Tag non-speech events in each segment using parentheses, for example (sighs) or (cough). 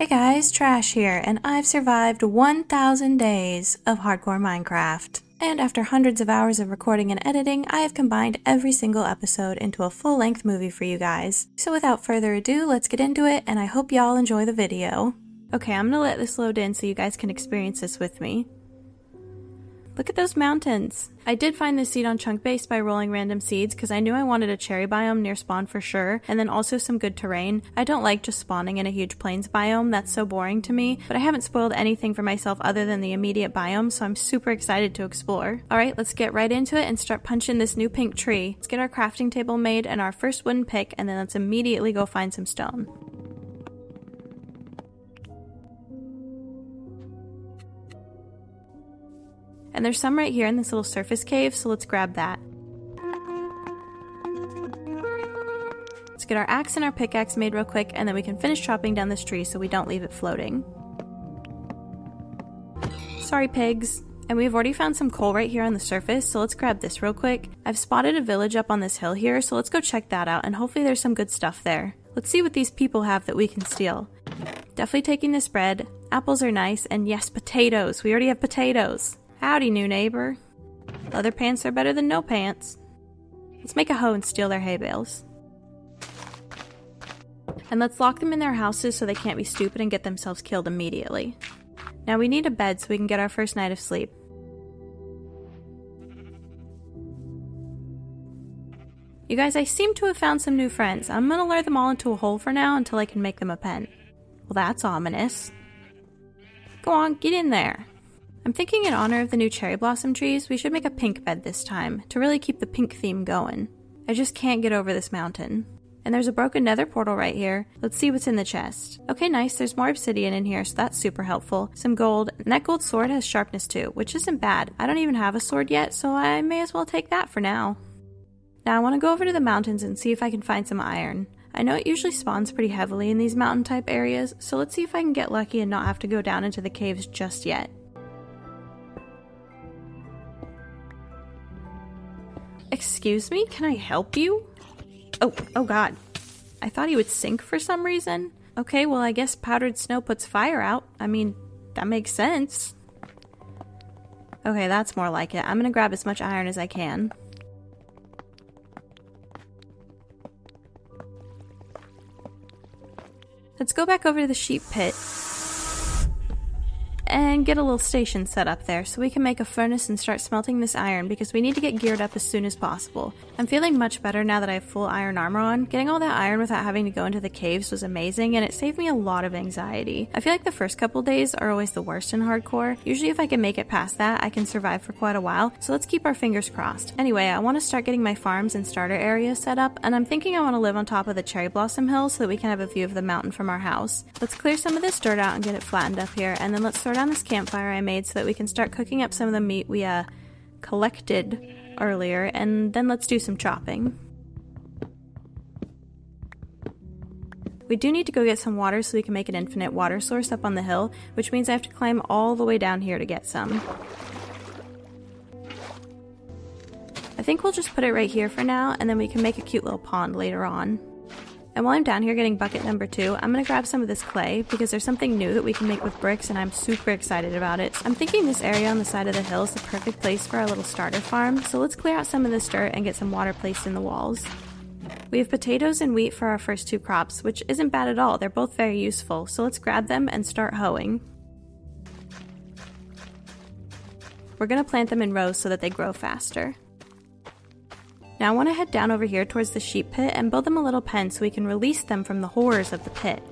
Hey guys, Trash here, and I've survived 1,000 days of hardcore Minecraft. And after hundreds of hours of recording and editing, I have combined every single episode into a full length movie for you guys. So without further ado, let's get into it, and I hope y'all enjoy the video. Okay, I'm gonna let this load in so you guys can experience this with me. Look at those mountains. I did find this seed on Chunkbase by rolling random seeds because I knew I wanted a cherry biome near spawn for sure, and then also some good terrain. I don't like just spawning in a huge plains biome, that's so boring to me, but I haven't spoiled anything for myself other than the immediate biome, so I'm super excited to explore. Alright, let's get right into it and start punching this new pink tree. Let's get our crafting table made and our first wooden pick, and then let's immediately go find some stone. And there's some right here in this little surface cave, so let's grab that. Let's get our axe and our pickaxe made real quick, and then we can finish chopping down this tree so we don't leave it floating. Sorry, pigs. And we've already found some coal right here on the surface, so let's grab this real quick. I've spotted a village up on this hill here, so let's go check that out, and hopefully there's some good stuff there. Let's see what these people have that we can steal. Definitely taking this bread. Apples are nice, and yes, potatoes. We already have potatoes. Howdy, new neighbor. Leather pants are better than no pants. Let's make a hoe and steal their hay bales. And let's lock them in their houses so they can't be stupid and get themselves killed immediately. Now we need a bed so we can get our first night of sleep. You guys, I seem to have found some new friends. I'm gonna lure them all into a hole for now until I can make them a pen. Well, that's ominous. Go on, get in there. I'm thinking in honor of the new cherry blossom trees, we should make a pink bed this time, to really keep the pink theme going. I just can't get over this mountain. And there's a broken nether portal right here. Let's see what's in the chest. Okay, nice, there's more obsidian in here, so that's super helpful. Some gold, and that gold sword has sharpness too, which isn't bad. I don't even have a sword yet, so I may as well take that for now. Now I want to go over to the mountains and see if I can find some iron. I know it usually spawns pretty heavily in these mountain type areas, so let's see if I can get lucky and not have to go down into the caves just yet. Excuse me, can I help you? Oh, oh god. I thought he would sink for some reason. Okay, well, I guess powdered snow puts fire out. I mean, that makes sense. Okay, that's more like it. I'm gonna grab as much iron as I can. Let's go back over to the sheep pit and get a little station set up there so we can make a furnace and start smelting this iron because we need to get geared up as soon as possible. I'm feeling much better now that I have full iron armor on. Getting all that iron without having to go into the caves was amazing and it saved me a lot of anxiety. I feel like the first couple days are always the worst in hardcore. Usually if I can make it past that, I can survive for quite a while, so let's keep our fingers crossed. Anyway, I want to start getting my farms and starter areas set up, and I'm thinking I want to live on top of the cherry blossom hill so that we can have a view of the mountain from our house. Let's clear some of this dirt out and get it flattened up here, and then let's throw down this campfire I made so that we can start cooking up some of the meat we uh, collected earlier, and then let's do some chopping. We do need to go get some water so we can make an infinite water source up on the hill, which means I have to climb all the way down here to get some. I think we'll just put it right here for now, and then we can make a cute little pond later on. And while I'm down here getting bucket number two, I'm gonna grab some of this clay because there's something new that we can make with bricks and I'm super excited about it. I'm thinking this area on the side of the hill is the perfect place for our little starter farm, so let's clear out some of this dirt and get some water placed in the walls. We have potatoes and wheat for our first two crops, which isn't bad at all. They're both very useful, so let's grab them and start hoeing. We're gonna plant them in rows so that they grow faster. Now I want to head down over here towards the sheep pit and build them a little pen so we can release them from the horrors of the pit.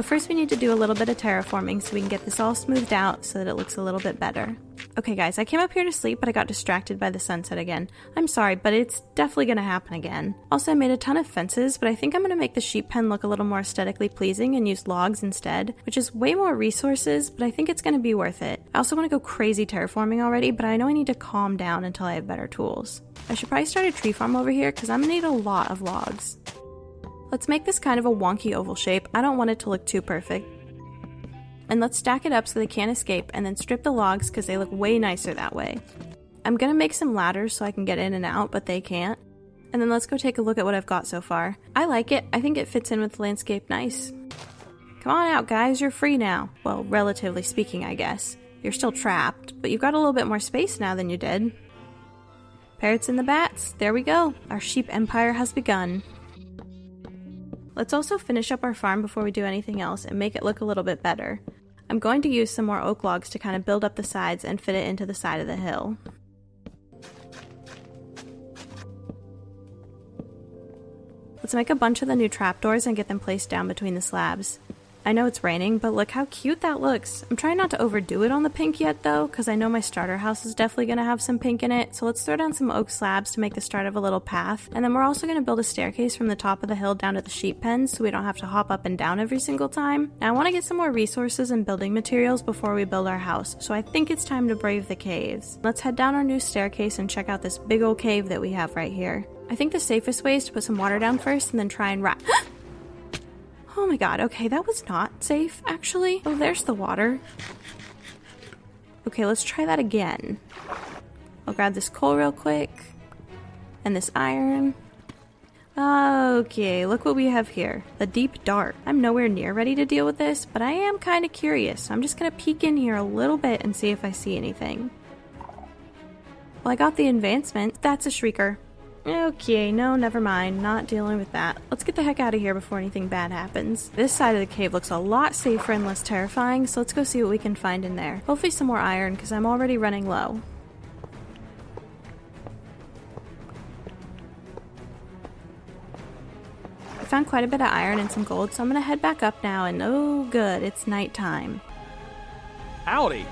But first we need to do a little bit of terraforming so we can get this all smoothed out so that it looks a little bit better. Okay guys, I came up here to sleep but I got distracted by the sunset again. I'm sorry, but it's definitely gonna happen again. Also I made a ton of fences, but I think I'm gonna make the sheep pen look a little more aesthetically pleasing and use logs instead, which is way more resources, but I think it's gonna be worth it. I also wanna go crazy terraforming already, but I know I need to calm down until I have better tools. I should probably start a tree farm over here because I'm gonna need a lot of logs. Let's make this kind of a wonky oval shape. I don't want it to look too perfect. And let's stack it up so they can't escape and then strip the logs because they look way nicer that way. I'm gonna make some ladders so I can get in and out, but they can't. And then let's go take a look at what I've got so far. I like it. I think it fits in with the landscape nice. Come on out, guys, you're free now. Well, relatively speaking, I guess. You're still trapped, but you've got a little bit more space now than you did. Parrots and the bats, there we go. Our sheep empire has begun. Let's also finish up our farm before we do anything else and make it look a little bit better. I'm going to use some more oak logs to kind of build up the sides and fit it into the side of the hill. Let's make a bunch of the new trapdoors and get them placed down between the slabs. I know it's raining, but look how cute that looks. I'm trying not to overdo it on the pink yet though, because I know my starter house is definitely going to have some pink in it, so let's throw down some oak slabs to make the start of a little path, and then we're also going to build a staircase from the top of the hill down to the sheep pen so we don't have to hop up and down every single time. Now I want to get some more resources and building materials before we build our house, so I think it's time to brave the caves. Let's head down our new staircase and check out this big old cave that we have right here. I think the safest way is to put some water down first and then try and wrap. Oh my god, okay, that was not safe, actually. Oh, there's the water. Okay, let's try that again. I'll grab this coal real quick. And this iron. Okay, look what we have here. The deep dark. I'm nowhere near ready to deal with this, but I am kind of curious. I'm just going to peek in here a little bit and see if I see anything. Well, I got the advancement. That's a shrieker. Okay, no, never mind. Not dealing with that. Let's get the heck out of here before anything bad happens. This side of the cave looks a lot safer and less terrifying, so let's go see what we can find in there. Hopefully some more iron, because I'm already running low. I found quite a bit of iron and some gold, so I'm gonna head back up now, and oh good, it's nighttime. Howdy!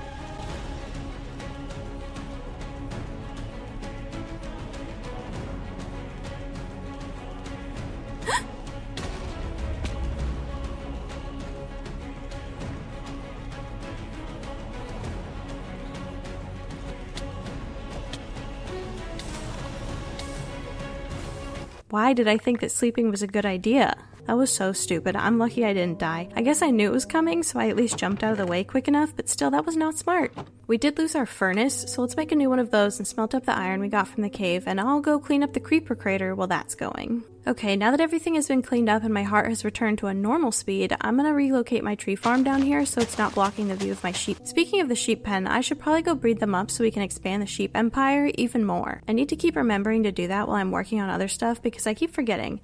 Why did I think that sleeping was a good idea? That was so stupid. I'm lucky I didn't die. I guess I knew it was coming, so I at least jumped out of the way quick enough, but still, that was not smart. We did lose our furnace, so let's make a new one of those and smelt up the iron we got from the cave, and I'll go clean up the creeper crater while that's going. Okay, now that everything has been cleaned up and my heart has returned to a normal speed, I'm gonna relocate my tree farm down here so it's not blocking the view of my sheep. Speaking of the sheep pen, I should probably go breed them up so we can expand the sheep empire even more. I need to keep remembering to do that while I'm working on other stuff because I keep forgetting.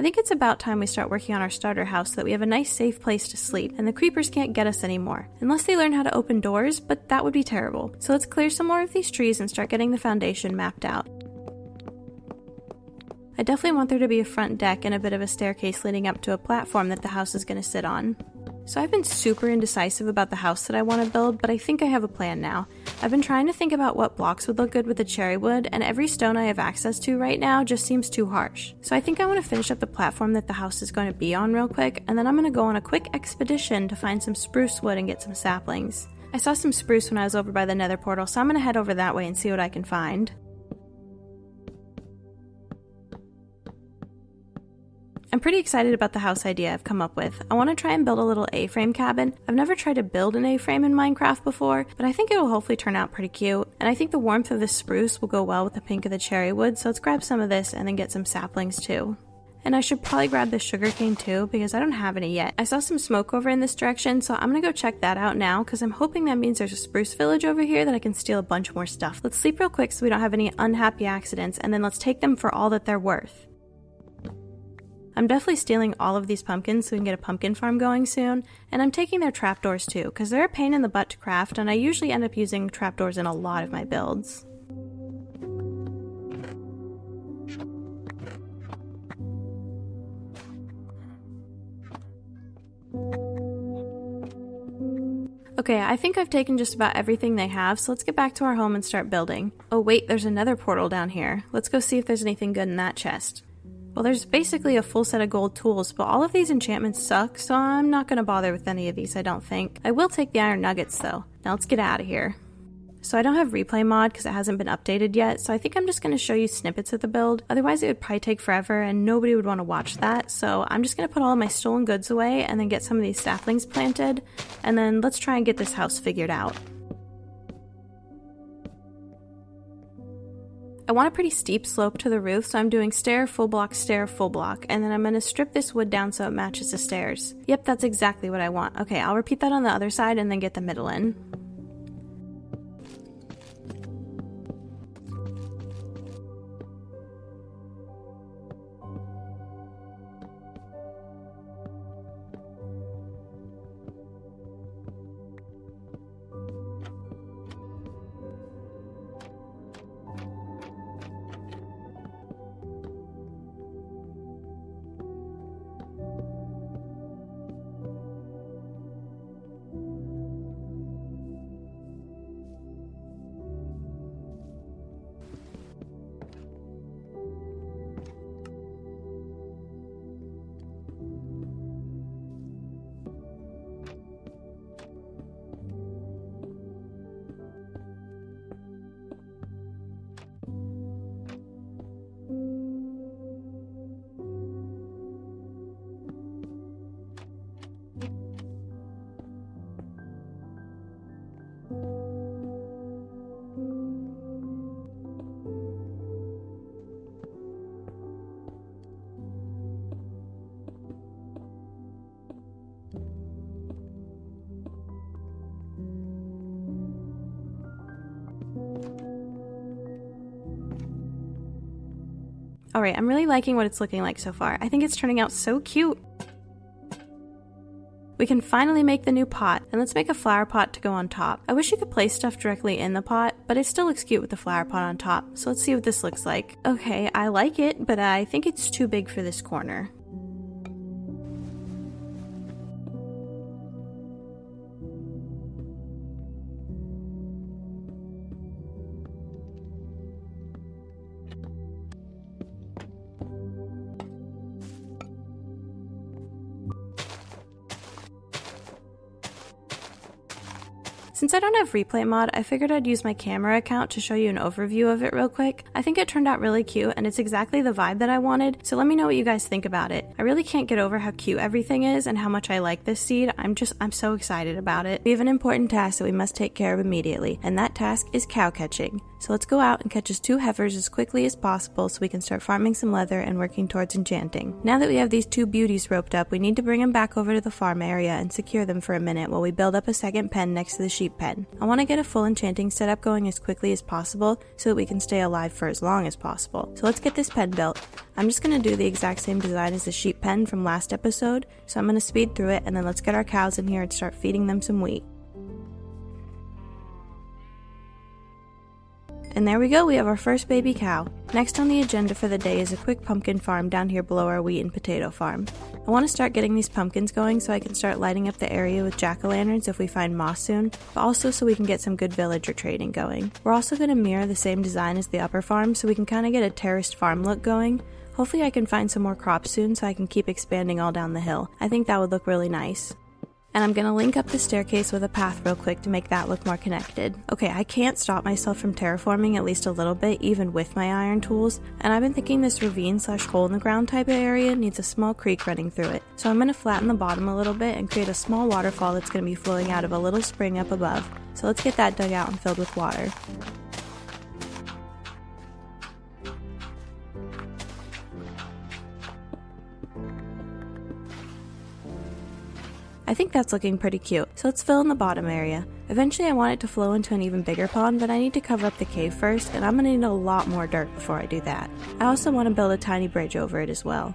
I think it's about time we start working on our starter house so that we have a nice safe place to sleep and the creepers can't get us anymore. Unless they learn how to open doors, but that would be terrible. So let's clear some more of these trees and start getting the foundation mapped out. I definitely want there to be a front deck and a bit of a staircase leading up to a platform that the house is going to sit on. So I've been super indecisive about the house that I want to build, but I think I have a plan now. I've been trying to think about what blocks would look good with the cherry wood, and every stone I have access to right now just seems too harsh. So I think I want to finish up the platform that the house is going to be on real quick, and then I'm going to go on a quick expedition to find some spruce wood and get some saplings. I saw some spruce when I was over by the nether portal, so I'm going to head over that way and see what I can find. I'm pretty excited about the house idea I've come up with. I want to try and build a little A-frame cabin. I've never tried to build an A-frame in Minecraft before, but I think it will hopefully turn out pretty cute. And I think the warmth of this spruce will go well with the pink of the cherry wood, so let's grab some of this and then get some saplings too. And I should probably grab the sugarcane too because I don't have any yet. I saw some smoke over in this direction, so I'm gonna go check that out now because I'm hoping that means there's a spruce village over here that I can steal a bunch more stuff. Let's sleep real quick so we don't have any unhappy accidents, and then let's take them for all that they're worth. I'm definitely stealing all of these pumpkins so we can get a pumpkin farm going soon, and I'm taking their trapdoors too, because they're a pain in the butt to craft, and I usually end up using trapdoors in a lot of my builds. Okay, I think I've taken just about everything they have, so let's get back to our home and start building. Oh wait, there's another portal down here. Let's go see if there's anything good in that chest. Well, there's basically a full set of gold tools, but all of these enchantments suck, so I'm not going to bother with any of these, I don't think. I will take the iron nuggets, though. Now let's get out of here. So I don't have replay mod because it hasn't been updated yet, so I think I'm just going to show you snippets of the build. Otherwise it would probably take forever and nobody would want to watch that, so I'm just going to put all my stolen goods away and then get some of these saplings planted, and then let's try and get this house figured out. I want a pretty steep slope to the roof, so I'm doing stair, full block, stair, full block, and then I'm going to strip this wood down so it matches the stairs. Yep, that's exactly what I want. Okay, I'll repeat that on the other side and then get the middle in. Alright, I'm really liking what it's looking like so far. I think it's turning out so cute. We can finally make the new pot, and let's make a flower pot to go on top. I wish you could place stuff directly in the pot, but it still looks cute with the flower pot on top, so let's see what this looks like. Okay, I like it, but I think it's too big for this corner. Since I don't have replay mod, I figured I'd use my camera account to show you an overview of it real quick. I think it turned out really cute and it's exactly the vibe that I wanted, so let me know what you guys think about it. I really can't get over how cute everything is and how much I like this seed. I'm just, I'm so excited about it. We have an important task that we must take care of immediately, and that task is cow catching. So let's go out and catch us two heifers as quickly as possible so we can start farming some leather and working towards enchanting. Now that we have these two beauties roped up, we need to bring them back over to the farm area and secure them for a minute while we build up a second pen next to the sheep pen. I want to get a full enchanting setup going as quickly as possible so that we can stay alive for as long as possible. So let's get this pen built. I'm just going to do the exact same design as the sheep pen from last episode, so I'm going to speed through it and then let's get our cows in here and start feeding them some wheat. And there we go, we have our first baby cow. Next on the agenda for the day is a quick pumpkin farm down here below our wheat and potato farm. I want to start getting these pumpkins going so I can start lighting up the area with jack o' lanterns if we find moss soon, but also so we can get some good villager trading going. We're also going to mirror the same design as the upper farm so we can kind of get a terraced farm look going. Hopefully, I can find some more crops soon so I can keep expanding all down the hill. I think that would look really nice. And I'm gonna link up the staircase with a path real quick to make that look more connected. Okay, I can't stop myself from terraforming at least a little bit, even with my iron tools, and I've been thinking this ravine slash hole in the ground type of area needs a small creek running through it. So I'm gonna flatten the bottom a little bit and create a small waterfall that's gonna be flowing out of a little spring up above. So let's get that dug out and filled with water. I think that's looking pretty cute, so let's fill in the bottom area. Eventually I want it to flow into an even bigger pond, but I need to cover up the cave first, and I'm gonna need a lot more dirt before I do that. I also want to build a tiny bridge over it as well.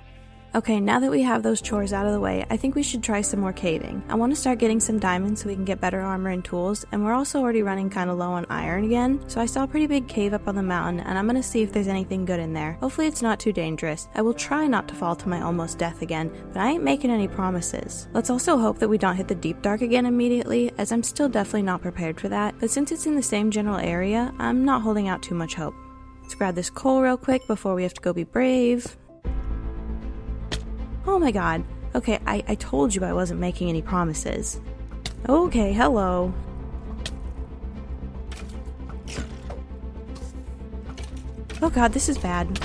Okay, now that we have those chores out of the way, I think we should try some more caving. I want to start getting some diamonds so we can get better armor and tools, and we're also already running kind of low on iron again, so I saw a pretty big cave up on the mountain, and I'm going to see if there's anything good in there. Hopefully it's not too dangerous. I will try not to fall to my almost death again, but I ain't making any promises. Let's also hope that we don't hit the deep dark again immediately, as I'm still definitely not prepared for that, but since it's in the same general area, I'm not holding out too much hope. Let's grab this coal real quick before we have to go be brave. Oh my god. Okay, I, I told you I wasn't making any promises. Okay, hello. Oh god, this is bad.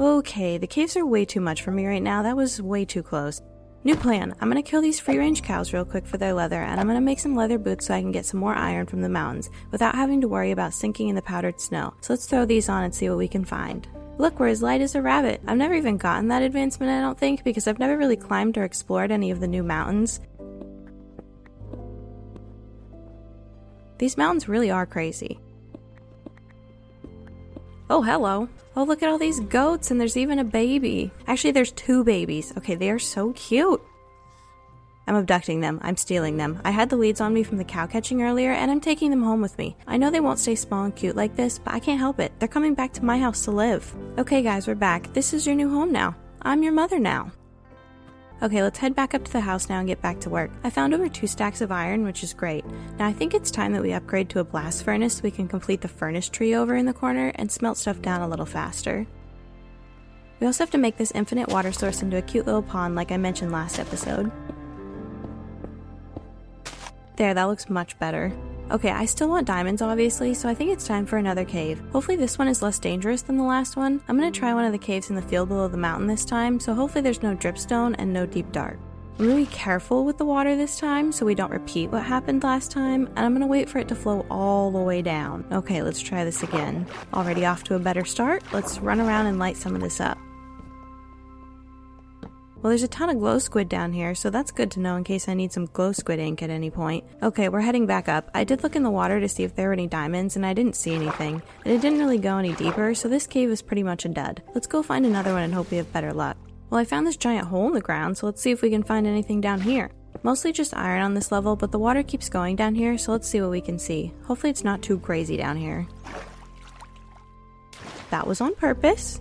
Okay, the caves are way too much for me right now. That was way too close. New plan. I'm gonna kill these free range cows real quick for their leather, and I'm gonna make some leather boots so I can get some more iron from the mountains without having to worry about sinking in the powdered snow. So let's throw these on and see what we can find. Look, we're as light as a rabbit. I've never even gotten that advancement, I don't think, because I've never really climbed or explored any of the new mountains. These mountains really are crazy. Oh, hello. Oh, look at all these goats, and there's even a baby. Actually, there's two babies. Okay, they are so cute. I'm abducting them. I'm stealing them. I had the leads on me from the cow catching earlier, and I'm taking them home with me. I know they won't stay small and cute like this, but I can't help it. They're coming back to my house to live. Okay, guys, we're back. This is your new home now. I'm your mother now. Okay, let's head back up to the house now and get back to work. I found over two stacks of iron, which is great. Now I think it's time that we upgrade to a blast furnace so we can complete the furnace tree over in the corner and smelt stuff down a little faster. We also have to make this infinite water source into a cute little pond like I mentioned last episode. There, that looks much better. Okay, I still want diamonds, obviously, so I think it's time for another cave. Hopefully, this one is less dangerous than the last one. I'm gonna try one of the caves in the field below the mountain this time, so hopefully, there's no dripstone and no deep dark. I'm gonna be careful with the water this time so we don't repeat what happened last time, and I'm gonna wait for it to flow all the way down. Okay, let's try this again. Already off to a better start, let's run around and light some of this up. Well, there's a ton of glow squid down here, so that's good to know in case I need some glow squid ink at any point. Okay, we're heading back up. I did look in the water to see if there were any diamonds, and I didn't see anything. And it didn't really go any deeper, so this cave is pretty much a dud. Let's go find another one and hope we have better luck. Well, I found this giant hole in the ground, so let's see if we can find anything down here. Mostly just iron on this level, but the water keeps going down here, so let's see what we can see. Hopefully it's not too crazy down here. That was on purpose.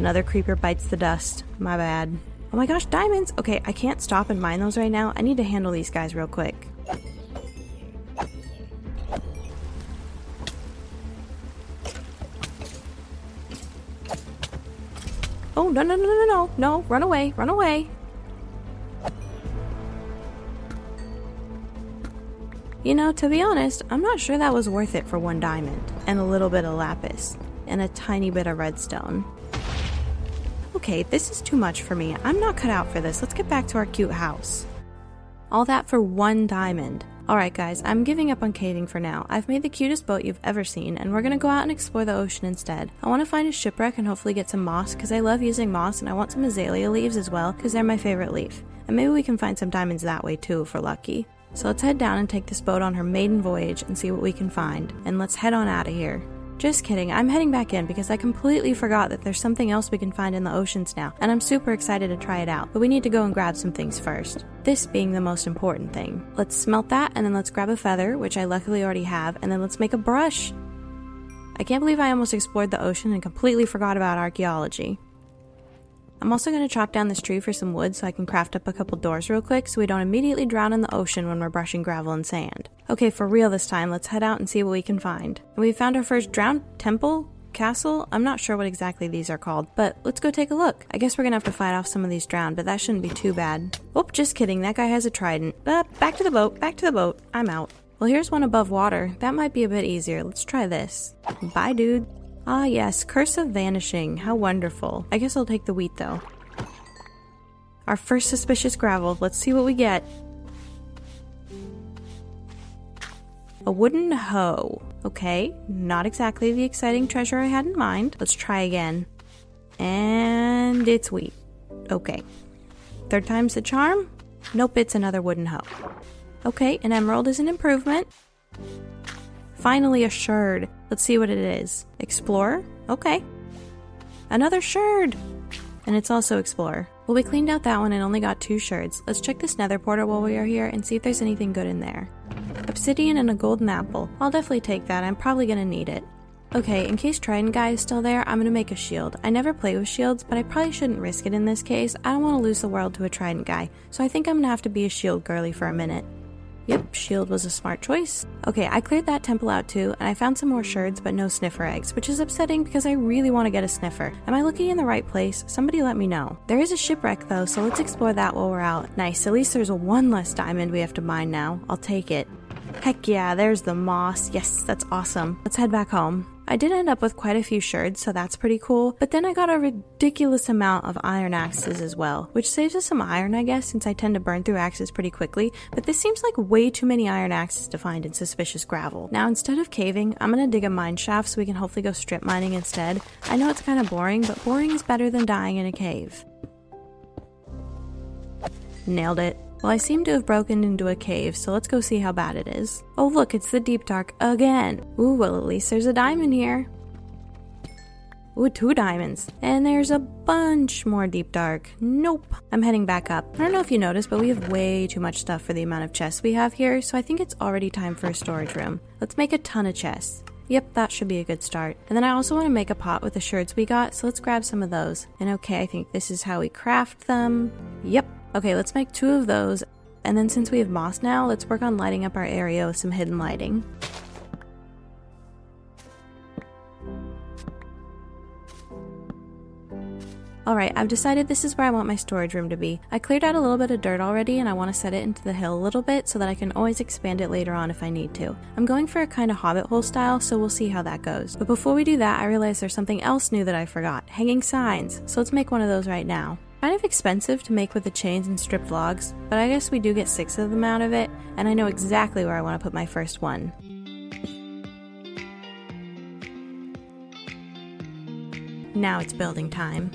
Another creeper bites the dust. My bad. Oh my gosh, diamonds! Okay, I can't stop and mine those right now. I need to handle these guys real quick. Oh, no, no, no, no, no, no, run away, run away. You know, to be honest, I'm not sure that was worth it for one diamond, and a little bit of lapis, and a tiny bit of redstone. Okay, this is too much for me. I'm not cut out for this. Let's get back to our cute house. All that for one diamond. Alright, guys, I'm giving up on caving for now. I've made the cutest boat you've ever seen, and we're gonna go out and explore the ocean instead. I wanna find a shipwreck and hopefully get some moss, because I love using moss, and I want some azalea leaves as well, because they're my favorite leaf. And maybe we can find some diamonds that way too, if we're lucky. So let's head down and take this boat on her maiden voyage and see what we can find. And let's head on out of here. Just kidding, I'm heading back in because I completely forgot that there's something else we can find in the oceans now, and I'm super excited to try it out, but we need to go and grab some things first. This being the most important thing. Let's smelt that, and then let's grab a feather, which I luckily already have, and then let's make a brush. I can't believe I almost explored the ocean and completely forgot about archaeology. I'm also going to chop down this tree for some wood so I can craft up a couple doors real quick so we don't immediately drown in the ocean when we're brushing gravel and sand. Okay, for real this time, let's head out and see what we can find. we found our first drowned temple? Castle? I'm not sure what exactly these are called, but let's go take a look. I guess we're gonna have to fight off some of these drowned, but that shouldn't be too bad. Oh, just kidding, that guy has a trident. Uh, back to the boat, back to the boat. I'm out. Well, here's one above water. That might be a bit easier. Let's try this. Bye, dude. Ah, yes, Curse of Vanishing. How wonderful. I guess I'll take the wheat, though. Our first suspicious gravel. Let's see what we get. A wooden hoe. Okay, not exactly the exciting treasure I had in mind. Let's try again. And it's wheat. Okay. Third time's the charm? Nope, it's another wooden hoe. Okay, an emerald is an improvement. Finally, a sherd. Let's see what it is. Explorer? Okay. Another sherd! And it's also Explorer. Well, we cleaned out that one and only got two sherds. Let's check this nether portal while we are here and see if there's anything good in there. Obsidian and a golden apple. I'll definitely take that. I'm probably gonna need it. Okay, in case Trident Guy is still there, I'm gonna make a shield. I never play with shields, but I probably shouldn't risk it in this case. I don't want to lose the world to a Trident Guy, so I think I'm gonna have to be a shield girly for a minute. Yep, shield was a smart choice. Okay, I cleared that temple out too, and I found some more sherds but no sniffer eggs, which is upsetting because I really want to get a sniffer. Am I looking in the right place? Somebody let me know. There is a shipwreck though, so let's explore that while we're out. Nice, at least there's one less diamond we have to mine now. I'll take it. Heck yeah, there's the moss. Yes, that's awesome. Let's head back home. I did end up with quite a few sherds, so that's pretty cool, but then I got a ridiculous amount of iron axes as well, which saves us some iron, I guess, since I tend to burn through axes pretty quickly, but this seems like way too many iron axes to find in suspicious gravel. Now, instead of caving, I'm gonna dig a mine shaft so we can hopefully go strip mining instead. I know it's kind of boring, but boring is better than dying in a cave. Nailed it. Well, I seem to have broken into a cave, so let's go see how bad it is. Oh, look, it's the deep dark again. Ooh, well, at least there's a diamond here. Ooh, two diamonds. And there's a bunch more deep dark. Nope. I'm heading back up. I don't know if you noticed, but we have way too much stuff for the amount of chests we have here, so I think it's already time for a storage room. Let's make a ton of chests. Yep, that should be a good start. And then I also want to make a pot with the sherds we got, so let's grab some of those. And okay, I think this is how we craft them. Yep, Okay, let's make two of those. And then since we have moss now, let's work on lighting up our area with some hidden lighting. Alright, I've decided this is where I want my storage room to be. I cleared out a little bit of dirt already and I want to set it into the hill a little bit so that I can always expand it later on if I need to. I'm going for a kind of hobbit hole style, so we'll see how that goes. But before we do that, I realized there's something else new that I forgot. Hanging signs. So let's make one of those right now. Kind of expensive to make with the chains and stripped logs, but I guess we do get six of them out of it, and I know exactly where I want to put my first one. Now it's building time.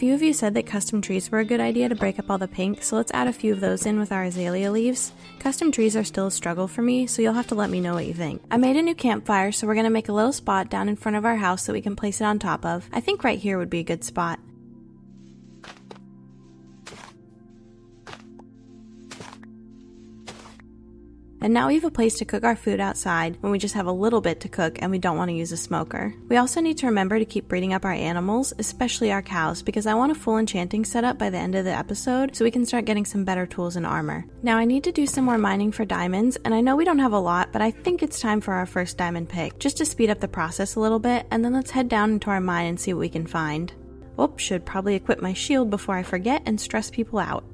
Few of you said that custom trees were a good idea to break up all the pink, so let's add a few of those in with our azalea leaves. Custom trees are still a struggle for me, so you'll have to let me know what you think. I made a new campfire, so we're gonna make a little spot down in front of our house that we can place it on top of. I think right here would be a good spot. And now we have a place to cook our food outside when we just have a little bit to cook and we don't want to use a smoker. We also need to remember to keep breeding up our animals, especially our cows, because I want a full enchanting setup by the end of the episode so we can start getting some better tools and armor. Now I need to do some more mining for diamonds, and I know we don't have a lot, but I think it's time for our first diamond pick, just to speed up the process a little bit, and then let's head down into our mine and see what we can find. Whoop, should probably equip my shield before I forget and stress people out.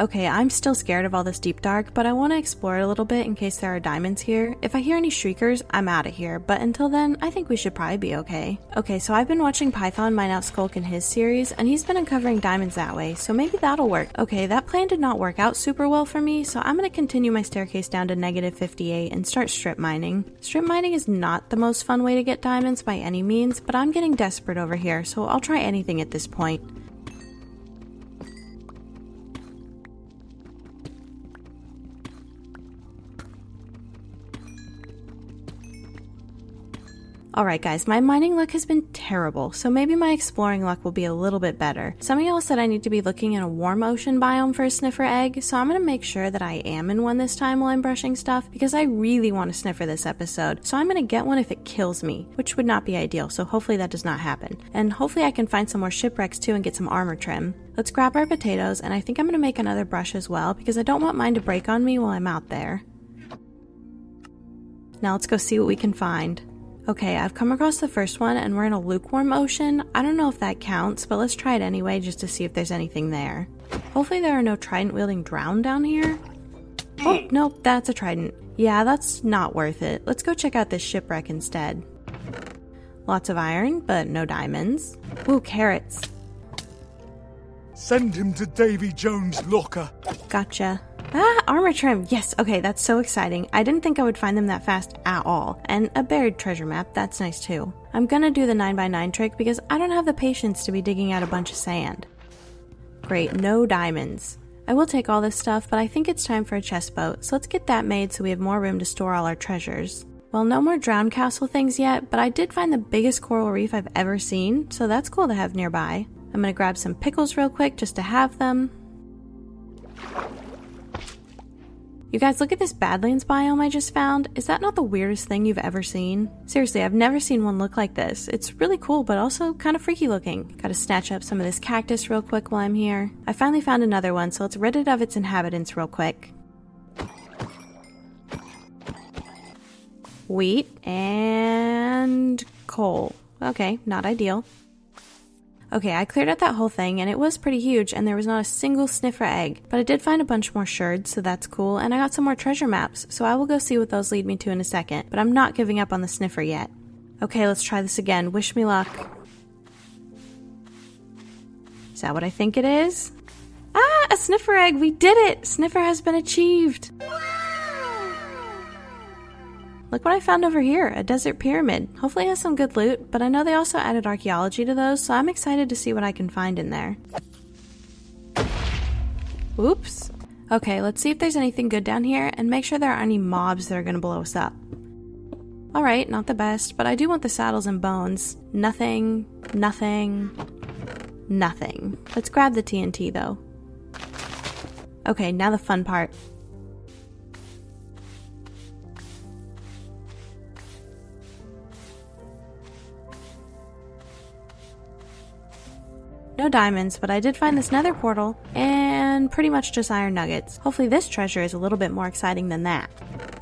Okay, I'm still scared of all this deep dark, but I want to explore a little bit in case there are diamonds here. If I hear any shriekers, I'm out of here, but until then, I think we should probably be okay. Okay, so I've been watching Python mine out Sculk in his series, and he's been uncovering diamonds that way, so maybe that'll work. Okay, that plan did not work out super well for me, so I'm gonna continue my staircase down to negative 58 and start strip mining. Strip mining is not the most fun way to get diamonds by any means, but I'm getting desperate over here, so I'll try anything at this point. Alright guys, my mining luck has been terrible, so maybe my exploring luck will be a little bit better. Some of y'all said I need to be looking in a warm ocean biome for a sniffer egg, so I'm gonna make sure that I am in one this time while I'm brushing stuff, because I really want a sniffer this episode, so I'm gonna get one if it kills me, which would not be ideal, so hopefully that does not happen. And hopefully I can find some more shipwrecks too and get some armor trim. Let's grab our potatoes, and I think I'm gonna make another brush as well, because I don't want mine to break on me while I'm out there. Now let's go see what we can find. Okay, I've come across the first one and we're in a lukewarm ocean. I don't know if that counts, but let's try it anyway just to see if there's anything there. Hopefully there are no trident wielding drown down here. Oh, nope, that's a trident. Yeah, that's not worth it. Let's go check out this shipwreck instead. Lots of iron, but no diamonds. Ooh, carrots. Send him to Davy Jones' locker. Gotcha. Ah, armor trim. Yes, okay, that's so exciting. I didn't think I would find them that fast at all. And a buried treasure map, that's nice too. I'm gonna do the 9x9 trick because I don't have the patience to be digging out a bunch of sand. Great, no diamonds. I will take all this stuff, but I think it's time for a chest boat, so let's get that made so we have more room to store all our treasures. Well, no more drowned castle things yet, but I did find the biggest coral reef I've ever seen, so that's cool to have nearby. I'm gonna grab some pickles real quick just to have them. You guys, look at this Badlands biome I just found. Is that not the weirdest thing you've ever seen? Seriously, I've never seen one look like this. It's really cool, but also kind of freaky looking. Gotta snatch up some of this cactus real quick while I'm here. I finally found another one, so let's rid it of its inhabitants real quick. Wheat and coal. Okay, not ideal. Okay, I cleared out that whole thing and it was pretty huge and there was not a single sniffer egg, but I did find a bunch more sherds, so that's cool, and I got some more treasure maps, so I will go see what those lead me to in a second, but I'm not giving up on the sniffer yet. Okay, let's try this again. Wish me luck. Is that what I think it is? Ah, a sniffer egg! We did it! Sniffer has been achieved! Look what I found over here a desert pyramid. Hopefully, it has some good loot, but I know they also added archaeology to those, so I'm excited to see what I can find in there. Oops. Okay, let's see if there's anything good down here and make sure there aren't any mobs that are to blow us up. Alright, not the best, but I do want the saddles and bones. Nothing, nothing, nothing. Let's grab the TNT though. Okay, now the fun part. No diamonds, but I did find this nether portal and pretty much just iron nuggets. Hopefully, this treasure is a little bit more exciting than that.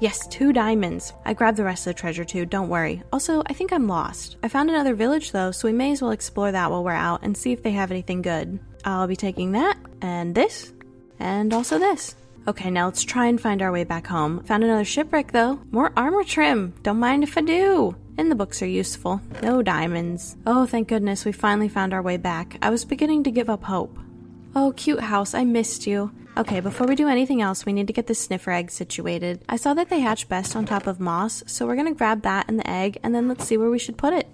Yes, two diamonds. I grabbed the rest of the treasure too, don't worry. Also, I think I'm lost. I found another village though, so we may as well explore that while we're out and see if they have anything good. I'll be taking that, and this, and also this. Okay, now let's try and find our way back home. Found another shipwreck though. More armor trim. Don't mind if I do. And the books are useful. No diamonds. Oh, thank goodness, we finally found our way back. I was beginning to give up hope. Oh, cute house, I missed you. Okay, before we do anything else, we need to get the sniffer egg situated. I saw that they hatch best on top of moss, so we're gonna grab that and the egg, and then let's see where we should put it.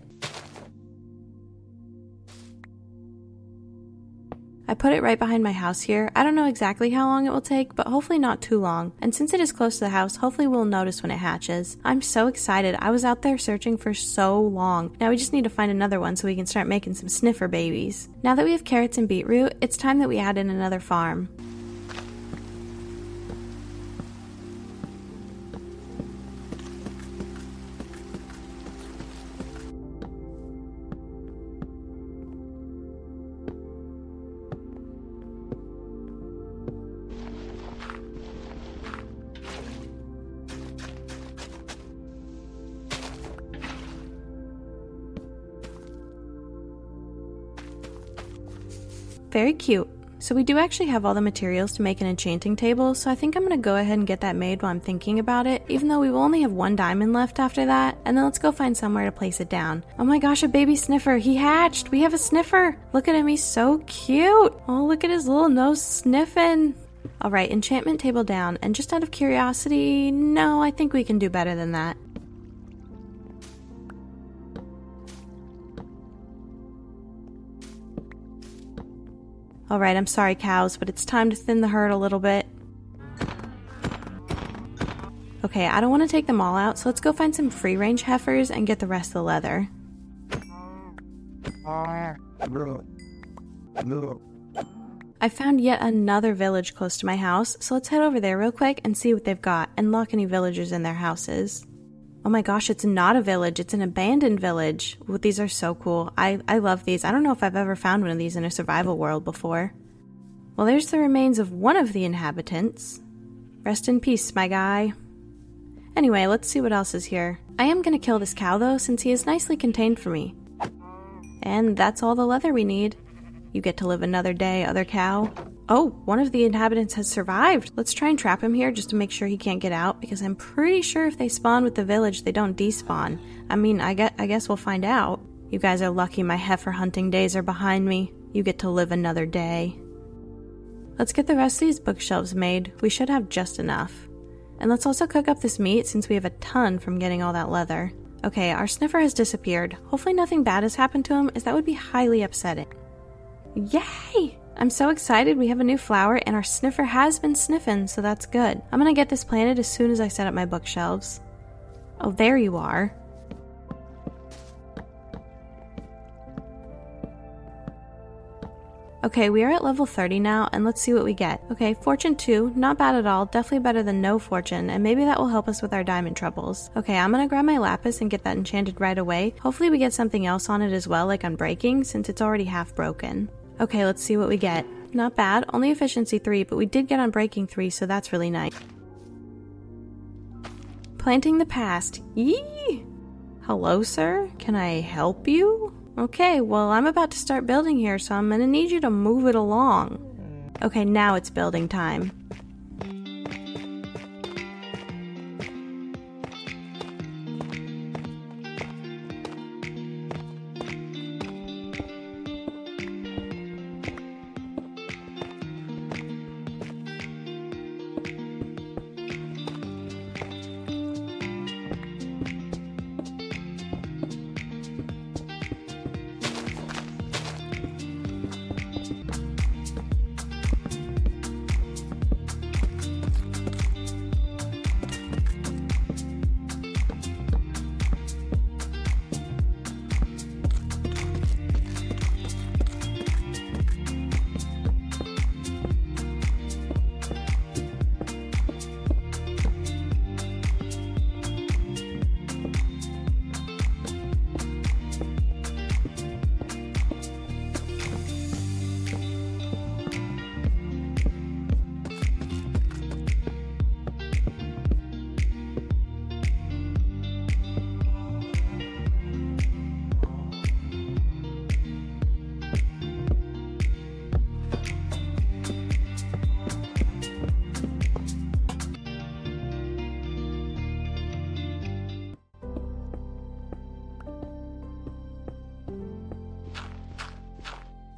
I put it right behind my house here. I don't know exactly how long it will take, but hopefully not too long. And since it is close to the house, hopefully we'll notice when it hatches. I'm so excited. I was out there searching for so long. Now we just need to find another one so we can start making some sniffer babies. Now that we have carrots and beetroot, it's time that we add in another farm. Very cute. So we do actually have all the materials to make an enchanting table, so I think I'm gonna go ahead and get that made while I'm thinking about it, even though we will only have one diamond left after that, and then let's go find somewhere to place it down. Oh my gosh, a baby sniffer! He hatched! We have a sniffer! Look at him, he's so cute! Oh, look at his little nose sniffing! Alright, enchantment table down, and just out of curiosity, no, I think we can do better than that. Alright, I'm sorry, cows, but it's time to thin the herd a little bit. Okay, I don't want to take them all out, so let's go find some free range heifers and get the rest of the leather. I found yet another village close to my house, so let's head over there real quick and see what they've got and lock any villagers in their houses. Oh my gosh, it's not a village, it's an abandoned village. Ooh, these are so cool. I, I love these. I don't know if I've ever found one of these in a survival world before. Well, there's the remains of one of the inhabitants. Rest in peace, my guy. Anyway, let's see what else is here. I am gonna kill this cow though, since he is nicely contained for me. And that's all the leather we need. You get to live another day, other cow. Oh, one of the inhabitants has survived. Let's try and trap him here just to make sure he can't get out because I'm pretty sure if they spawn with the village, they don't despawn. I mean, I, get, I guess we'll find out. You guys are lucky my heifer hunting days are behind me. You get to live another day. Let's get the rest of these bookshelves made. We should have just enough. And let's also cook up this meat since we have a ton from getting all that leather. Okay, our sniffer has disappeared. Hopefully, nothing bad has happened to him, as that would be highly upsetting. Yay! I'm so excited we have a new flower and our sniffer has been sniffing, so that's good. I'm gonna get this planted as soon as I set up my bookshelves. Oh, there you are. Okay, we are at level 30 now, and let's see what we get. Okay, Fortune 2, not bad at all, definitely better than no Fortune, and maybe that will help us with our diamond troubles. Okay, I'm gonna grab my Lapis and get that enchanted right away. Hopefully we get something else on it as well, like Unbreaking, since it's already half broken. Okay, let's see what we get. Not bad, only Efficiency 3, but we did get unbreaking 3, so that's really nice. Planting the past. Yee! Hello, sir? Can I help you? Okay, well, I'm about to start building here, so I'm gonna need you to move it along. Okay, now it's building time.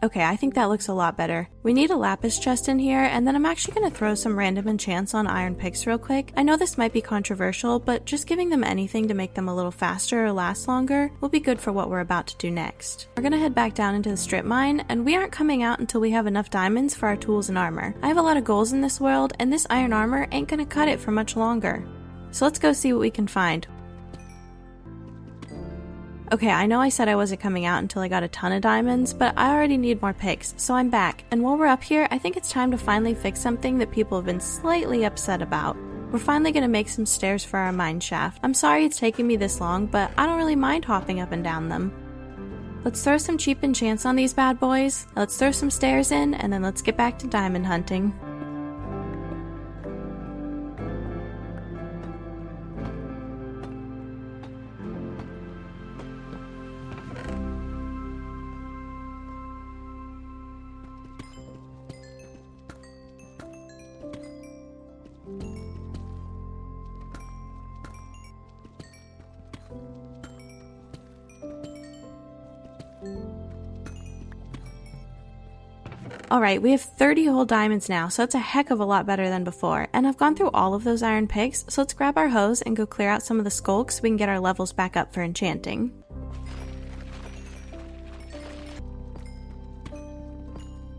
Okay, I think that looks a lot better. We need a lapis chest in here, and then I'm actually going to throw some random enchants on iron picks real quick. I know this might be controversial, but just giving them anything to make them a little faster or last longer will be good for what we're about to do next. We're going to head back down into the strip mine, and we aren't coming out until we have enough diamonds for our tools and armor. I have a lot of goals in this world, and this iron armor ain't going to cut it for much longer. So let's go see what we can find. Okay, I know I said I wasn't coming out until I got a ton of diamonds, but I already need more picks, so I'm back. And while we're up here, I think it's time to finally fix something that people have been slightly upset about. We're finally gonna make some stairs for our mine shaft. I'm sorry it's taking me this long, but I don't really mind hopping up and down them. Let's throw some cheap enchants on these bad boys, let's throw some stairs in, and then let's get back to diamond hunting. Alright, we have 30 whole diamonds now, so it's a heck of a lot better than before. And I've gone through all of those iron picks, so let's grab our hoes and go clear out some of the sculks so we can get our levels back up for enchanting.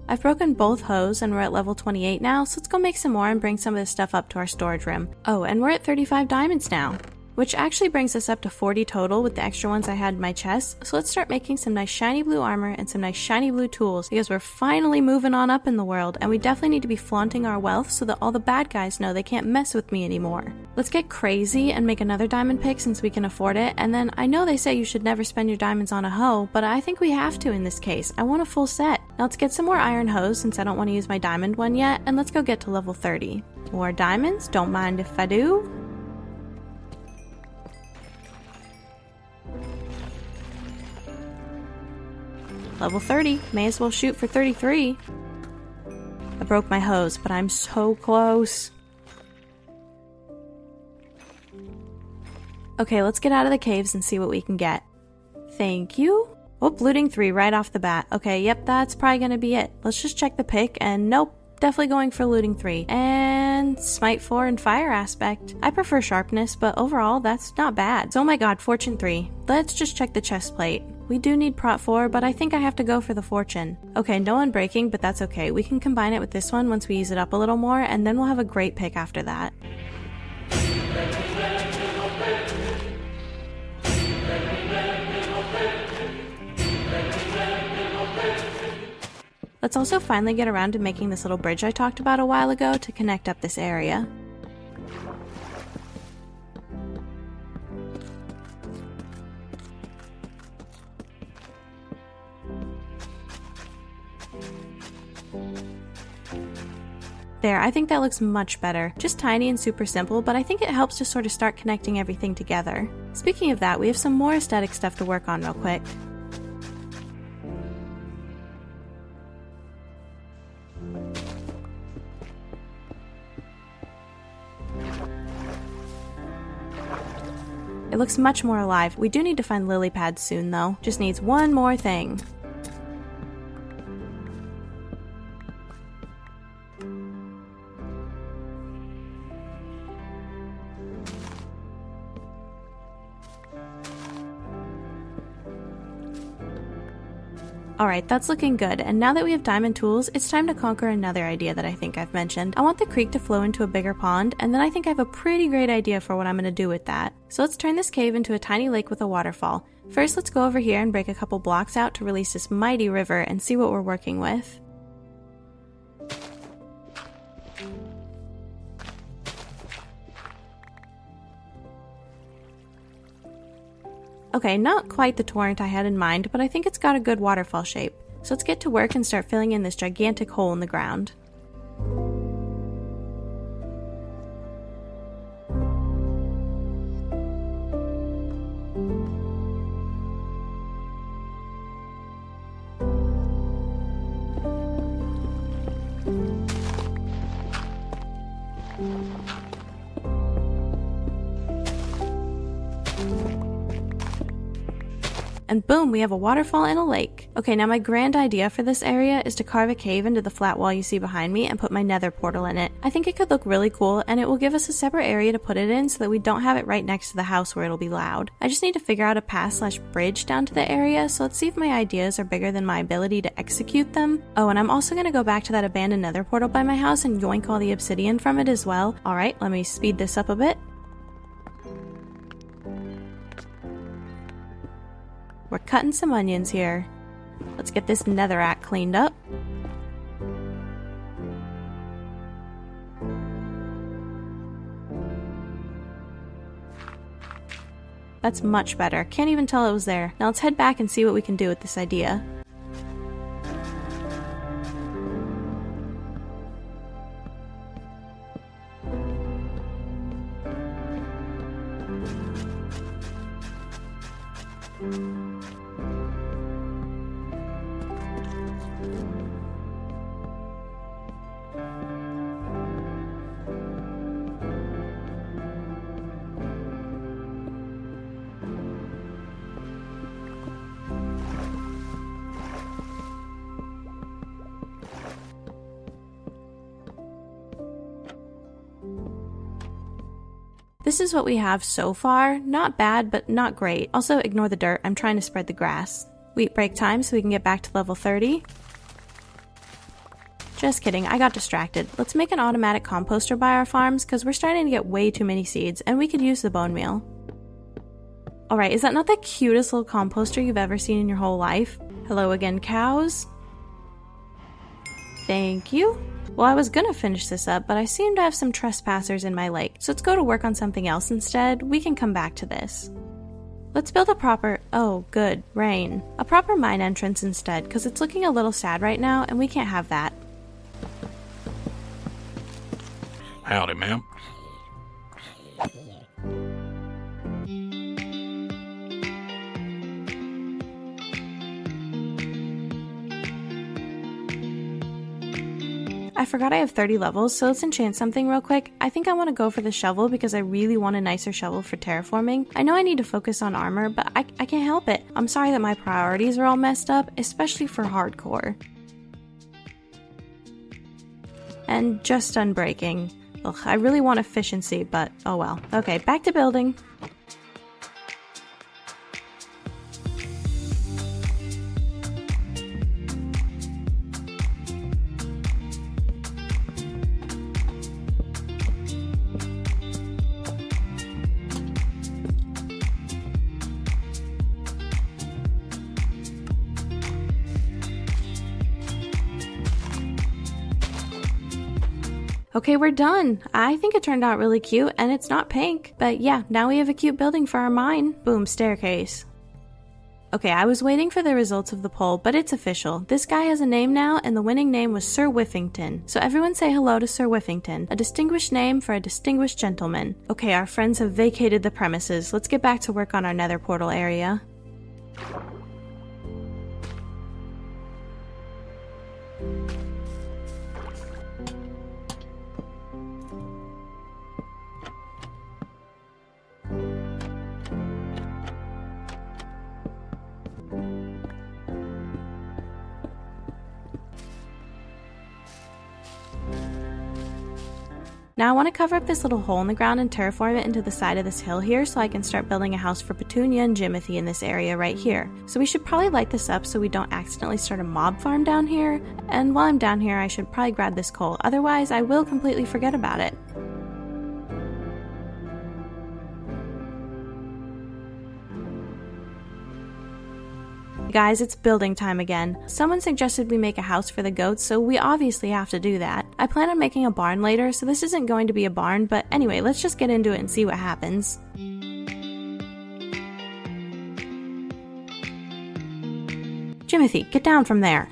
I've broken both hoes and we're at level 28 now, so let's go make some more and bring some of this stuff up to our storage room. Oh, and we're at 35 diamonds now which actually brings us up to 40 total with the extra ones I had in my chest. So let's start making some nice shiny blue armor and some nice shiny blue tools because we're finally moving on up in the world and we definitely need to be flaunting our wealth so that all the bad guys know they can't mess with me anymore. Let's get crazy and make another diamond pick since we can afford it. And then I know they say you should never spend your diamonds on a hoe, but I think we have to in this case. I want a full set. Now let's get some more iron hoes since I don't want to use my diamond one yet, and let's go get to level 30. More diamonds? Don't mind if I do. Level 30. May as well shoot for 33. I broke my hoes, but I'm so close. Okay, let's get out of the caves and see what we can get. Thank you. Oh, looting 3 right off the bat. Okay, yep, that's probably gonna be it. Let's just check the pick, and nope, definitely going for looting 3. And smite 4 and fire aspect. I prefer sharpness, but overall, that's not bad. So, oh my god, fortune 3. Let's just check the chest plate. We do need prot 4, but I think I have to go for the fortune. Okay, no unbreaking, but that's okay. We can combine it with this one once we use it up a little more, and then we'll have a great pick after that. Let's also finally get around to making this little bridge I talked about a while ago to connect up this area. There, I think that looks much better. Just tiny and super simple, but I think it helps to sort of start connecting everything together. Speaking of that, we have some more aesthetic stuff to work on real quick. It looks much more alive. We do need to find lily pads soon though. Just needs one more thing. Alright, that's looking good, and now that we have diamond tools, it's time to conquer another idea that I think I've mentioned. I want the creek to flow into a bigger pond, and then I think I have a pretty great idea for what I'm going to do with that. So let's turn this cave into a tiny lake with a waterfall. First, let's go over here and break a couple blocks out to release this mighty river and see what we're working with. Okay, not quite the torrent I had in mind, but I think it's got a good waterfall shape. So let's get to work and start filling in this gigantic hole in the ground. And boom, we have a waterfall and a lake. Okay, now my grand idea for this area is to carve a cave into the flat wall you see behind me and put my nether portal in it. I think it could look really cool and it will give us a separate area to put it in so that we don't have it right next to the house where it'll be loud. I just need to figure out a path slash bridge down to the area, so let's see if my ideas are bigger than my ability to execute them. Oh, and I'm also gonna go back to that abandoned nether portal by my house and yoink all the obsidian from it as well. Alright, let me speed this up a bit. We're cutting some onions here. Let's get this netherrack cleaned up. That's much better. Can't even tell it was there. Now let's head back and see what we can do with this idea. This is what we have so far. Not bad, but not great. Also, ignore the dirt. I'm trying to spread the grass. Wheat break time so we can get back to level 30. Just kidding, I got distracted. Let's make an automatic composter by our farms because we're starting to get way too many seeds and we could use the bone meal. Alright, is that not the cutest little composter you've ever seen in your whole life? Hello again, cows. Thank you. Well, I was gonna finish this up, but I seem to have some trespassers in my lake, so let's go to work on something else instead. We can come back to this. Let's build a proper, oh, good, rain. A proper mine entrance instead, because it's looking a little sad right now, and we can't have that. Howdy, ma'am. I forgot I have 30 levels, so let's enchant something real quick. I think I want to go for the shovel because I really want a nicer shovel for terraforming. I know I need to focus on armor, but I, I can't help it. I'm sorry that my priorities are all messed up, especially for hardcore. and just unbreaking. Ugh, I really want efficiency, but oh well. Okay, back to building. Okay, we're done. I think it turned out really cute, and it's not pink. But yeah, now we have a cute building for our mine. Boom, staircase. Okay, I was waiting for the results of the poll, but it's official. This guy has a name now, and the winning name was Sir Whiffington. So everyone say hello to Sir Whiffington, a distinguished name for a distinguished gentleman. Okay, our friends have vacated the premises. Let's get back to work on our nether portal area. Now I want to cover up this little hole in the ground and terraform it into the side of this hill here so I can start building a house for Petunia and Jimothy in this area right here. So we should probably light this up so we don't accidentally start a mob farm down here. And while I'm down here I should probably grab this coal, otherwise I will completely forget about it. Guys, it's building time again. Someone suggested we make a house for the goats, so we obviously have to do that. I plan on making a barn later, so this isn't going to be a barn, but anyway, let's just get into it and see what happens. Jimothy, get down from there.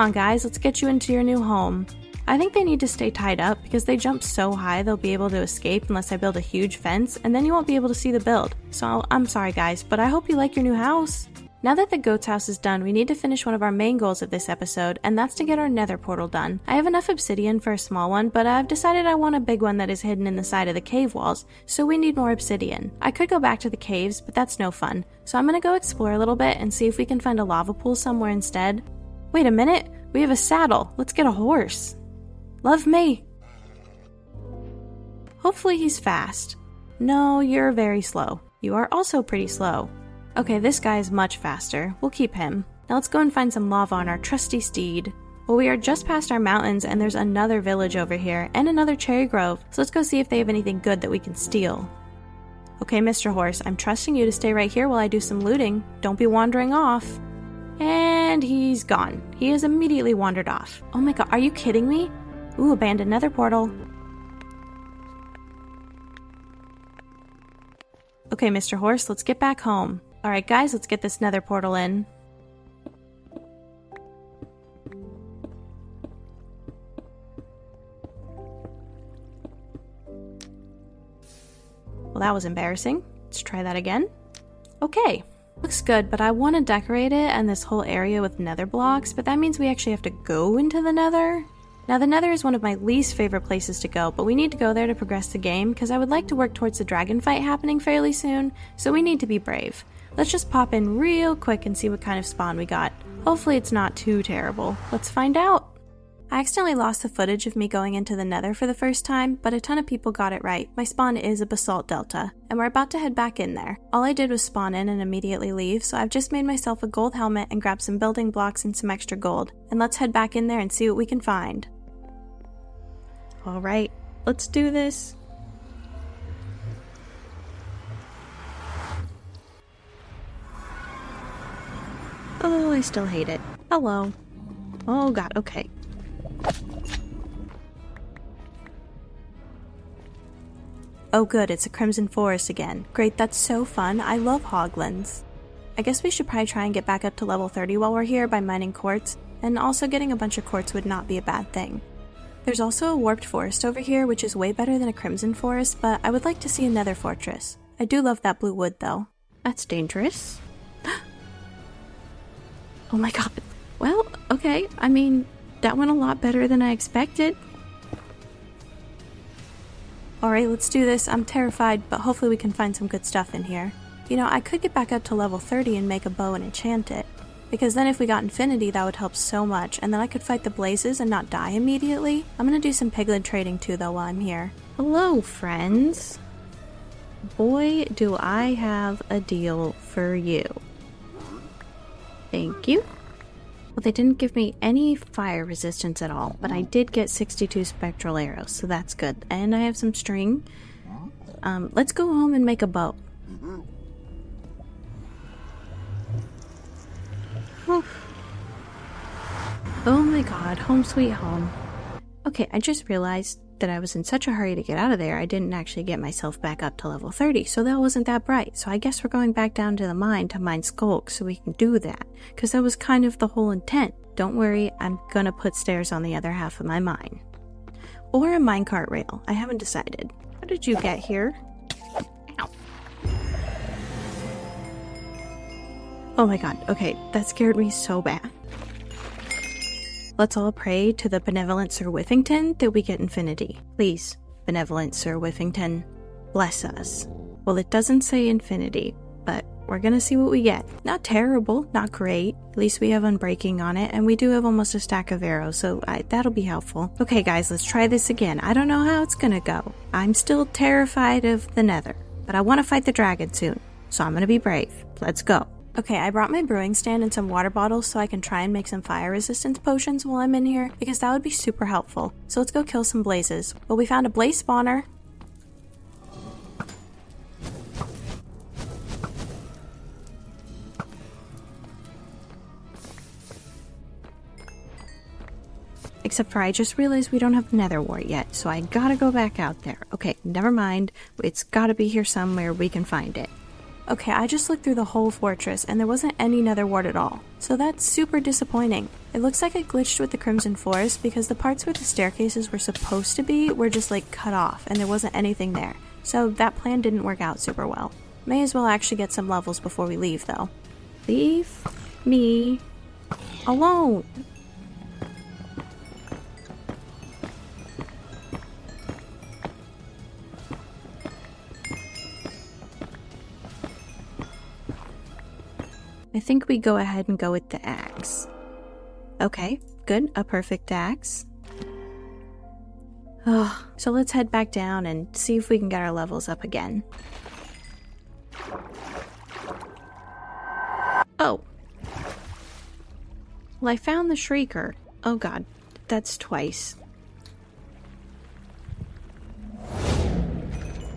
On, guys, let's get you into your new home. I think they need to stay tied up because they jump so high they'll be able to escape unless I build a huge fence, and then you won't be able to see the build. So I'm sorry, guys, but I hope you like your new house. Now that the goat's house is done, we need to finish one of our main goals of this episode, and that's to get our nether portal done. I have enough obsidian for a small one, but I've decided I want a big one that is hidden in the side of the cave walls, so we need more obsidian. I could go back to the caves, but that's no fun, so I'm gonna go explore a little bit and see if we can find a lava pool somewhere instead. Wait a minute, we have a saddle. Let's get a horse. Love me. Hopefully he's fast. No, you're very slow. You are also pretty slow. Okay, this guy is much faster. We'll keep him. Now let's go and find some lava on our trusty steed. Well, we are just past our mountains and there's another village over here and another cherry grove, so let's go see if they have anything good that we can steal. Okay, Mr. Horse, I'm trusting you to stay right here while I do some looting. Don't be wandering off. And he's gone. He has immediately wandered off. Oh my god, are you kidding me? Ooh, abandoned nether portal. Okay, Mr. Horse, let's get back home. Alright, guys, let's get this nether portal in. Well, that was embarrassing. Let's try that again. Okay, Looks good, but I want to decorate it and this whole area with nether blocks, but that means we actually have to go into the nether. Now, the nether is one of my least favorite places to go, but we need to go there to progress the game because I would like to work towards the dragon fight happening fairly soon, so we need to be brave. Let's just pop in real quick and see what kind of spawn we got. Hopefully, it's not too terrible. Let's find out. I accidentally lost the footage of me going into the nether for the first time, but a ton of people got it right. My spawn is a basalt delta, and we're about to head back in there. All I did was spawn in and immediately leave, so I've just made myself a gold helmet and grabbed some building blocks and some extra gold. And let's head back in there and see what we can find. Alright, let's do this. Oh, I still hate it. Hello. Oh god, okay. Oh good, it's a Crimson Forest again. Great, that's so fun. I love Hoglins. I guess we should probably try and get back up to level 30 while we're here by mining quartz, and also getting a bunch of quartz would not be a bad thing. There's also a warped forest over here, which is way better than a crimson forest, but I would like to see another fortress. I do love that blue wood though. That's dangerous. (gasps) oh my god. Well, okay, I mean, that went a lot better than I expected. Alright, let's do this. I'm terrified, but hopefully we can find some good stuff in here. You know, I could get back up to level 30 and make a bow and enchant it. Because then if we got infinity, that would help so much, and then I could fight the blazes and not die immediately. I'm gonna do some piglin trading too, though, while I'm here. Hello, friends. Boy, do I have a deal for you. Thank you. Well, they didn't give me any fire resistance at all, but I did get 62 spectral arrows, so that's good. And I have some string. Um, let's go home and make a bow. Oh. oh my god, home sweet home. Okay, I just realized that I was in such a hurry to get out of there, I didn't actually get myself back up to level 30, so that wasn't that bright. So I guess we're going back down to the mine to mine Sculk so we can do that, because that was kind of the whole intent. Don't worry, I'm gonna put stairs on the other half of my mine. Or a minecart rail, I haven't decided. How did you get here? Ow. Oh my god, okay, that scared me so bad. Let's all pray to the benevolent Sir Whiffington that we get infinity. Please, benevolent Sir Whiffington, bless us. Well, it doesn't say infinity, but we're gonna see what we get. Not terrible, not great. At least we have unbreaking on it, and we do have almost a stack of arrows, so I, that'll be helpful. Okay, guys, let's try this again. I don't know how it's gonna go. I'm still terrified of the nether, but I wanna fight the dragon soon, so I'm gonna be brave. Let's go. Okay, I brought my brewing stand and some water bottles so I can try and make some fire resistance potions while I'm in here, because that would be super helpful. So let's go kill some blazes. Well, we found a blaze spawner. Except for I just realized we don't have nether wart yet, so I gotta go back out there. Okay, never mind. It's gotta be here somewhere we can find it. Okay, I just looked through the whole fortress and there wasn't any nether wart at all. So that's super disappointing. It looks like it glitched with the Crimson Forest because the parts where the staircases were supposed to be were just like cut off and there wasn't anything there. So that plan didn't work out super well. May as well actually get some levels before we leave though. Leave me alone. I think we go ahead and go with the axe. Okay, good. A perfect axe. Oh, so let's head back down and see if we can get our levels up again. Oh. Well, I found the Shrieker. Oh god, that's twice.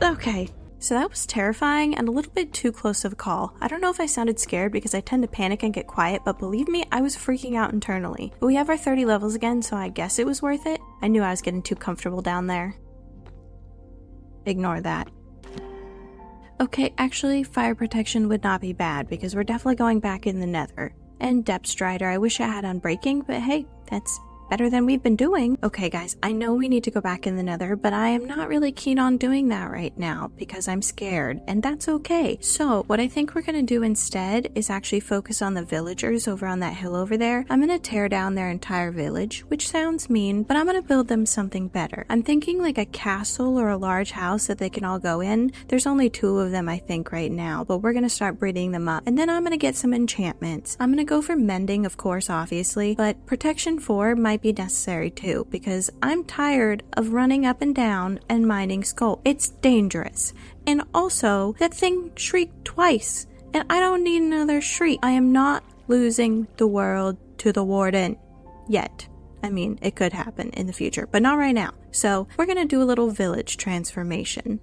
Okay, so that was terrifying and a little bit too close of a call. I don't know if I sounded scared because I tend to panic and get quiet, but believe me, I was freaking out internally. But we have our 30 levels again, so I guess it was worth it. I knew I was getting too comfortable down there. Ignore that. Okay, actually, fire protection would not be bad because we're definitely going back in the nether. And depth strider, I wish I had unbreaking, but hey, that's better than we've been doing. Okay, guys, I know we need to go back in the nether, but I am not really keen on doing that right now because I'm scared, and that's okay. So, what I think we're gonna do instead is actually focus on the villagers over on that hill over there. I'm gonna tear down their entire village, which sounds mean, but I'm gonna build them something better. I'm thinking like a castle or a large house that they can all go in. There's only two of them, I think, right now, but we're gonna start breeding them up. And then I'm gonna get some enchantments. I'm gonna go for mending, of course, obviously, but protection 4 might be necessary too, because I'm tired of running up and down and mining sculk. It's dangerous. And also, that thing shrieked twice, and I don't need another shriek. I am not losing the world to the warden yet. I mean, it could happen in the future, but not right now. So, we're gonna do a little village transformation.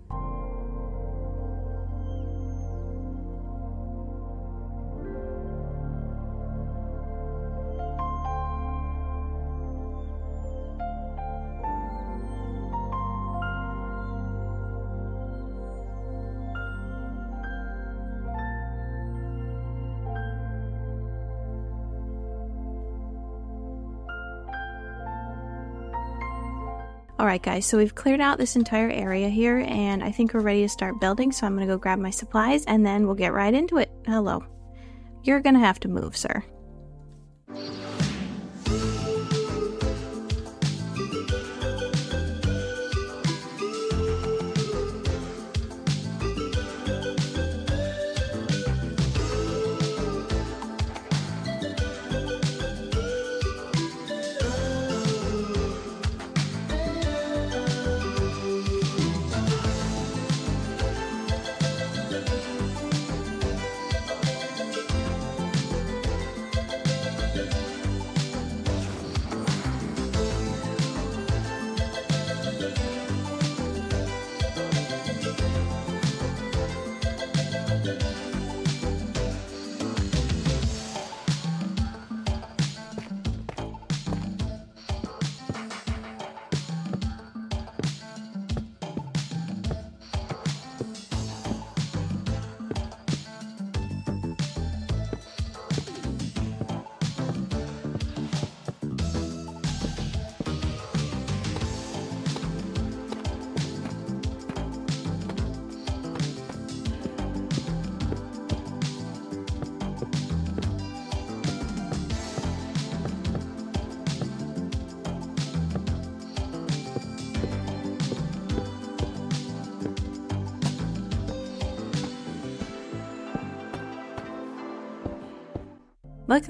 Alright, guys, so we've cleared out this entire area here, and I think we're ready to start building, so I'm gonna go grab my supplies and then we'll get right into it. Hello. You're gonna have to move, sir.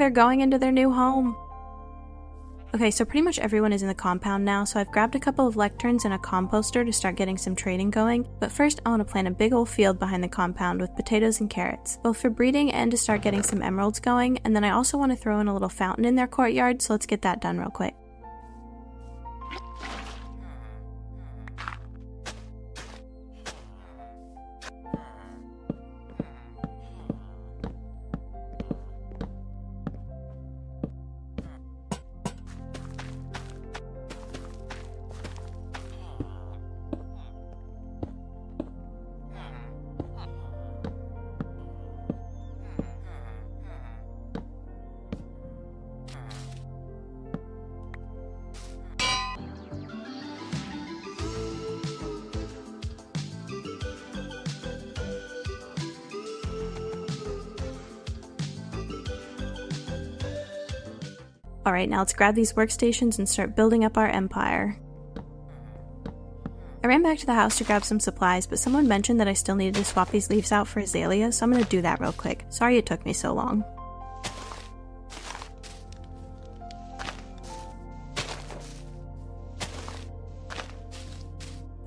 They're going into their new home. Okay, so pretty much everyone is in the compound now, so I've grabbed a couple of lecterns and a composter to start getting some trading going. But first, I want to plant a big old field behind the compound with potatoes and carrots, both for breeding and to start getting some emeralds going. And then I also want to throw in a little fountain in their courtyard, so let's get that done real quick. Alright, now let's grab these workstations and start building up our empire. I ran back to the house to grab some supplies, but someone mentioned that I still needed to swap these leaves out for azalea, so I'm gonna do that real quick. Sorry it took me so long.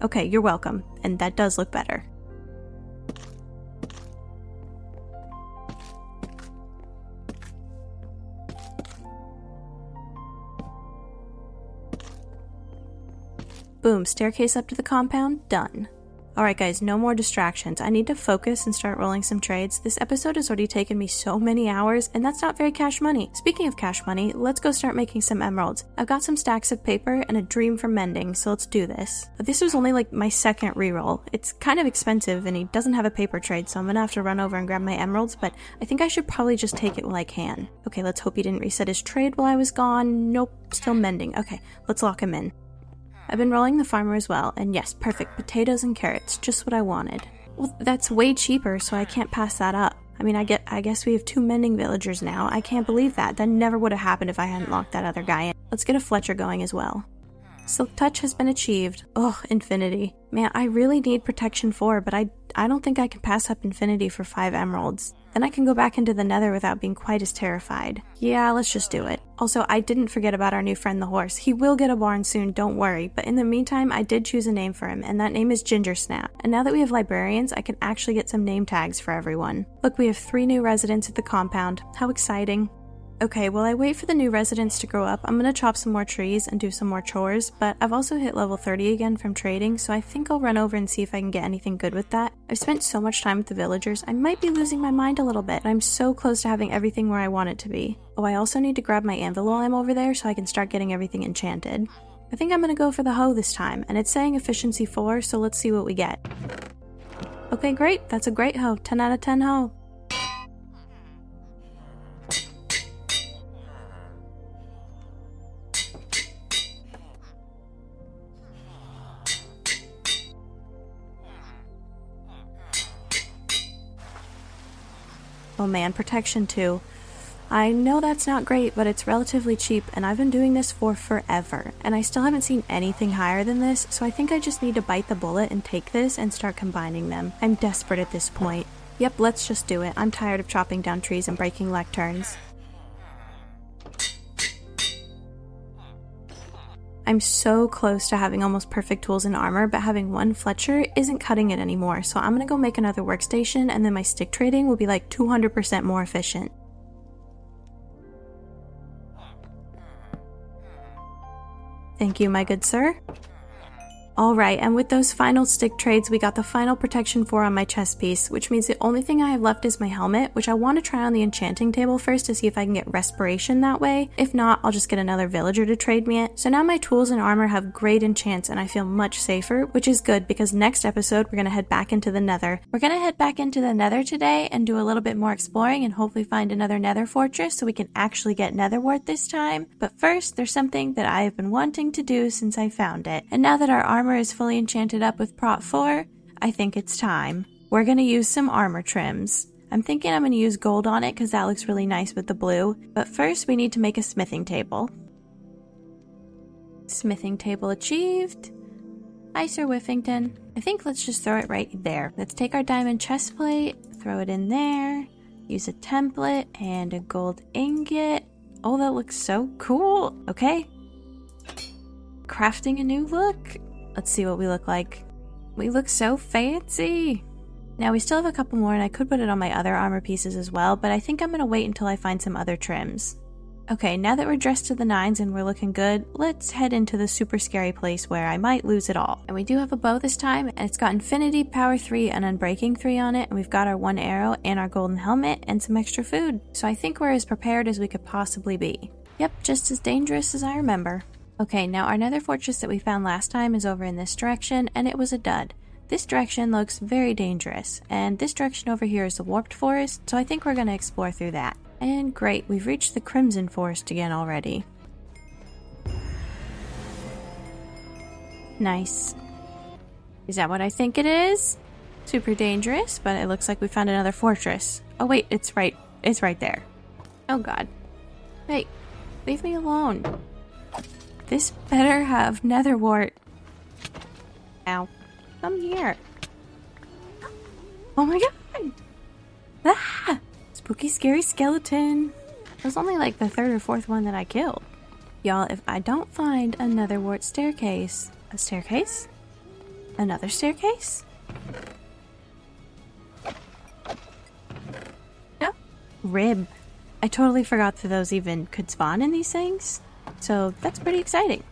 Okay, you're welcome, and that does look better. Boom, staircase up to the compound, done. Alright, guys, no more distractions. I need to focus and start rolling some trades. This episode has already taken me so many hours, and that's not very cash money. Speaking of cash money, let's go start making some emeralds. I've got some stacks of paper and a dream for mending, so let's do this. But this was only like my second reroll. It's kind of expensive, and he doesn't have a paper trade, so I'm gonna have to run over and grab my emeralds, but I think I should probably just take it while I can. Okay, let's hope he didn't reset his trade while I was gone. Nope, still mending. Okay, let's lock him in. I've been rolling the farmer as well, and yes, perfect potatoes and carrots, just what I wanted. Well, that's way cheaper, so I can't pass that up. I mean, I get I guess we have two mending villagers now. I can't believe that. That never would have happened if I hadn't locked that other guy in. Let's get a Fletcher going as well. Silk Touch has been achieved. Oh, Infinity. Man, I really need Protection 4, but I I don't think I can pass up Infinity for 5 emeralds. Then I can go back into the nether without being quite as terrified. Yeah, let's just do it. Also, I didn't forget about our new friend the horse. He will get a barn soon, don't worry. But in the meantime, I did choose a name for him, and that name is Ginger Snap. And now that we have librarians, I can actually get some name tags for everyone. Look, we have three new residents at the compound. How exciting. Okay, while I wait for the new residents to grow up, I'm gonna chop some more trees and do some more chores, but I've also hit level 30 again from trading, so I think I'll run over and see if I can get anything good with that. I've spent so much time with the villagers, I might be losing my mind a little bit, I'm so close to having everything where I want it to be. Oh, I also need to grab my anvil while I'm over there so I can start getting everything enchanted. I think I'm gonna go for the hoe this time, and it's saying efficiency 4, so let's see what we get. Okay, great, that's a great hoe, 10 out of 10 hoe. Oh man, protection too. I know that's not great, but it's relatively cheap, and I've been doing this for forever, and I still haven't seen anything higher than this, so I think I just need to bite the bullet and take this and start combining them. I'm desperate at this point. Yep, let's just do it. I'm tired of chopping down trees and breaking lecterns. I'm so close to having almost perfect tools and armor, but having one Fletcher isn't cutting it anymore, so I'm gonna go make another workstation and then my stick trading will be like 200% more efficient. Thank you, my good sir. Alright, and with those final stick trades, we got the final protection 4 on my chest piece, which means the only thing I have left is my helmet, which I want to try on the enchanting table first to see if I can get respiration that way. If not, I'll just get another villager to trade me it. So now my tools and armor have great enchants and I feel much safer, which is good because next episode we're going to head back into the nether. We're going to head back into the nether today and do a little bit more exploring and hopefully find another nether fortress so we can actually get nether wart this time. But first, there's something that I have been wanting to do since I found it. And now that our armor armor is fully enchanted up with Prot 4, I think it's time. We're going to use some armor trims. I'm thinking I'm going to use gold on it because that looks really nice with the blue. But first, we need to make a smithing table. Smithing table achieved. Hi, Sir Whiffington. I think let's just throw it right there. Let's take our diamond chest plate, throw it in there, use a template and a gold ingot. Oh, that looks so cool. Okay. Crafting a new look. Let's see what we look like. We look so fancy! Now we still have a couple more and I could put it on my other armor pieces as well, but I think I'm gonna wait until I find some other trims. Okay, now that we're dressed to the nines and we're looking good, let's head into the super scary place where I might lose it all. And we do have a bow this time, and it's got Infinity, Power 3, and Unbreaking 3 on it, and we've got our one arrow and our golden helmet and some extra food. So I think we're as prepared as we could possibly be. Yep, just as dangerous as I remember. Okay, now our nether fortress that we found last time is over in this direction, and it was a dud. This direction looks very dangerous, and this direction over here is the warped forest, so I think we're going to explore through that. And great, we've reached the crimson forest again already. Nice. Is that what I think it is? Super dangerous, but it looks like we found another fortress. Oh wait, it's right, it's right there. Oh god. Hey, leave me alone. This better have nether wart. Ow. Come here. Oh my god! Ah! Spooky, scary skeleton. It was only like the third or fourth one that I killed. Y'all, if I don't find another wart staircase... A staircase? Another staircase? Oh, rib. I totally forgot that those even could spawn in these things. So that's pretty exciting.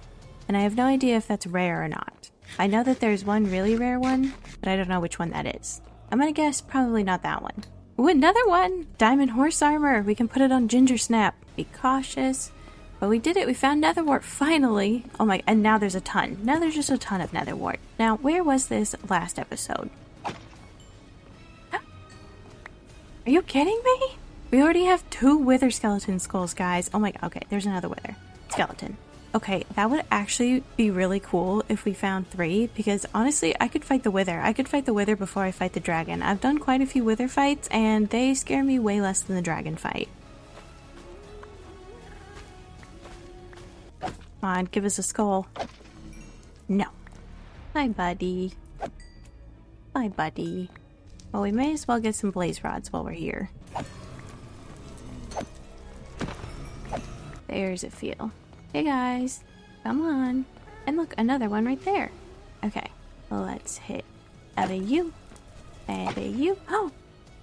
And I have no idea if that's rare or not. I know that there's one really rare one, but I don't know which one that is. I'm gonna guess probably not that one. Ooh, another one! Diamond horse armor! We can put it on Ginger Snap. Be cautious. But we did it, we found Netherwart finally! Oh my, and now there's a ton. Now there's just a ton of Netherwart. Now, where was this last episode? (gasps) Are you kidding me? We already have two wither skeleton skulls, guys. Oh my, okay, there's another wither skeleton. Okay, that would actually be really cool if we found three, because honestly, I could fight the Wither. I could fight the Wither before I fight the dragon. I've done quite a few Wither fights, and they scare me way less than the dragon fight. Come on, give us a skull. No. Hi, buddy. Hi, buddy. Well, we may as well get some blaze rods while we're here. There's a feel. Hey guys, come on. And look, another one right there. Okay, let's hit out you. Oh,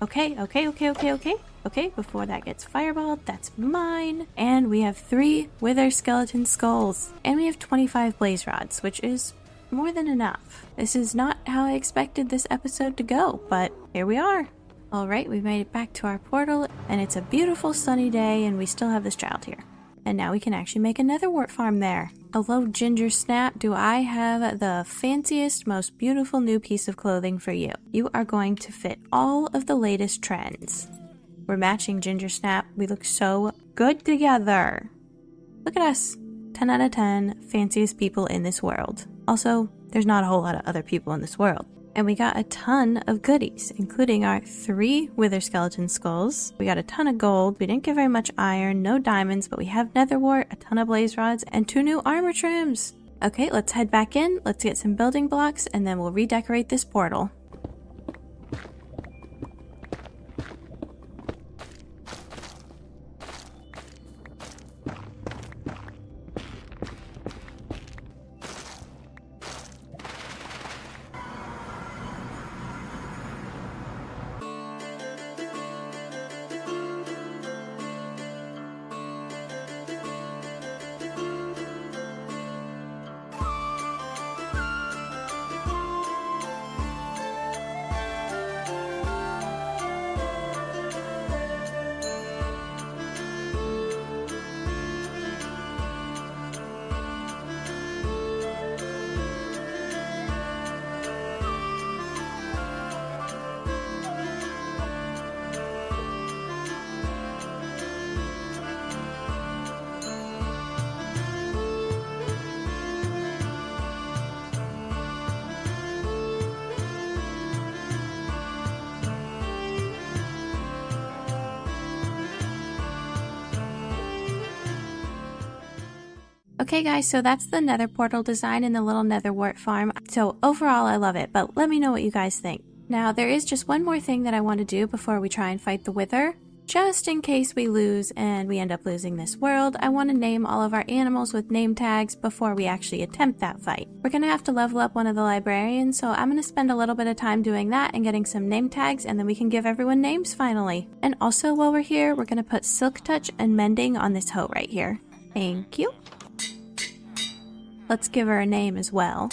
okay, okay, okay, okay, okay. Okay, before that gets fireballed, that's mine. And we have three wither skeleton skulls. And we have 25 blaze rods, which is more than enough. This is not how I expected this episode to go, but here we are. Alright, we made it back to our portal, and it's a beautiful sunny day, and we still have this child here. And now we can actually make another wart farm there. Hello, Ginger Snap. Do I have the fanciest, most beautiful new piece of clothing for you? You are going to fit all of the latest trends. We're matching Ginger Snap. We look so good together. Look at us. 10 out of 10 fanciest people in this world. Also, there's not a whole lot of other people in this world. And we got a ton of goodies, including our three wither skeleton skulls. We got a ton of gold. We didn't get very much iron, no diamonds, but we have nether wart, a ton of blaze rods, and two new armor trims. Okay, let's head back in. Let's get some building blocks, and then we'll redecorate this portal. Okay guys, so that's the nether portal design in the little nether wart farm. So overall I love it, but let me know what you guys think. Now there is just one more thing that I want to do before we try and fight the wither. Just in case we lose and we end up losing this world, I want to name all of our animals with name tags before we actually attempt that fight. We're going to have to level up one of the librarians, so I'm going to spend a little bit of time doing that and getting some name tags, and then we can give everyone names finally. And also while we're here, we're going to put Silk Touch and Mending on this hoe right here. Thank you. Let's give her a name as well.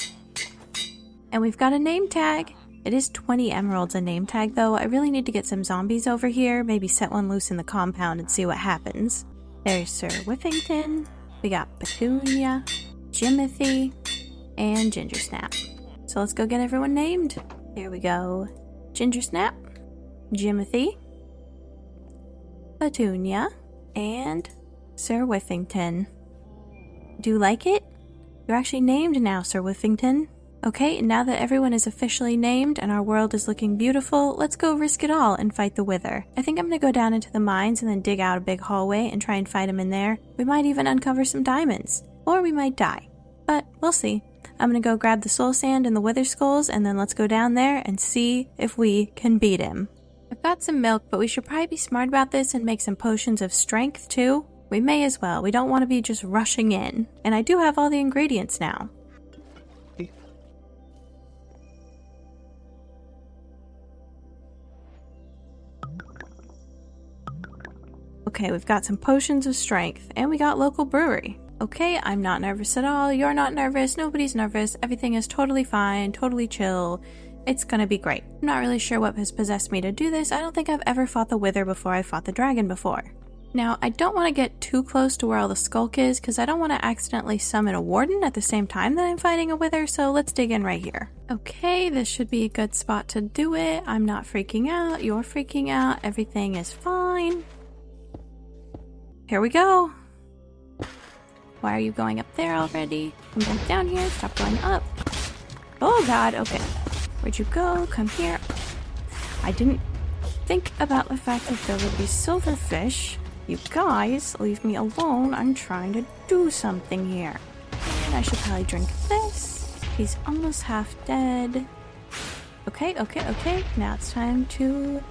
And we've got a name tag. It is 20 emeralds a name tag though. I really need to get some zombies over here, maybe set one loose in the compound and see what happens. There's Sir Whiffington. We got Petunia, Jimothy, and Ginger Snap. So let's go get everyone named. Here we go. Ginger Snap, Jimothy, Petunia, and Sir Whiffington. Do you like it? You're actually named now, Sir Whiffington. Okay, now that everyone is officially named and our world is looking beautiful, let's go risk it all and fight the Wither. I think I'm gonna go down into the mines and then dig out a big hallway and try and fight him in there. We might even uncover some diamonds. Or we might die. But we'll see. I'm gonna go grab the soul sand and the wither skulls and then let's go down there and see if we can beat him. I've got some milk, but we should probably be smart about this and make some potions of strength too. We may as well. We don't want to be just rushing in. And I do have all the ingredients now. Okay, we've got some potions of strength, and we got local brewery. Okay, I'm not nervous at all. You're not nervous. Nobody's nervous. Everything is totally fine, totally chill. It's gonna be great. I'm not really sure what has possessed me to do this. I don't think I've ever fought the Wither before I fought the dragon before. Now, I don't want to get too close to where all the sculk is because I don't want to accidentally summon a warden at the same time that I'm fighting a wither, so let's dig in right here. Okay, this should be a good spot to do it. I'm not freaking out, you're freaking out, everything is fine. Here we go. Why are you going up there already? Come back down here, stop going up. Oh god, okay. Where'd you go? Come here. I didn't think about the fact that there would be silverfish you guys, leave me alone. I'm trying to do something here. I should probably drink this. He's almost half dead. Okay, okay, okay. Now it's time to...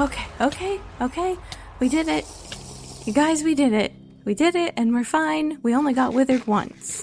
Okay, okay, okay. We did it. You guys, we did it. We did it, and we're fine. We only got withered once.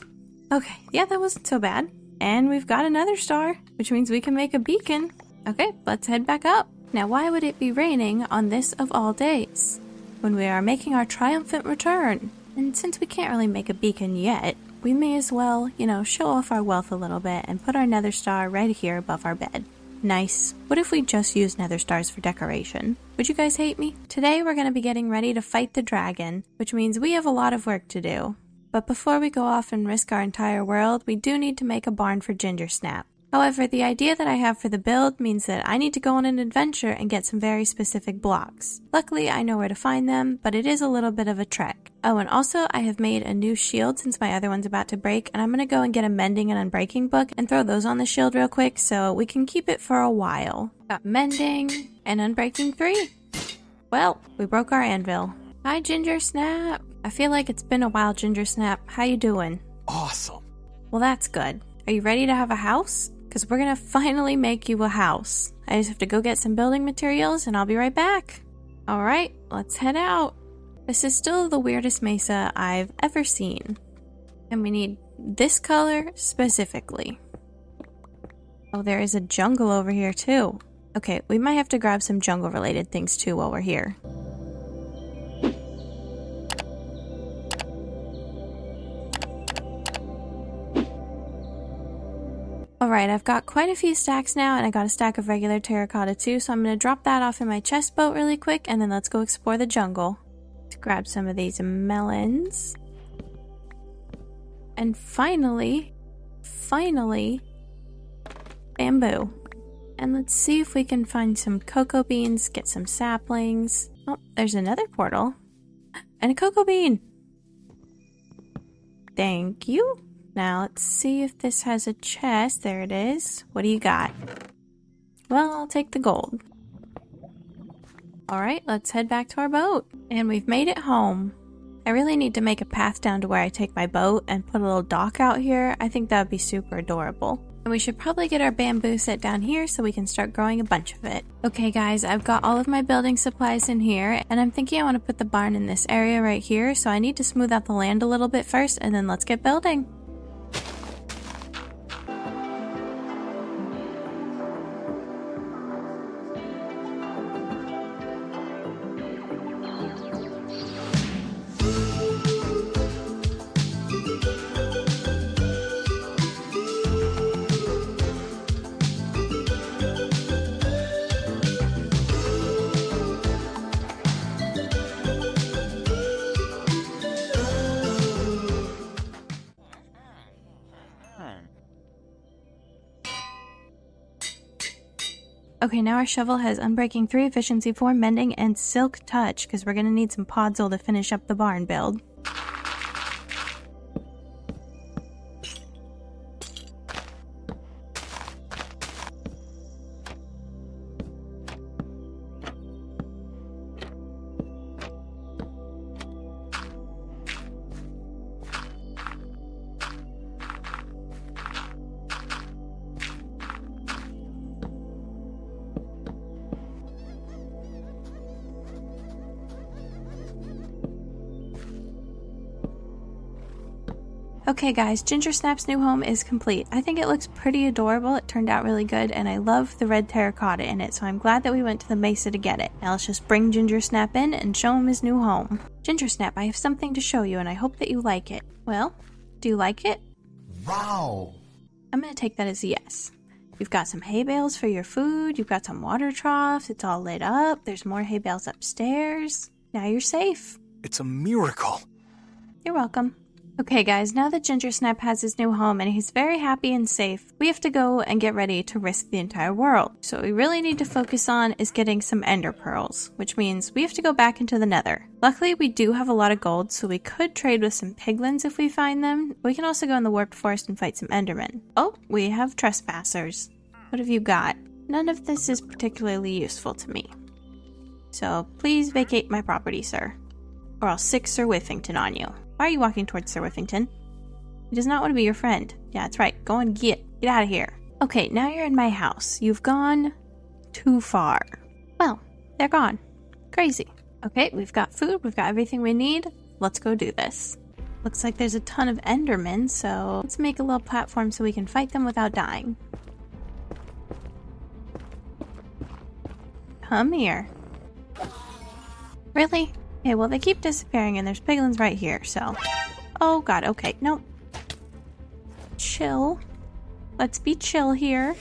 Okay, yeah, that wasn't so bad. And we've got another star, which means we can make a beacon. Okay, let's head back up. Now, why would it be raining on this of all days? When we are making our triumphant return. And since we can't really make a beacon yet, we may as well, you know, show off our wealth a little bit and put our nether star right here above our bed. Nice. What if we just use nether stars for decoration? Would you guys hate me? Today we're going to be getting ready to fight the dragon, which means we have a lot of work to do. But before we go off and risk our entire world, we do need to make a barn for Ginger Snap. However, the idea that I have for the build means that I need to go on an adventure and get some very specific blocks. Luckily, I know where to find them, but it is a little bit of a trek. Oh, and also, I have made a new shield since my other one's about to break, and I'm gonna go and get a mending and unbreaking book and throw those on the shield real quick so we can keep it for a while. Got mending and unbreaking 3. Well, we broke our anvil. Hi, Ginger Snap. I feel like it's been a while, Ginger Snap. How you doing? Awesome. Well, that's good. Are you ready to have a house? Because we're gonna (laughs) finally make you a house. I just have to go get some building materials and I'll be right back. Alright, let's head out. This is still the weirdest mesa I've ever seen. And we need this color specifically. Oh, there is a jungle over here too. Okay, we might have to grab some jungle related things too while we're here. Alright, I've got quite a few stacks now, and I got a stack of regular terracotta too, so I'm going to drop that off in my chest boat really quick, and then let's go explore the jungle. To grab some of these melons. And finally, finally, bamboo. And let's see if we can find some cocoa beans, get some saplings. Oh, there's another portal. (gasps) And a cocoa bean! Thank you. Now let's see if this has a chest. There it is. What do you got? Well, I'll take the gold. Alright, let's head back to our boat. And we've made it home. I really need to make a path down to where I take my boat and put a little dock out here. I think that would be super adorable. And we should probably get our bamboo set down here so we can start growing a bunch of it. Okay guys, I've got all of my building supplies in here and I'm thinking I want to put the barn in this area right here so I need to smooth out the land a little bit first and then let's get building. Okay, now our shovel has Unbreaking 3, Efficiency 4, Mending, and Silk Touch, because we're going to need some podzol to finish up the barn build. Okay guys, Ginger Snap's new home is complete. I think it looks pretty adorable, it turned out really good, and I love the red terracotta in it, so I'm glad that we went to the mesa to get it. Now let's just bring Ginger Snap in and show him his new home. Ginger Snap, I have something to show you and I hope that you like it. Well, do you like it? Wow! I'm gonna take that as a yes. You've got some hay bales for your food, you've got some water troughs, it's all lit up, there's more hay bales upstairs. Now you're safe. It's a miracle! You're welcome. Okay, guys, now that Ginger Snap has his new home and he's very happy and safe, we have to go and get ready to risk the entire world. So, what we really need to focus on is getting some ender pearls, which means we have to go back into the nether. Luckily, we do have a lot of gold, so we could trade with some piglins if we find them. We can also go in the warped forest and fight some endermen. Oh, we have trespassers. What have you got? None of this is particularly useful to me. So, please vacate my property, sir, or I'll sic Sir Whiffington on you. Why are you walking towards Sir Whiffington? He does not want to be your friend. Yeah, that's right. Go and get. Get out of here. Okay, now you're in my house. You've gone too far. Well, they're gone. Crazy. Okay, we've got food. We've got everything we need. Let's go do this. Looks like there's a ton of Endermen, so let's make a little platform so we can fight them without dying. Come here. Really? Okay, well, they keep disappearing, and there's piglins right here, so... Oh, God, okay, nope. Chill. Let's be chill here.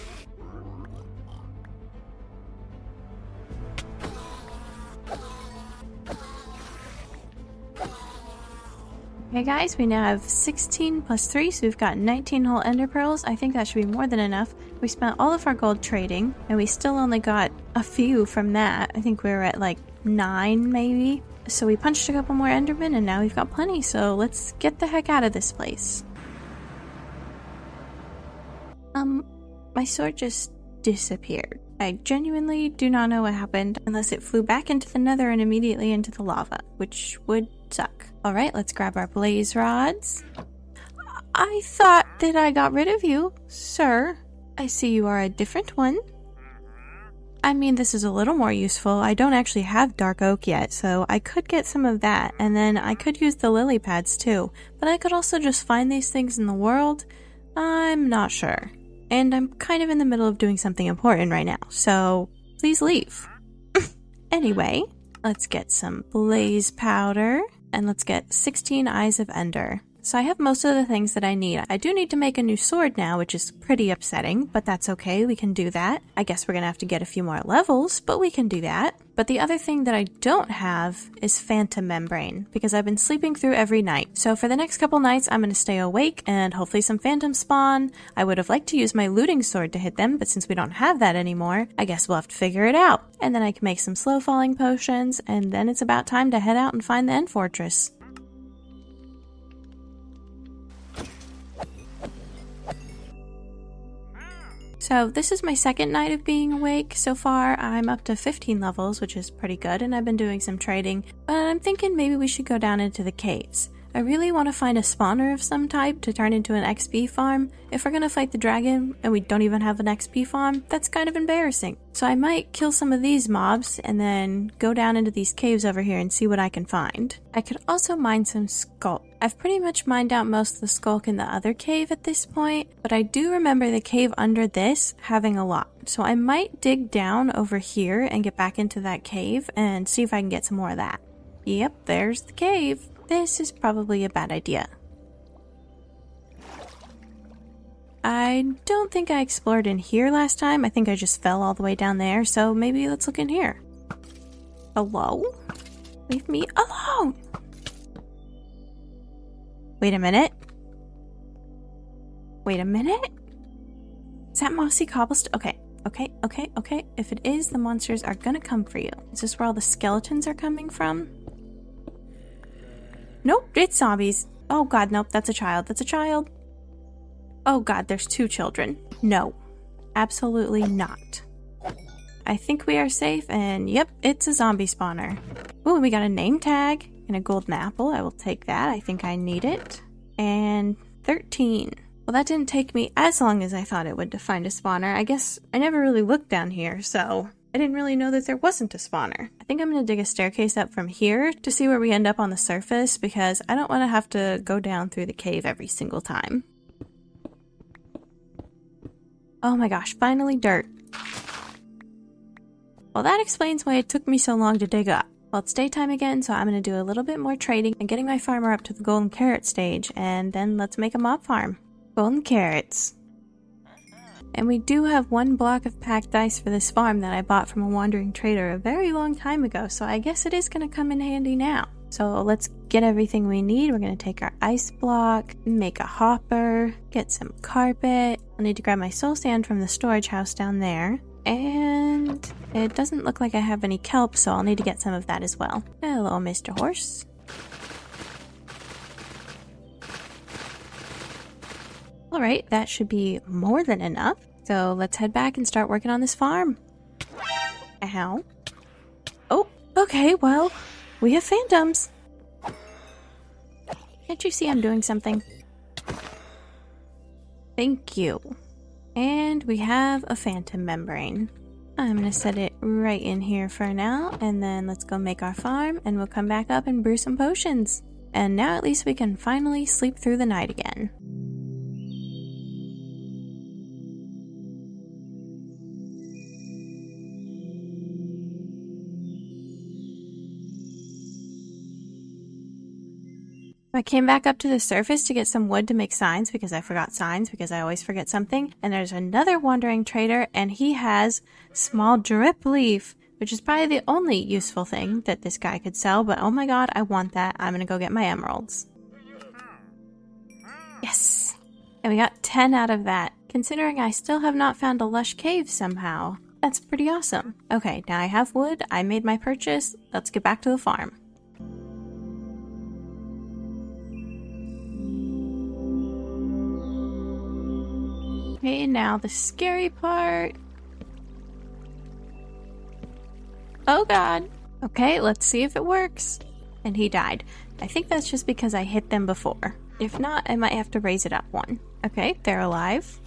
Okay guys, we now have 16 plus 3, so we've got 19 whole ender pearls. I think that should be more than enough. We spent all of our gold trading, and we still only got a few from that. I think we were at like 9 maybe. So we punched a couple more endermen, and now we've got plenty, so let's get the heck out of this place. Um, my sword just disappeared. I genuinely do not know what happened unless it flew back into the nether and immediately into the lava, which would suck. Alright, let's grab our blaze rods. I thought that I got rid of you, sir. I see you are a different one. I mean, this is a little more useful. I don't actually have dark oak yet, so I could get some of that, and then I could use the lily pads too. But I could also just find these things in the world. I'm not sure. And I'm kind of in the middle of doing something important right now, so please leave. (laughs) anyway, let's get some blaze powder and let's get 16 Eyes of Ender. So I have most of the things that I need. I do need to make a new sword now, which is pretty upsetting, but that's okay. We can do that. I guess we're gonna have to get a few more levels, but we can do that. But the other thing that I don't have is Phantom Membrane, because I've been sleeping through every night. So for the next couple nights, I'm gonna stay awake and hopefully some phantoms spawn. I would have liked to use my looting sword to hit them, but since we don't have that anymore, I guess we'll have to figure it out. And then I can make some slow falling potions, and then it's about time to head out and find the end fortress. So this is my second night of being awake. So far, I'm up to 15 levels, which is pretty good, and I've been doing some trading. But I'm thinking maybe we should go down into the caves. I really want to find a spawner of some type to turn into an XP farm. If we're gonna fight the dragon and we don't even have an XP farm, that's kind of embarrassing. So I might kill some of these mobs and then go down into these caves over here and see what I can find. I could also mine some sculk. I've pretty much mined out most of the sculk in the other cave at this point, but I do remember the cave under this having a lot. So I might dig down over here and get back into that cave and see if I can get some more of that. Yep, there's the cave. This is probably a bad idea. I don't think I explored in here last time. I think I just fell all the way down there, so maybe let's look in here. Hello? Leave me alone! Wait a minute. Wait a minute? Is that mossy cobblestone? Okay, okay, okay, okay. If it is, the monsters are gonna come for you. Is this where all the skeletons are coming from? Nope, it's zombies. Oh god, nope, that's a child. That's a child. Oh god, there's two children. No, absolutely not. I think we are safe, and yep, it's a zombie spawner. Ooh, we got a name tag and a golden apple. I will take that. I think I need it. And 13. Well, that didn't take me as long as I thought it would to find a spawner. I guess I never really looked down here, so I didn't really know that there wasn't a spawner. I think I'm going to dig a staircase up from here to see where we end up on the surface because I don't want to have to go down through the cave every single time. Oh my gosh, finally dirt. Well, that explains why it took me so long to dig up. Well, it's daytime again, so I'm going to do a little bit more trading and getting my farmer up to the golden carrot stage, and then let's make a mob farm. Golden carrots. And we do have one block of packed ice for this farm that I bought from a wandering trader a very long time ago, so I guess it is going to come in handy now. So let's get everything we need. We're going to take our ice block, make a hopper, get some carpet. I'll need to grab my soul sand from the storage house down there. And it doesn't look like I have any kelp, so I'll need to get some of that as well. Hello, Mr. Horse. Alright, that should be more than enough. So let's head back and start working on this farm. Ow. Oh, okay, well, we have phantoms. Can't you see I'm doing something? Thank you. And we have a phantom membrane. I'm gonna set it right in here for now, and then let's go make our farm, and we'll come back up and brew some potions. And now at least we can finally sleep through the night again. I came back up to the surface to get some wood to make signs because I forgot signs because I always forget something. And there's another wandering trader and he has small drip leaf, which is probably the only useful thing that this guy could sell. But oh my god, I want that. I'm gonna go get my emeralds. Yes! And we got 10 out of that, considering I still have not found a lush cave somehow. That's pretty awesome. Okay, now I have wood, I made my purchase, let's get back to the farm. Okay, now the scary part. Oh god. Okay, let's see if it works. And he died. I think that's just because I hit them before. If not, I might have to raise it up one. Okay, they're alive.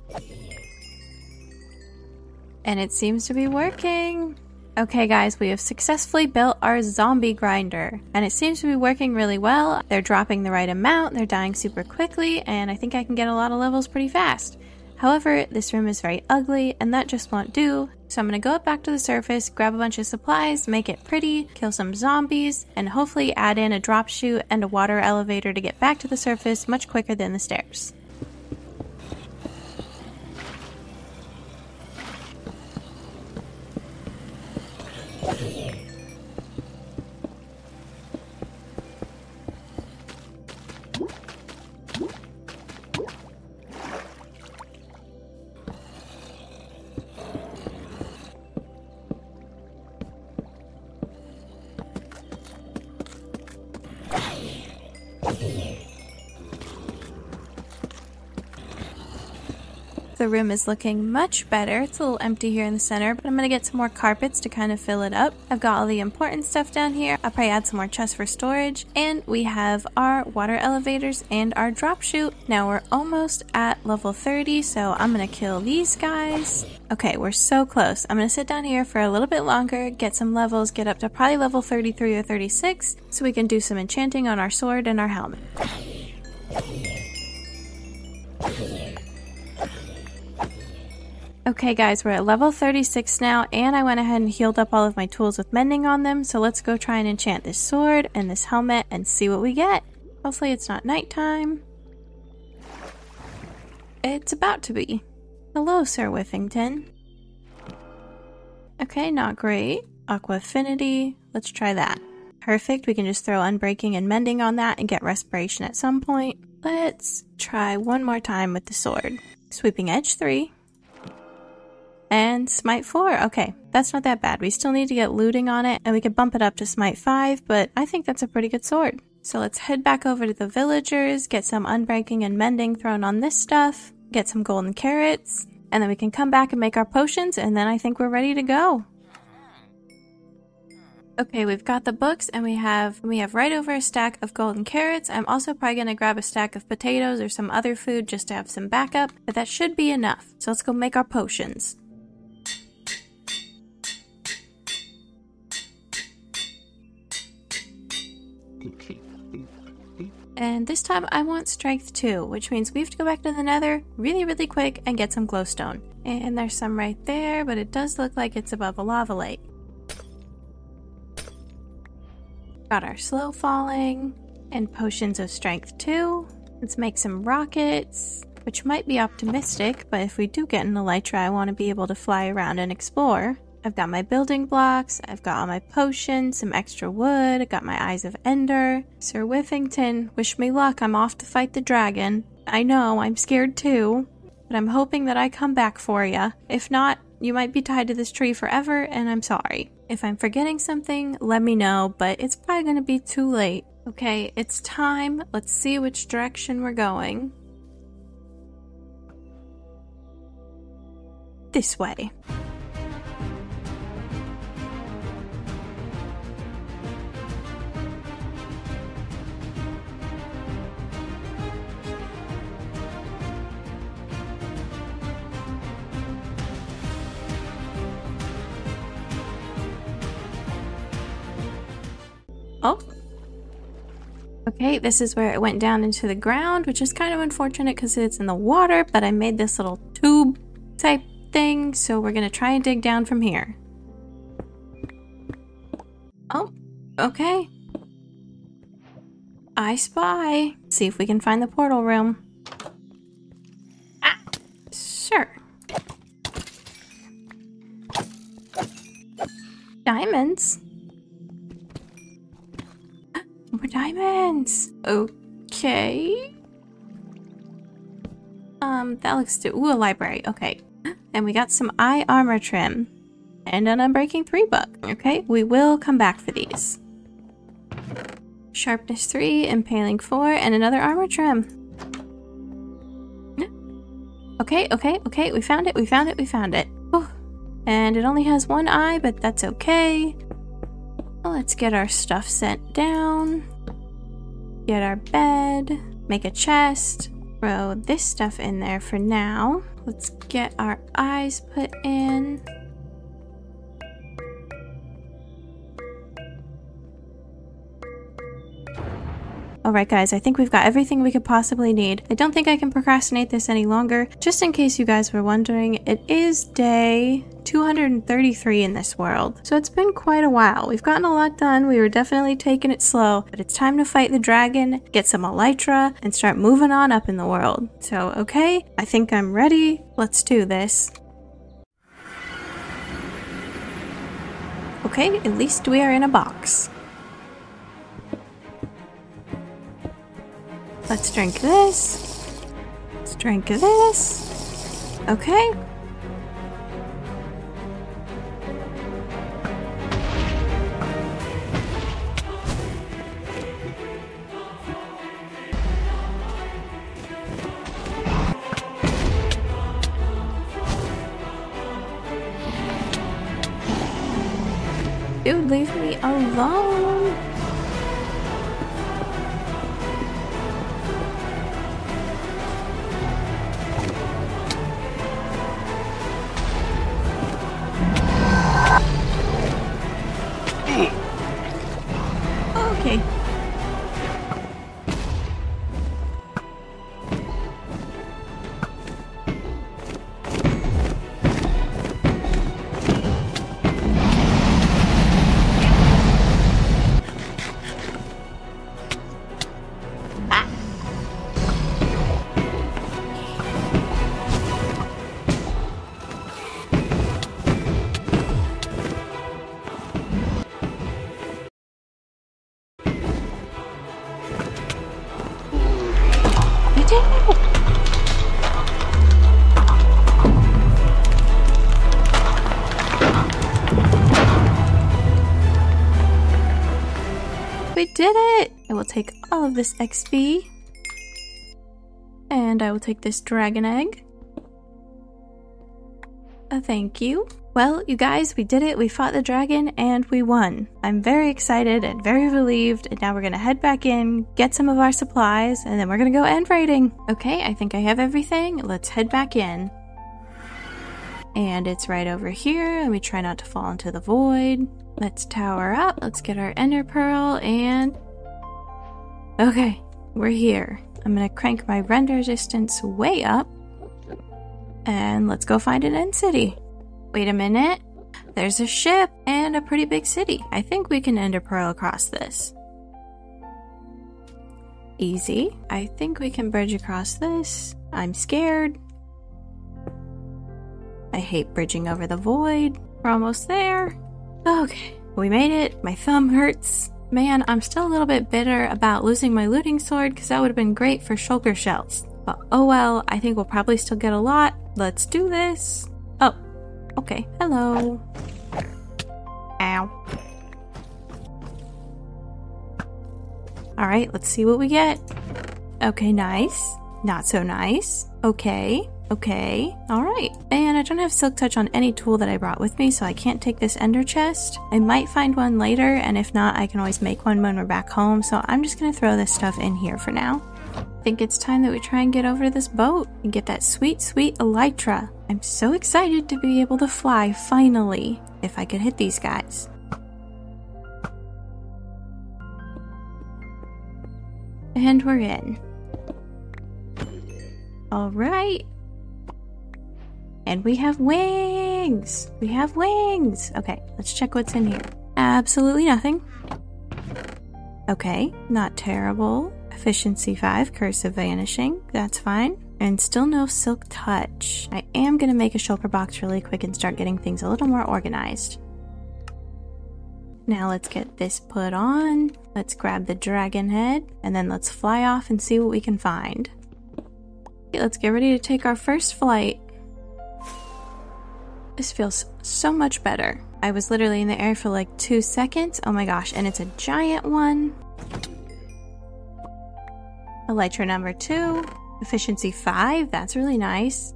And it seems to be working. Okay guys, we have successfully built our zombie grinder. And it seems to be working really well. They're dropping the right amount, they're dying super quickly, and I think I can get a lot of levels pretty fast. However, this room is very ugly and that just won't do, so I'm gonna go up back to the surface, grab a bunch of supplies, make it pretty, kill some zombies, and hopefully add in a drop chute and a water elevator to get back to the surface much quicker than the stairs. The room is looking much better. It's a little empty here in the center, but I'm gonna get some more carpets to kind of fill it up. I've got all the important stuff down here. I'll probably add some more chests for storage. And we have our water elevators and our drop chute. Now we're almost at level 30, so I'm gonna kill these guys. Okay, we're so close. I'm gonna sit down here for a little bit longer, get some levels, get up to probably level 33 or 36, so we can do some enchanting on our sword and our helmet. Okay guys, we're at level 36 now, and I went ahead and healed up all of my tools with mending on them, so let's go try and enchant this sword and this helmet and see what we get. Hopefully it's not nighttime. It's about to be. Hello, Sir Whiffington. Okay, not great. Aqua Affinity, let's try that. Perfect, we can just throw Unbreaking and Mending on that and get Respiration at some point. Let's try one more time with the sword. Sweeping Edge 3. And Smite 4. Okay, that's not that bad. We still need to get looting on it, and we could bump it up to Smite 5, but I think that's a pretty good sword. So let's head back over to the villagers, get some unbreaking and mending thrown on this stuff, get some golden carrots, and then we can come back and make our potions, and then I think we're ready to go. Okay, we've got the books and we have we have right over a stack of golden carrots. I'm also probably going to grab a stack of potatoes or some other food just to have some backup, but that should be enough. So let's go make our potions. And this time I want strength 2, which means we have to go back to the nether really, really quick and get some glowstone. And there's some right there, but it does look like it's above a lava lake. Got our slow falling and potions of strength 2. Let's make some rockets, which might be optimistic, but if we do get an elytra, I want to be able to fly around and explore. I've got my building blocks, I've got all my potions, some extra wood, I got my Eyes of Ender. Sir Whiffington, wish me luck, I'm off to fight the dragon. I know, I'm scared too, but I'm hoping that I come back for ya. If not, you might be tied to this tree forever, and I'm sorry. If I'm forgetting something, let me know, but it's probably gonna be too late. Okay, it's time. Let's see which direction we're going. This way. Oh. Okay, this is where it went down into the ground, which is kind of unfortunate because it's in the water, but I made this little tube type thing, so we're gonna try and dig down from here. Oh, okay. I spy. See if we can find the portal room. Okay. Um, that looks to ooh a library. Okay, and we got some eye armor trim and an Unbreaking three book. Okay, we will come back for these. Sharpness three, impaling four, and another armor trim. (gasps) Okay, okay, okay. We found it. We found it. We found it. Whew. And it only has one eye, but that's okay. Let's get our stuff sent down. Get our bed. Make a chest. Throw this stuff in there for now. Let's get our eyes put in. Alright guys, I think we've got everything we could possibly need. I don't think I can procrastinate this any longer. Just in case you guys were wondering, it is day 233 in this world. So it's been quite a while. We've gotten a lot done. We were definitely taking it slow, but it's time to fight the dragon, get some elytra, and start moving on up in the world. So, okay, I think I'm ready. Let's do this. Okay, at least we are in a box. Let's drink this. Let's drink this. Okay. Dude, leave me alone. Okay. Take all of this XP. And I will take this dragon egg. Uh, thank you. Well, you guys, we did it. We fought the dragon and we won. I'm very excited and very relieved. And now we're gonna head back in, get some of our supplies, and then we're gonna go end raiding. Okay, I think I have everything. Let's head back in. And it's right over here. Let me try not to fall into the void. Let's tower up. Let's get our ender pearl and. Okay, we're here. I'm gonna crank my render resistance way up. And let's go find an end city. Wait a minute. There's a ship and a pretty big city. I think we can ender pearl across this. Easy. I think we can bridge across this. I'm scared. I hate bridging over the void. We're almost there. Okay, we made it. My thumb hurts. Man, I'm still a little bit bitter about losing my looting sword because that would have been great for shulker shells. But oh well, I think we'll probably still get a lot. Let's do this. Oh, okay. Hello. Ow. Alright, let's see what we get. Okay, nice. Not so nice. Okay. Okay. Alright. And I don't have Silk Touch on any tool that I brought with me, so I can't take this ender chest. I might find one later, and if not, I can always make one when we're back home, so I'm just gonna throw this stuff in here for now. I think it's time that we try and get over to this boat and get that sweet, sweet elytra. I'm so excited to be able to fly finally, if I could hit these guys. And we're in. Alright. And we have wings! We have wings! Okay, let's check what's in here. Absolutely nothing. Okay, not terrible. Efficiency 5, Curse of Vanishing. That's fine. And still no Silk Touch. I am going to make a shulker box really quick and start getting things a little more organized. Now let's get this put on. Let's grab the dragon head. And then let's fly off and see what we can find. Okay, let's get ready to take our first flight. This feels so much better. I was literally in the air for like two seconds. Oh my gosh, and it's a giant one. Elytra number two. Efficiency five. That's really nice.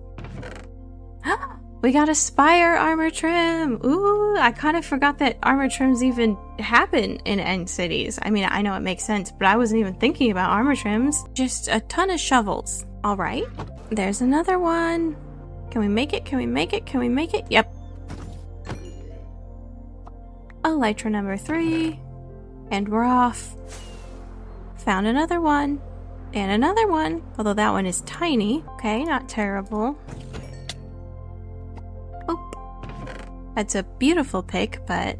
(gasps) we got a Spire armor trim. Ooh, I kind of forgot that armor trims even happen in end cities. I mean, I know it makes sense, but I wasn't even thinking about armor trims. Just a ton of shovels. All right, there's another one. Can we make it? Can we make it? Can we make it? Yep. Elytra number three. And we're off. Found another one. And another one. Although that one is tiny. Okay, not terrible. Oh. That's a beautiful pick, but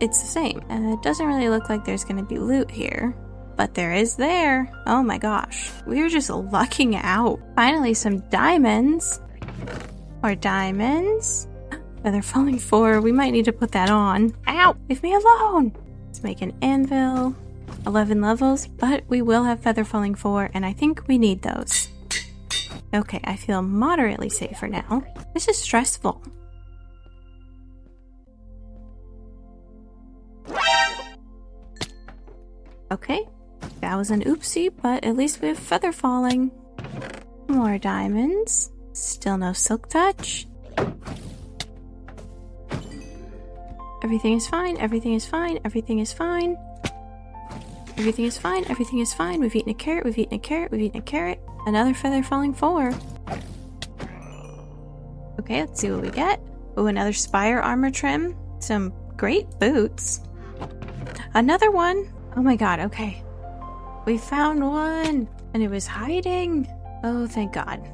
it's the same. And it doesn't really look like there's going to be loot here. But there is there. Oh my gosh. We are just (laughs) lucking out. Finally, some diamonds. Or diamonds. Oh, feather falling four. We might need to put that on. Ow! Leave me alone! Let's make an anvil. 11 levels, but we will have feather falling four, and I think we need those. Okay, I feel moderately safer now. This is stressful. Okay, that was an oopsie, but at least we have feather falling. More diamonds. Still no silk touch. Everything is fine, everything is fine, everything is fine. Everything is fine, everything is fine. We've eaten a carrot, we've eaten a carrot, we've eaten a carrot. Another feather falling four. Okay, let's see what we get. Oh, another spire armor trim. Some great boots. Another one. Oh my god, okay. We found one! And it was hiding! Oh, thank god.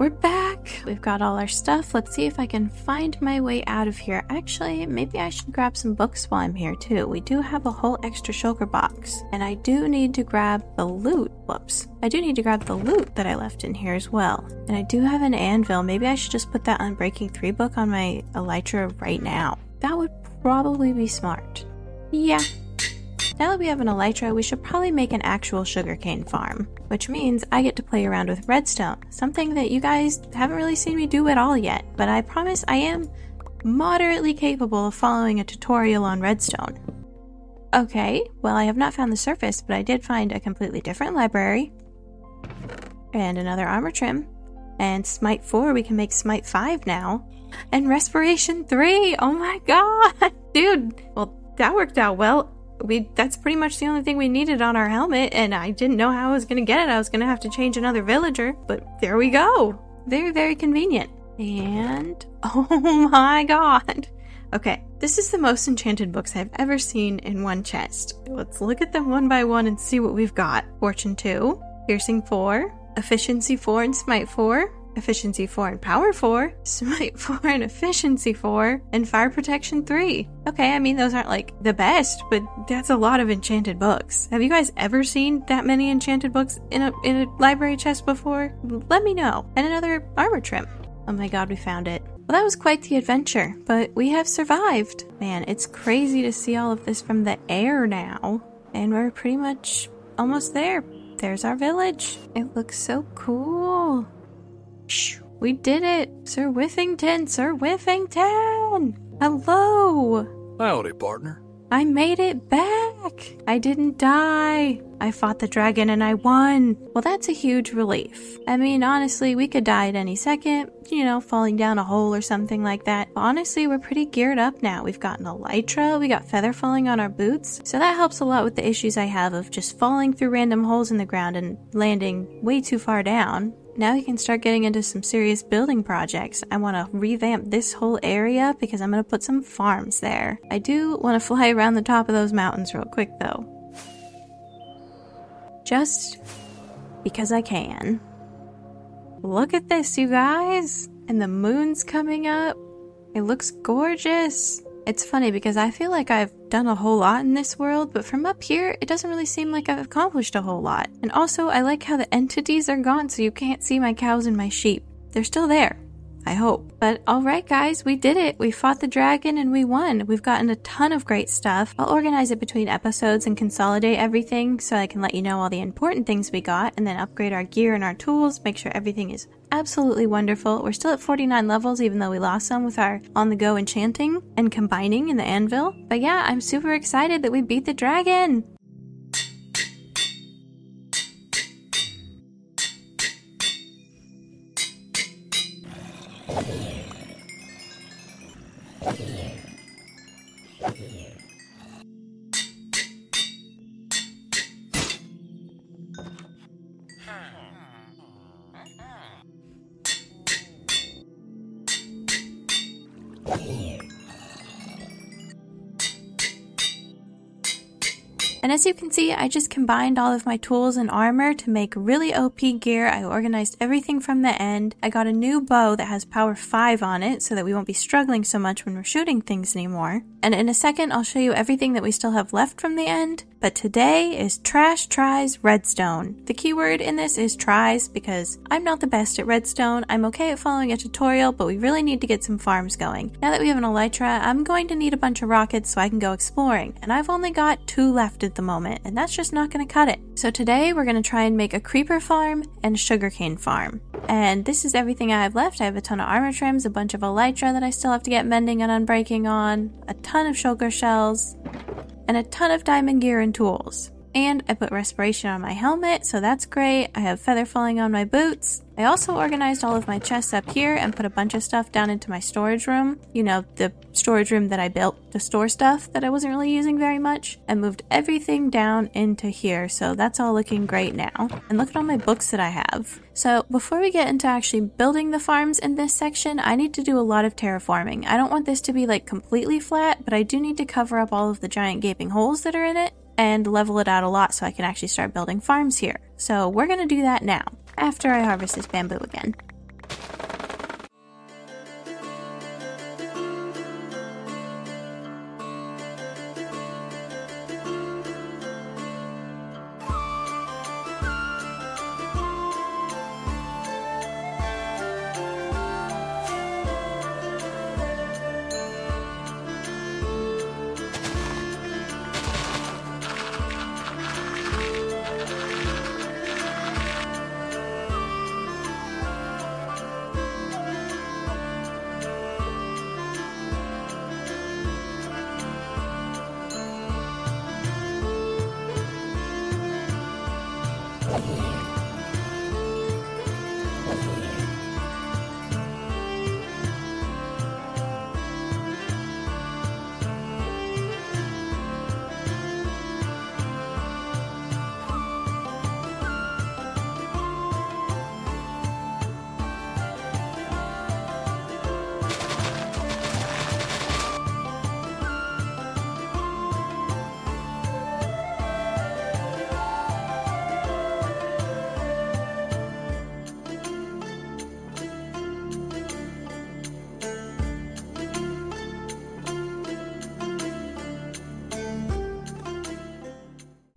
We're back! We've got all our stuff. Let's see if I can find my way out of here. Actually, maybe I should grab some books while I'm here too. We do have a whole extra shulker box. And I do need to grab the loot. Whoops. I do need to grab the loot that I left in here as well. And I do have an anvil. Maybe I should just put that Unbreaking 3 book on my Elytra right now. That would probably be smart. Yeah, now that we have an elytra, we should probably make an actual sugarcane farm, which means I get to play around with redstone, something that you guys haven't really seen me do at all yet, but I promise I am moderately capable of following a tutorial on redstone. Okay, well, I have not found the surface, but I did find a completely different library. And another armor trim. And Smite 4, we can make Smite 5 now. And Respiration 3! Oh my (laughs) god! Dude, well, that worked out well we that's pretty much the only thing we needed on our helmet and I didn't know how I was going to get it. I was going to have to change another villager, but there we go. Very very convenient. And (laughs) oh my god. Okay, this is the most enchanted books I've ever seen in one chest. Let's look at them one by one and see what we've got. Fortune 2, Piercing 4, Efficiency 4 and Smite 4, Efficiency 4 and Power 4, (laughs) Smite 4 and Efficiency 4, and Fire Protection 3. Okay, I mean, those aren't like the best, but that's a lot of enchanted books. Have you guys ever seen that many enchanted books in a, in a library chest before? Let me know. And another armor trim. Oh my god, we found it. Well, that was quite the adventure, but we have survived. Man, it's crazy to see all of this from the air now. And we're pretty much almost there. There's our village. It looks so cool. We did it! Sir Whiffington! Sir Whiffington! Hello! Howdy, partner. I made it back! I didn't die! I fought the dragon and I won! Well, that's a huge relief. I mean, honestly, we could die at any second, you know, falling down a hole or something like that. Honestly, we're pretty geared up now. We've got an elytra, we got feather falling on our boots, so that helps a lot with the issues I have of just falling through random holes in the ground and landing way too far down. Now we can start getting into some serious building projects. I want to revamp this whole area because I'm going to put some farms there. I do want to (laughs) fly around the top of those mountains real quick though. Just because I can. Look at this, you guys! And the moon's coming up. It looks gorgeous. It's funny because I feel like I've done a whole lot in this world, but from up here, it doesn't really seem like I've accomplished a whole lot. And also, I like how the entities are gone so you can't see my cows and my sheep. They're still there. I hope. But alright, guys, we did it. We fought the dragon and we won. We've gotten a ton of great stuff. I'll organize it between episodes and consolidate everything so I can let you know all the important things we got and then upgrade our gear and our tools, make sure everything is absolutely wonderful. We're still at 49 levels, even though we lost some with our on the go enchanting and combining in the anvil. But yeah, I'm super excited that we beat the dragon! And as you can see, I just combined all of my tools and armor to make really OP gear. I organized everything from the end. I got a new bow that has power 5 on it so that we won't be struggling so much when we're shooting things anymore. And in a second, I'll show you everything that we still have left from the end. But today is Trash Tries Redstone. The keyword in this is tries because I'm not the best at redstone. I'm okay at following a tutorial, but we really need to get some farms going. Now that we have an elytra, I'm going to need a bunch of rockets so I can go exploring. And I've only got two left at the moment, and that's just not going to cut it. So today we're going to try and make a creeper farm and sugarcane farm. And this is everything I have left. I have a ton of armor trims, a bunch of elytra that I still have to get mending and unbreaking on, a ton of shulker shells, and a ton of diamond gear and tools. And I put respiration on my helmet, so that's great. I have feather falling on my boots. I also organized all of my chests up here and put a bunch of stuff down into my storage room. You know, the storage room that I built to store stuff that I wasn't really using very much. I moved everything down into here, so that's all looking great now. And look at all my books that I have. So before we get into actually building the farms in this section, I need to do a lot of terraforming. I don't want this to be like completely flat, but I do need to cover up all of the giant gaping holes that are in it and level it out a lot so I can actually start building farms here. So we're going to do that now, after I harvest this bamboo again.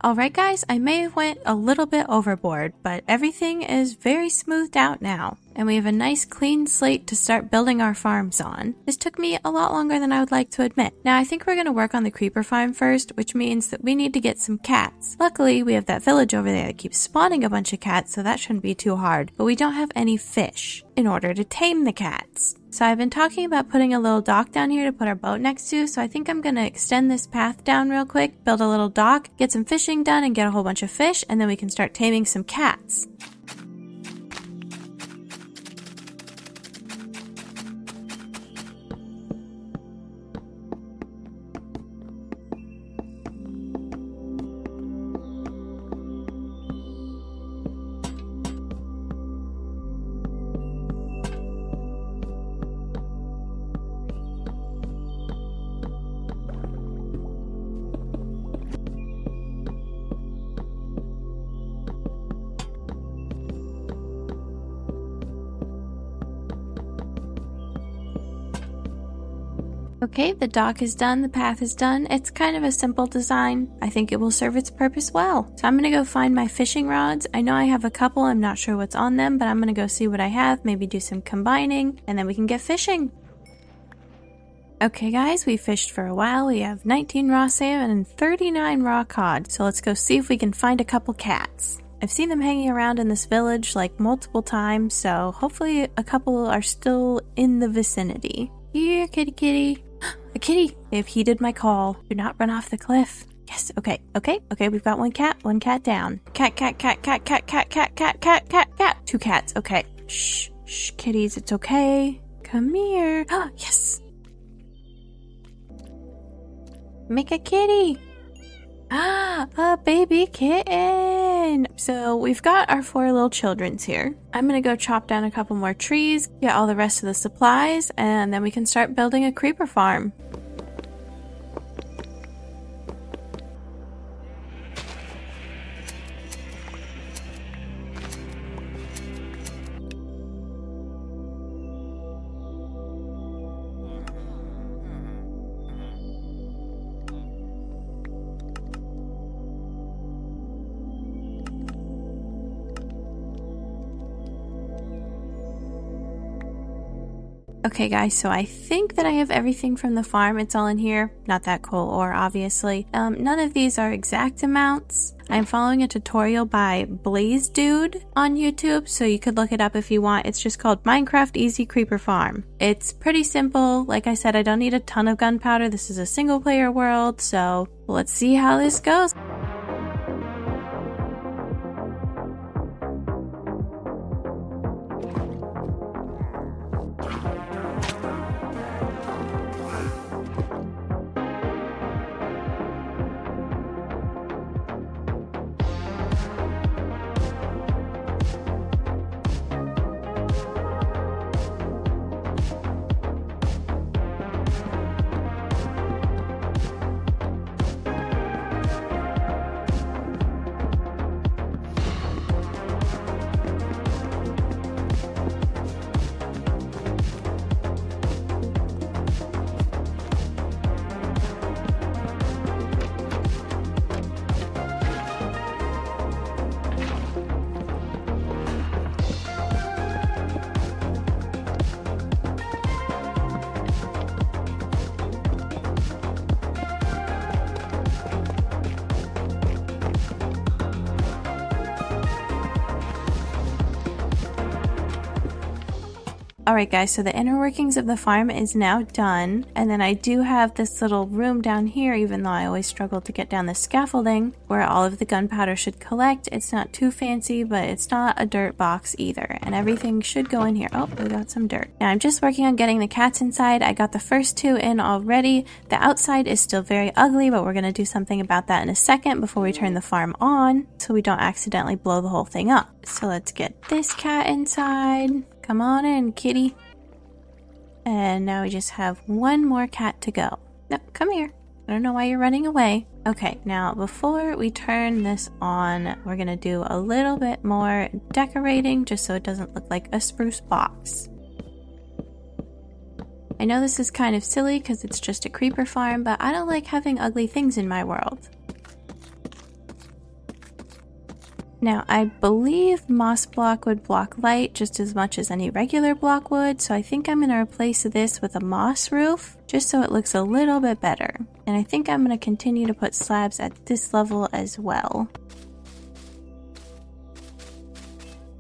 Alright guys, I may have went a little bit overboard, but everything is very smoothed out now. And we have a nice clean slate to start building our farms on. This took me a lot longer than I would like to admit. Now I think we're going to work on the creeper farm first, which means that we need to get some cats. Luckily, we have that village over there that keeps spawning a bunch of cats, so that shouldn't be too hard. But we don't have any fish in order to tame the cats. So I've been talking about putting a little dock down here to put our boat next to, so I think I'm going to extend this path down real quick, build a little dock, get some fishing done and get a whole bunch of fish, and then we can start taming some cats. Okay, the dock is done, the path is done. It's kind of a simple design. I think it will serve its purpose well. So I'm gonna go find my fishing rods. I know I have a couple, I'm not sure what's on them, but I'm gonna go see what I have, maybe do some combining, and then we can get fishing. Okay, guys, we fished for a while. We have 19 raw salmon and 39 raw cod. So let's go see if we can find a couple cats. I've seen them hanging around in this village like multiple times, so hopefully a couple are still in the vicinity. Here, kitty kitty. A kitty! They've heeded my call. Do not run off the cliff. Yes, okay, okay, okay, we've got one cat, one cat down. Cat, cat, cat, cat, cat, cat, cat, cat, cat, cat, cat. Two cats, okay. Shh, shh, kitties, it's okay. Come here. Ah, (gasps) yes. Make a kitty. Ah, (gasps) a baby kitten. So we've got our four little childrens here. I'm gonna go chop down a couple more trees, get all the rest of the supplies, and then we can start building a creeper farm. Okay, guys, so I think that I have everything from the farm. It's all in here. Not that cool ore, obviously. Um, none of these are exact amounts. I'm following a tutorial by Blaze Dude on YouTube, so you could look it up if you want. It's just called Minecraft Easy Creeper Farm. It's pretty simple. Like I said, I don't need a ton of gunpowder. This is a single player world, so let's see how this goes. Alright guys, so the inner workings of the farm is now done, and then I do have this little room down here, even though I always struggle to get down the scaffolding, where all of the gunpowder should collect. It's not too fancy, but it's not a dirt box either, and everything should go in here. Oh, we got some dirt. Now I'm just working on getting the cats inside. I got the first two in already. The outside is still very ugly, but we're going to do something about that in a second before we turn the farm on, so we don't accidentally blow the whole thing up. So let's get this cat inside. Come on in, kitty. And now we just have one more cat to go. No, come here. I don't know why you're running away. Okay, now before we turn this on, we're gonna do a little bit more decorating just so it doesn't look like a spruce box. I know this is kind of silly because it's just a creeper farm, but I don't like having ugly things in my world. Now, I believe moss block would block light just as much as any regular block would, so I think I'm going to replace this with a moss roof just so it looks a little bit better. And I think I'm going to continue to put slabs at this level as well.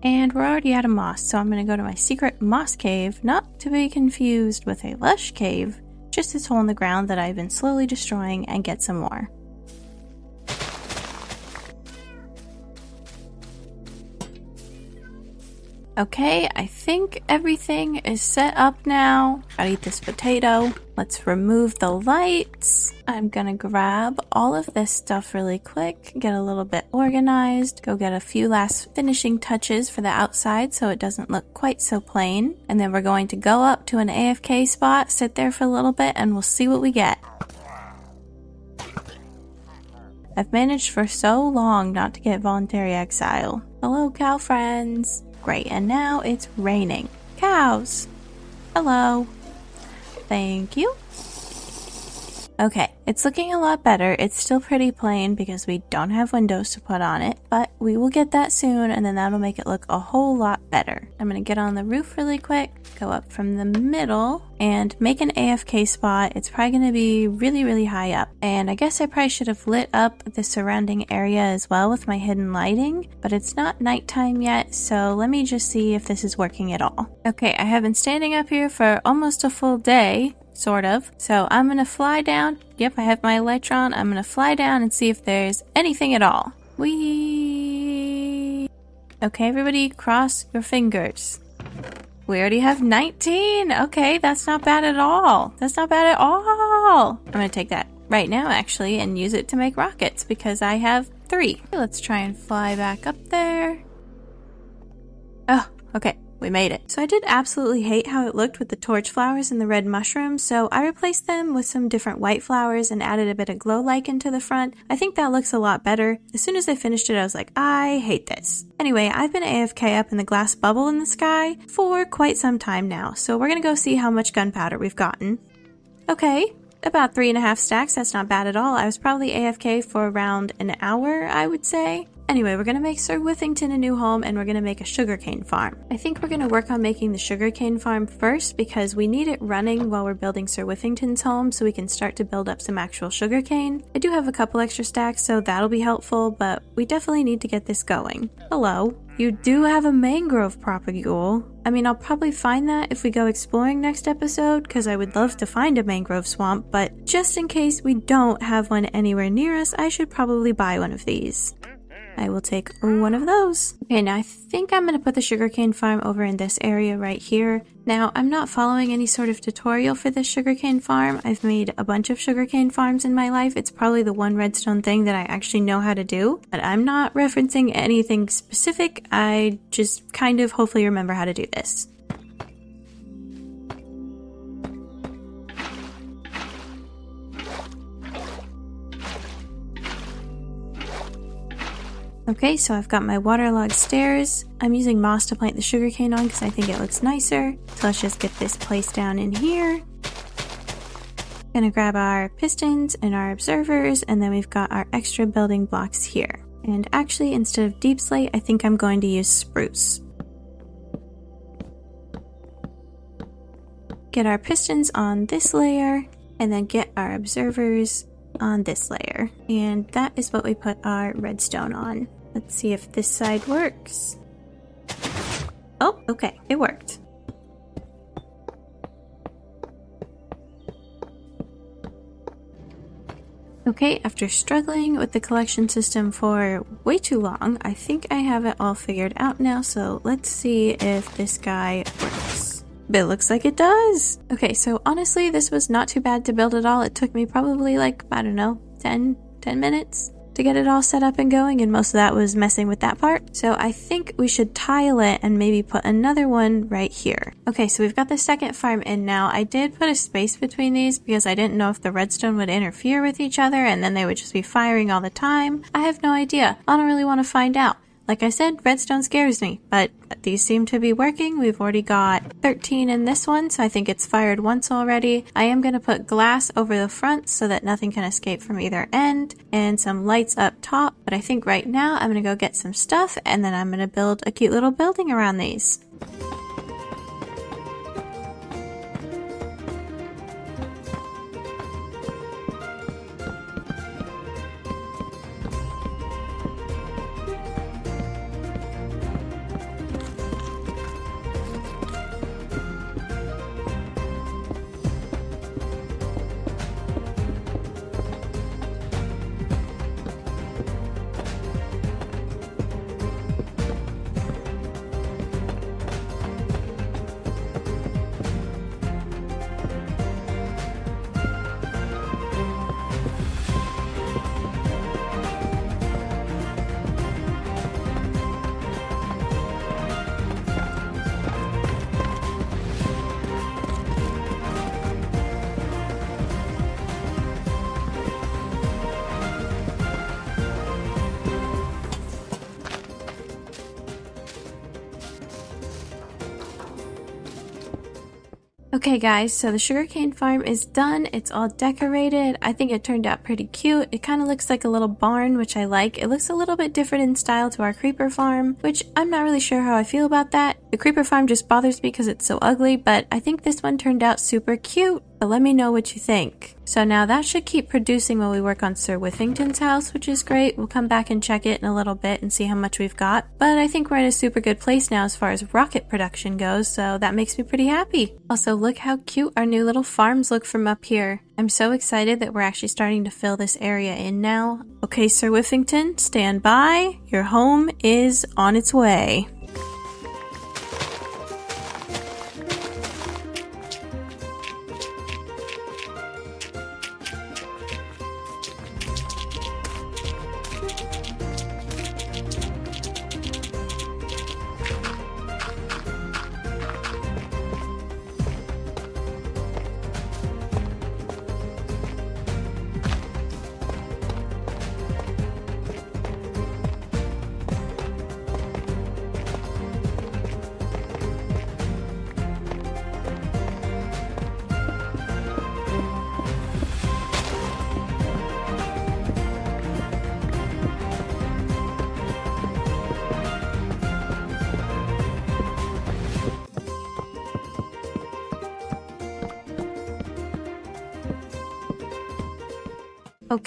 And we're already out of moss, so I'm going to go to my secret moss cave, not to be confused with a lush cave, just this hole in the ground that I've been slowly destroying and get some more. Okay, I think everything is set up now. Gotta eat this potato. Let's remove the lights. I'm gonna grab all of this stuff really quick, get a little bit organized, go get a few last finishing touches for the outside so it doesn't look quite so plain. And then we're going to go up to an AFK spot, sit there for a little bit, and we'll see what we get. I've managed for so long not to get voluntary exile. Hello, cow friends. Great, and now it's raining. Cows! Hello. Thank you. Okay, it's looking a lot better. It's still pretty plain because we don't have windows to put on it, but we will get that soon and then that'll make it look a whole lot better. I'm gonna get on the roof really quick, go up from the middle, and make an AFK spot. It's probably gonna be really, really high up. And I guess I probably should have lit up the surrounding area as well with my hidden lighting, but it's not nighttime yet, so let me just see if this is working at all. Okay, I have been standing up here for almost a full day, sort of. So I'm gonna fly down. Yep, I have my Elytra. I'm gonna fly down and see if there's anything at all. We. Okay, everybody, cross your fingers. We already have 19. Okay, that's not bad at all. That's not bad at all. I'm gonna take that right now, actually, and use it to make rockets because I have three. Let's try and fly back up there. Oh, okay. We made it. So I did absolutely hate how it looked with the torch flowers and the red mushrooms, so I replaced them with some different white flowers and added a bit of glow lichen to the front. I think that looks a lot better. As soon as I finished it, I was like, I hate this. Anyway, I've been AFK up in the glass bubble in the sky for quite some time now, so we're gonna go see how much gunpowder we've gotten. Okay, about three and a half stacks, that's not bad at all. I was probably AFK for around an hour, I would say. Anyway, we're gonna make Sir Whiffington a new home and we're gonna make a sugarcane farm. I think we're gonna work on making the sugarcane farm first because we need it running while we're building Sir Whiffington's home so we can start to build up some actual sugarcane. I do have a couple extra stacks, so that'll be helpful, but we definitely need to get this going. Hello. You do have a mangrove propagule. I mean, I'll probably find that if we go exploring next episode, because I would love to find a mangrove swamp, but just in case we don't have one anywhere near us, I should probably buy one of these. I will take ah. one of those. Okay, now I think I'm going to put the sugarcane farm over in this area right here. Now, I'm not following any sort of tutorial for this sugarcane farm. I've made a bunch of sugarcane farms in my life. It's probably the one redstone thing that I actually know how to do, but I'm not referencing anything specific. I just kind of hopefully remember how to do this. Okay, so I've got my waterlogged stairs. I'm using moss to plant the sugarcane on because I think it looks nicer. So let's just get this placed down in here. Gonna grab our pistons and our observers, and then we've got our extra building blocks here. And actually, instead of deepslate, I think I'm going to use spruce. Get our pistons on this layer, and then get our observers on this layer. And that is what we put our redstone on. Let's see if this side works. Oh, okay, it worked. Okay, after struggling with the collection system for way too long, I think I have it all figured out now, so let's see if this guy works. It looks like it does. Okay, so honestly, this was not too bad to build at all. It took me probably like, I don't know, 10, 10 minutes to get it all set up and going, and most of that was messing with that part. So I think we should tile it and maybe put another one right here. Okay, so we've got the second farm in now. I did put a space between these because I didn't know if the redstone would interfere with each other and then they would just be firing all the time. I have no idea. I don't really want to find out. Like I said, redstone scares me, but these seem to be working. We've already got 13 in this one, so I think it's fired once already. I am going to put glass over the front so that nothing can escape from either end, and some lights up top, but I think right now I'm going to go get some stuff, and then I'm going to build a cute little building around these. Okay guys, so the sugarcane farm is done. It's all decorated. I think it turned out pretty cute. It kind of looks like a little barn, which I like. It looks a little bit different in style to our creeper farm, which I'm not really sure how I feel about that. The creeper farm just bothers me because it's so ugly, but I think this one turned out super cute. But let me know what you think. So now that should keep producing while we work on Sir Whiffington's house, which is great. We'll come back and check it in a little bit and see how much we've got. But I think we're in a super good place now as far as rocket production goes, so that makes me pretty happy. Also, look how cute our new little farms look from up here. I'm so excited that we're actually starting to fill this area in now. Okay, Sir Whiffington, stand by. Your home is on its way.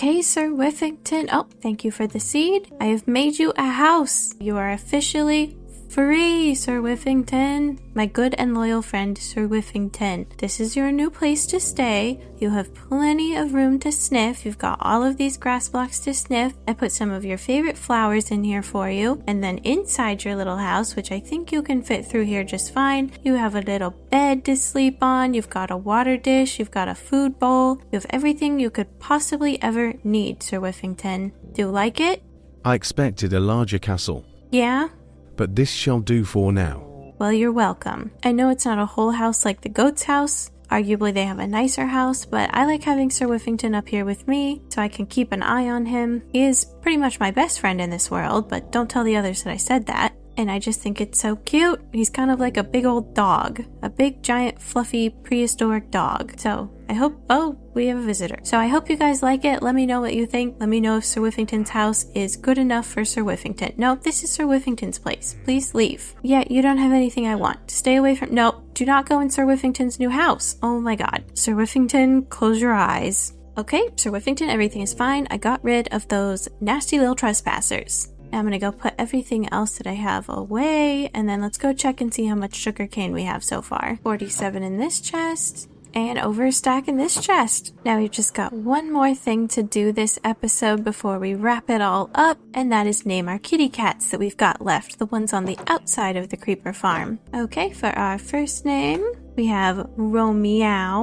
Okay, Sir Whiffington. Oh, thank you for the seed. I have made you a house. You are officially free, Sir Whiffington. My good and loyal friend, Sir Whiffington. This is your new place to stay. You have plenty of room to sniff. You've got all of these grass blocks to sniff. I put some of your favorite flowers in here for you. And then inside your little house, which I think you can fit through here just fine, you have a little bed to sleep on. You've got a water dish. You've got a food bowl. You have everything you could possibly ever need, Sir Whiffington. Do you like it? I expected a larger castle, Yeah? But this shall do for now. Well, you're welcome. I know it's not a whole house like the goat's house. Arguably, they have a nicer house, but I like having Sir Whiffington up here with me so I can keep an eye on him. He is pretty much my best friend in this world, but don't tell the others that I said that. And I just think it's so cute. He's kind of like a big old dog, a big, giant, fluffy, prehistoric dog. So I hope, oh, we have a visitor. So I hope you guys like it. Let me know what you think. Let me know if Sir Whiffington's house is good enough for Sir Whiffington. No, this is Sir Whiffington's place. Please leave. Yeah, you don't have anything I want. Stay away from, no, do not go in Sir Whiffington's new house. Oh my god. Sir Whiffington, close your eyes. Okay, Sir Whiffington, everything is fine. I got rid of those nasty little trespassers. I'm gonna go put everything else that I have away, and then let's go check and see how much sugar cane we have so far. 47 in this chest, and over a stack in this chest. Now we've just got one more thing to do this episode before we wrap it all up, and that is name our kitty cats that we've got left, the ones on the outside of the creeper farm. Okay, for our first name, we have Romeo.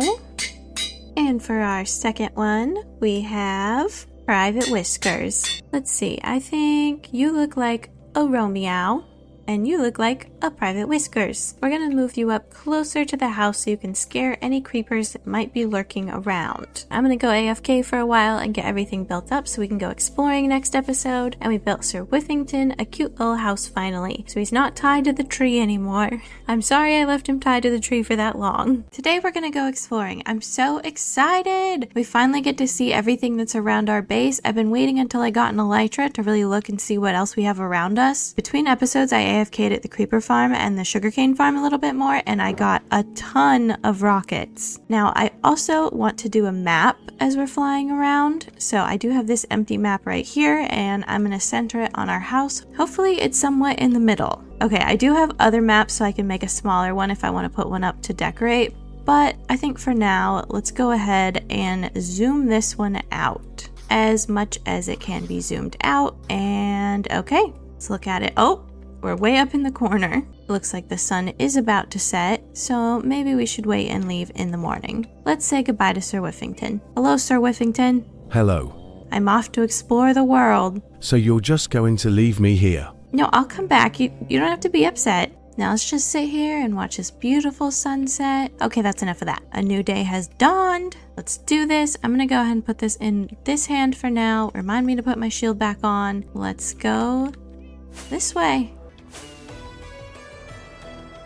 And for our second one, we have Private Whiskers. Let's see, I think you look like a Romeo. And you look like a Private Whiskers. We're gonna move you up closer to the house so you can scare any creepers that might be lurking around. I'm gonna go AFK for a while and get everything built up so we can go exploring next episode. And we built Sir Whiffington a cute little house finally. So he's not tied to the tree anymore. (laughs) I'm sorry I left him tied to the tree for that long. Today we're gonna go exploring. I'm so excited! We finally get to see everything that's around our base. I've been waiting until I got an Elytra to really look and see what else we have around us. Between episodes, I AFK'd at the creeper farm and the sugarcane farm a little bit more, and I got a ton of rockets. Now, I also want to do a map as we're flying around, so I do have this empty map right here, and I'm gonna center it on our house. Hopefully, it's somewhat in the middle. Okay, I do have other maps, so I can make a smaller one if I want to put one up to decorate, but I think for now, let's go ahead and zoom this one out as much as it can be zoomed out. And okay, let's look at it. Oh, we're way up in the corner. Looks like the sun is about to set, so maybe we should wait and leave in the morning. Let's say goodbye to Sir Whiffington. Hello, Sir Whiffington. Hello. I'm off to explore the world. So you're just going to leave me here? No, I'll come back. You, you don't have to be upset. Now let's just sit here and watch this beautiful sunset. Okay, that's enough of that. A new day has dawned. Let's do this. I'm gonna go ahead and put this in this hand for now. Remind me to put my shield back on. Let's go this way.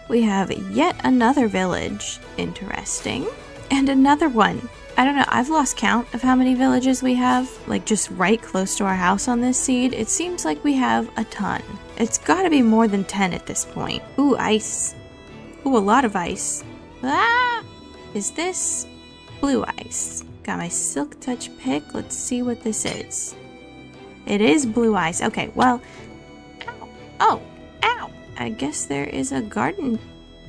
We have yet another village. Interesting. And another one. I don't know, I've lost count of how many villages we have, like just right close to our house on this seed. It seems like we have a ton. It's gotta be more than 10 at this point. Ooh, ice. Ooh, a lot of ice. Ah! Is this blue ice? Got my silk touch pick. Let's see what this is. It is blue ice. Okay, well, ow. Oh, ow. I guess there is a Guardian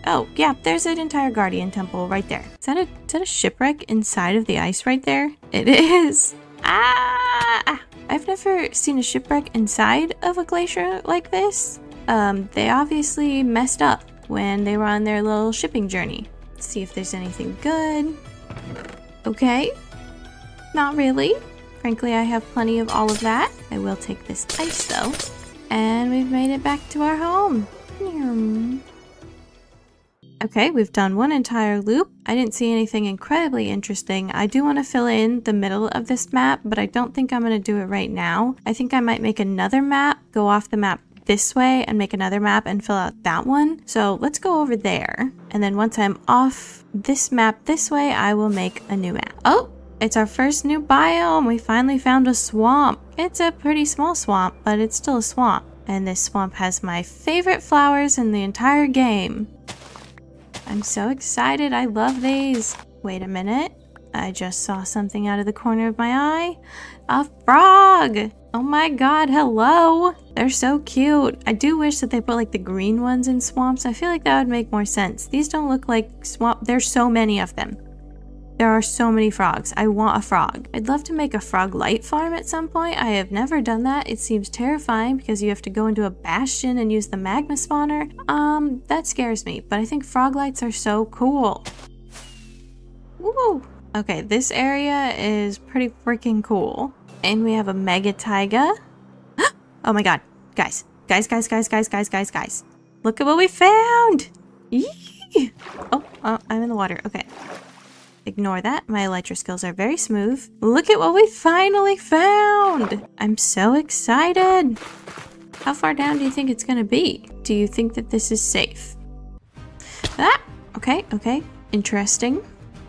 Oh, yeah, there's an entire Guardian Temple right there. Is that a, is that a shipwreck inside of the ice right there? It is. Ah! I've never seen a shipwreck inside of a glacier like this. Um, they obviously messed up when they were on their little shipping journey. Let's see if there's anything good. Okay. Not really. Frankly, I have plenty of all of that. I will take this ice though. And we've made it back to our home. Okay, we've done one entire loop. I didn't see anything incredibly interesting. I do want to fill in the middle of this map, but I don't think I'm going to do it right now. I think I might make another map, go off the map this way and make another map and fill out that one. So let's go over there. And then once I'm off this map this way, I will make a new map. Oh, it's our first new biome. We finally found a swamp. It's a pretty small swamp, but it's still a swamp. And this swamp has my favorite flowers in the entire game. I'm so excited. I love these. Wait a minute. I just saw something out of the corner of my eye. A frog! Oh my god, hello! They're so cute. I do wish that they put like the green ones in swamps. I feel like that would make more sense. These don't look like swamp. There's so many of them. There are so many frogs. I want a frog. I'd love to make a frog light farm at some point. I have never done that. It seems terrifying because you have to go into a bastion and use the magma spawner. Um, that scares me, but I think frog lights are so cool. Woo! Okay, this area is pretty freaking cool. And we have a mega taiga. (gasps) oh my god. Guys, guys, guys, guys, guys, guys, guys, guys. Look at what we found! Yee! Oh, oh, I'm in the water. Okay. Ignore that, my elytra skills are very smooth. Look at what we finally found! I'm so excited! How far down do you think it's gonna be? Do you think that this is safe? Ah! Okay, okay. Interesting.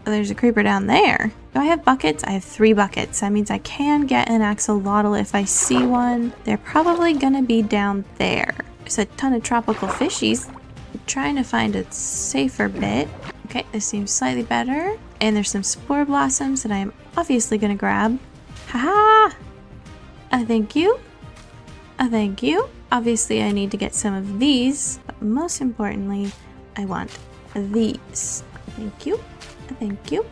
Oh, there's a creeper down there. Do I have buckets? I have three buckets. That means I can get an axolotl if I see one. They're probably gonna be down there. There's a ton of tropical fishies. I'm trying to find a safer bit. Okay, this seems slightly better. And there's some spore blossoms that I am obviously to grab. Haha! A thank you. A thank you. Obviously, I need to get some of these, but most importantly, I want these. Thank you. Thank you.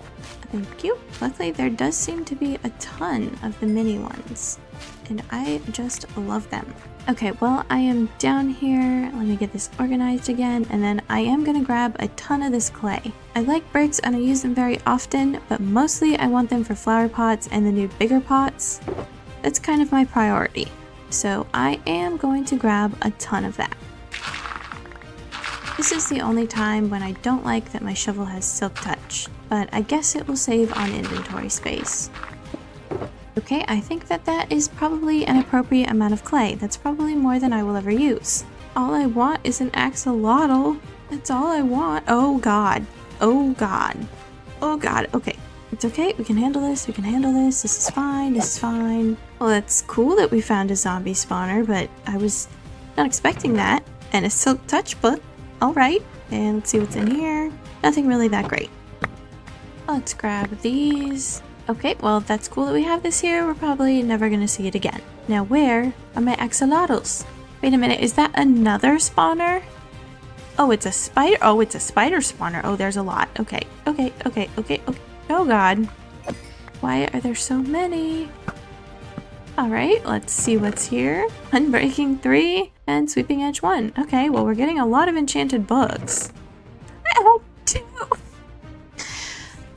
Thank you. Luckily, there does seem to be a ton of the mini ones, and I just love them. Okay, well, I am down here. Let me get this organized again, and then I am gonna grab a ton of this clay. I like bricks and I use them very often, but mostly I want them for flower pots and the new bigger pots. That's kind of my priority. So I am going to grab a ton of that. This is the only time when I don't like that my shovel has silk touch, but I guess it will save on inventory space. Okay, I think that that is probably an appropriate amount of clay. That's probably more than I will ever use. All I want is an axolotl. That's all I want. Oh god. Oh god. Oh god. Okay. It's okay. We can handle this. We can handle this. This is fine. This is fine. Well, it's cool that we found a zombie spawner, but I was not expecting that. And a silk touch book. Alright. And let's see what's in here. Nothing really that great. Let's grab these. Okay, well, that's cool that we have this here. We're probably never to see it again. Now, where are my axolotls? Wait a minute, is that another spawner? Oh, it's a spider. Oh, it's a spider spawner. Oh, there's a lot. Okay, okay, okay, okay, okay. Oh, God. Why are there so many? All right, let's see what's here. (laughs) Unbreaking 3 and Sweeping Edge 1. Okay, well, we're getting a lot of enchanted books. Oh, two.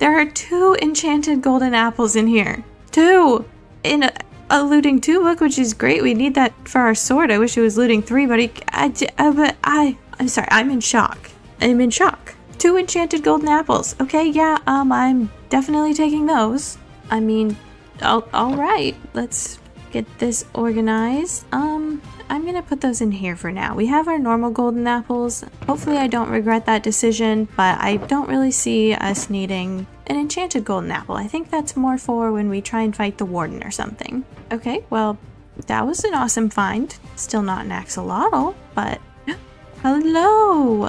There are two enchanted golden apples in here. Two! In a, a looting two book, which is great. We need that for our sword. I wish it was looting three, but I, I, I, but I, I'm sorry. I'm in shock. I'm in shock. Two enchanted golden apples. Okay, yeah, um, I'm definitely taking those. I mean, all, all right. Let's get this organized. Um, I'm gonna put those in here for now. We have our normal golden apples. Hopefully I don't regret that decision, but I don't really see us needing an enchanted golden apple. I think that's more for when we try and fight the warden or something. Okay, well, that was an awesome find. Still not an axolotl, but... (gasps) Hello!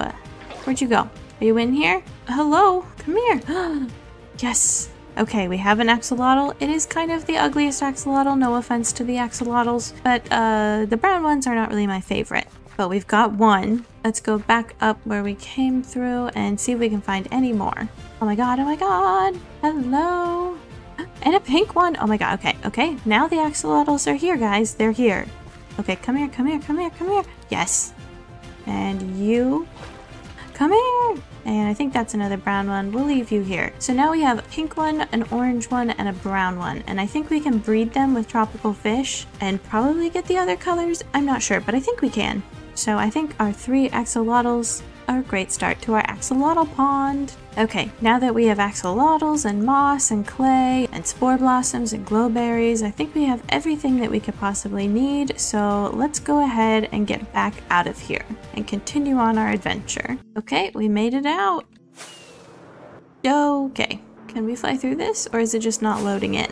Where'd you go? Are you in here? Hello? Come here. (gasps) yes. Okay, we have an axolotl. It is kind of the ugliest axolotl, no offense to the axolotls, but uh, the brown ones are not really my favorite. But we've got one. Let's go back up where we came through and see if we can find any more. Oh my god, oh my god. Hello. (gasps) And a pink one. Oh my god, okay, okay. Now the axolotls are here, guys. They're here. Okay, come here, come here, come here, come here. Yes. And you. Come here. And I think that's another brown one. We'll leave you here. So now we have a pink one, an orange one, and a brown one. And I think we can breed them with tropical fish and probably get the other colors. I'm not sure, but I think we can. So I think our three axolotls a great start to our axolotl pond. Okay, now that we have axolotls and moss and clay and spore blossoms and glowberries, I think we have everything that we could possibly need. So let's go ahead and get back out of here and continue on our adventure. Okay, we made it out. Okay, can we fly through this or is it just not loading in?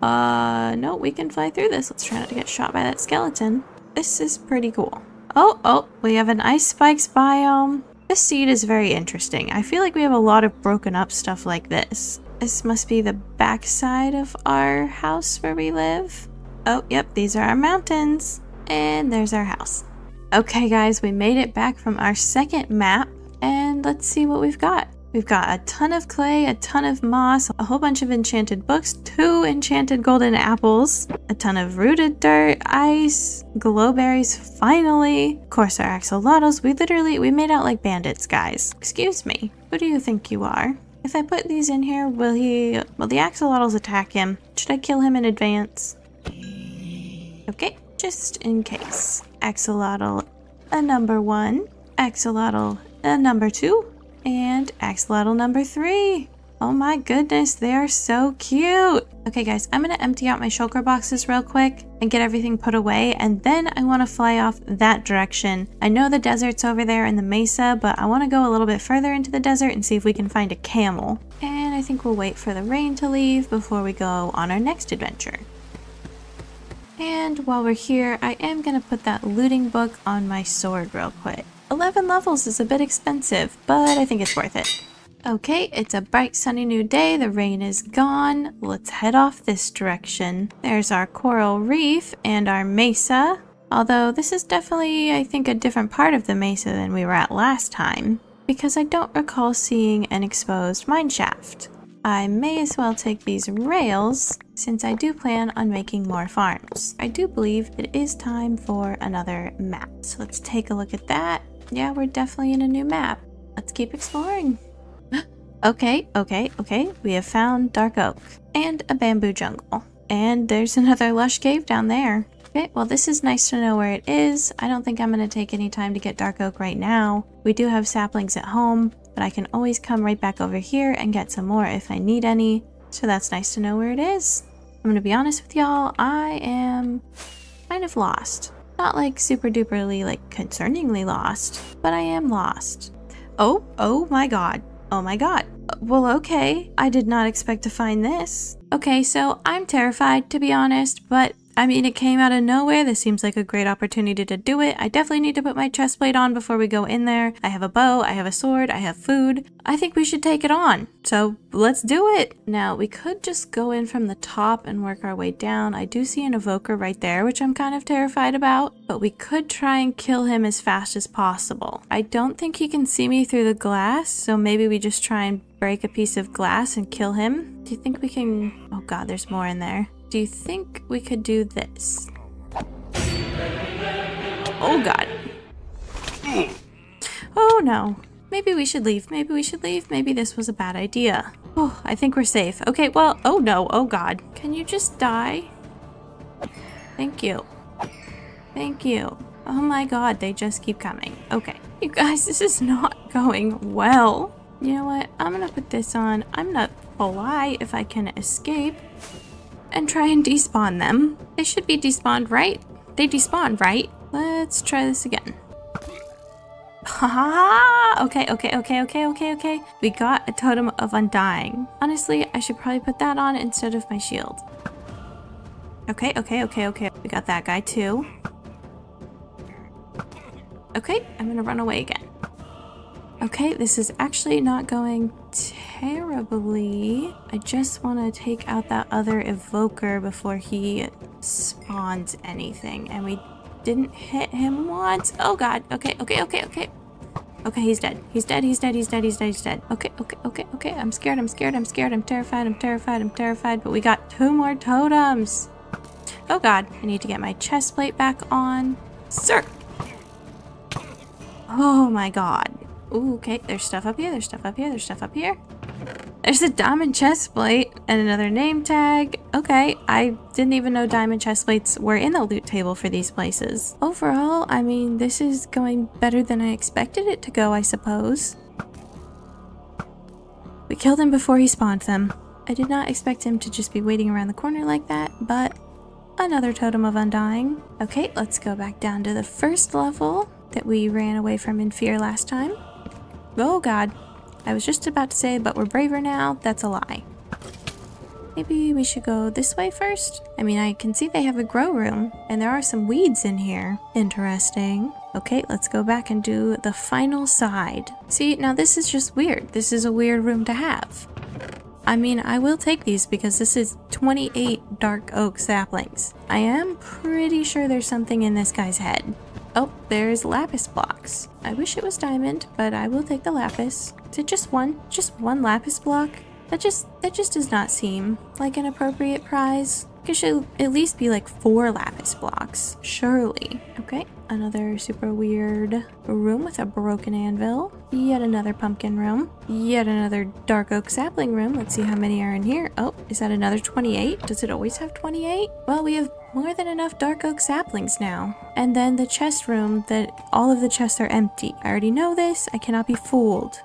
Uh, no, we can fly through this. Let's try not to get shot by that skeleton. This is pretty cool. Oh, oh, we have an ice spikes biome. This seed is very interesting. I feel like we have a lot of broken up stuff like this. This must be the backside of our house where we live. Oh, yep, these are our mountains. And there's our house. Okay, guys, we made it back from our second map. And let's see what we've got. We've got a ton of clay, a ton of moss, a whole bunch of enchanted books, two enchanted golden apples, a ton of rooted dirt, ice, glowberries, finally. Of course, our axolotls. We literally, we made out like bandits, guys. Excuse me. Who do you think you are? If I put these in here, will he, will the axolotls attack him? Should I kill him in advance? Okay, just in case. Axolotl, a number one. Axolotl, a number two and axolotl number three. Oh my goodness, they are so cute. Okay guys, I'm gonna empty out my shulker boxes real quick and get everything put away and then I wanna fly off that direction. I know the desert's over there in the mesa, but I wanna go a little bit further into the desert and see if we can find a camel. And I think we'll wait for the rain to leave before we go on our next adventure. And while we're here, I am gonna put that looting book on my sword real quick. 11 levels is a bit expensive, but I think it's worth it. Okay, it's a bright sunny new day, the rain is gone. Let's head off this direction. There's our coral reef and our mesa. Although this is definitely, I think, a different part of the mesa than we were at last time. Because I don't recall seeing an exposed mine shaft. I may as well take these rails since I do plan on making more farms. I do believe it is time for another map. So let's take a look at that. Yeah, we're definitely in a new map. Let's keep exploring. (gasps) okay, okay, okay. We have found Dark Oak and a bamboo jungle. And there's (laughs) another lush cave down there. Okay, well this is nice to know where it is. I don't think I'm going to take any time to get Dark Oak right now. We do have saplings at home, but I can always come right back over here and get some more if I need any. So that's nice to know where it is. I'm going to be honest with y'all, I am kind of lost. Not like super duperly like concerningly lost, but I am lost. Oh, oh my god. Oh my god. Well, okay. I did not expect to find this. Okay, so I'm terrified to be honest, but I mean, it came out of nowhere. This seems like a great opportunity to do it. I definitely need to put my chest plate on before we go in there. I have a bow, I have a sword, I have food. I think we should take it on. So let's do it. Now, we could just go in from the top and work our way down. I do see an evoker right there, which I'm kind of terrified about, but we could try and kill him as fast as possible. I don't think he can see me through the glass, so maybe we just try and break a piece of glass and kill him. Do you think we can... Oh god, there's more in there. Do you think we could do this? Oh god. Oh no. Maybe we should leave. Maybe we should leave. Maybe this was a bad idea. Oh, I think we're safe. Okay, well, oh no. Oh god. Can you just die? Thank you. Thank you. Oh my god, they just keep coming. Okay. You guys, (laughs) this is not going well. You know what? I'm gonna put this on. I'm gonna fly if I can escape. And try and despawn them. They should be despawned, right? They despawned, right? Let's try this again. Haha! (laughs) okay, okay, okay, okay, okay, okay. We got a totem of undying. Honestly, I should probably put that on instead of my shield. Okay, okay, okay, okay. We got that guy too. Okay, I'm gonna run away again. Okay, this is actually not going terribly. I just want to take out that other evoker before he spawns anything. And we didn't hit him once. Oh god. Okay, okay, okay, okay. Okay, he's dead. He's dead, he's dead, he's dead, he's dead, he's dead. Okay, okay, okay, okay. I'm scared, I'm scared, I'm scared, I'm terrified, I'm terrified, I'm terrified. But we got two more totems. Oh god, I need to get my chest plate back on. Sir! Oh my god. Ooh, okay, there's stuff up here, there's stuff up here, there's stuff up here. There's a diamond chest plate and another name tag. Okay, I didn't even know diamond chest plates were in the loot table for these places. Overall, I mean, this is going better than I expected it to go, I suppose. We killed him before he spawned them. I did not expect him to just be waiting around the corner like that, but another totem of undying. Okay, let's go back down to the first level that we ran away from in fear last time. Oh god, I was just about to say, but we're braver now. That's a lie. Maybe we should go this way first? I mean, I can see they have a grow room, and there are some weeds in here. Interesting. Okay, let's go back and do the final side. See, now this is just weird. This is a weird room to have. I mean, I will take these because this is 28 dark oak saplings. I am pretty sure there's something in this guy's head. Oh, there's lapis blocks. I wish it was diamond, but I will take the lapis. Is it just one? Just one lapis block? That just that just does not seem like an appropriate prize. It should at least be like four lapis blocks. Surely. Okay, another super weird room with a broken anvil. Yet another pumpkin room. Yet another dark oak sapling room. Let's see how many are in here. Oh, is that another 28? Does it always have 28? Well, we have more than enough dark oak saplings now. And then the chest room that all of the chests are empty. I already know this. I cannot be fooled.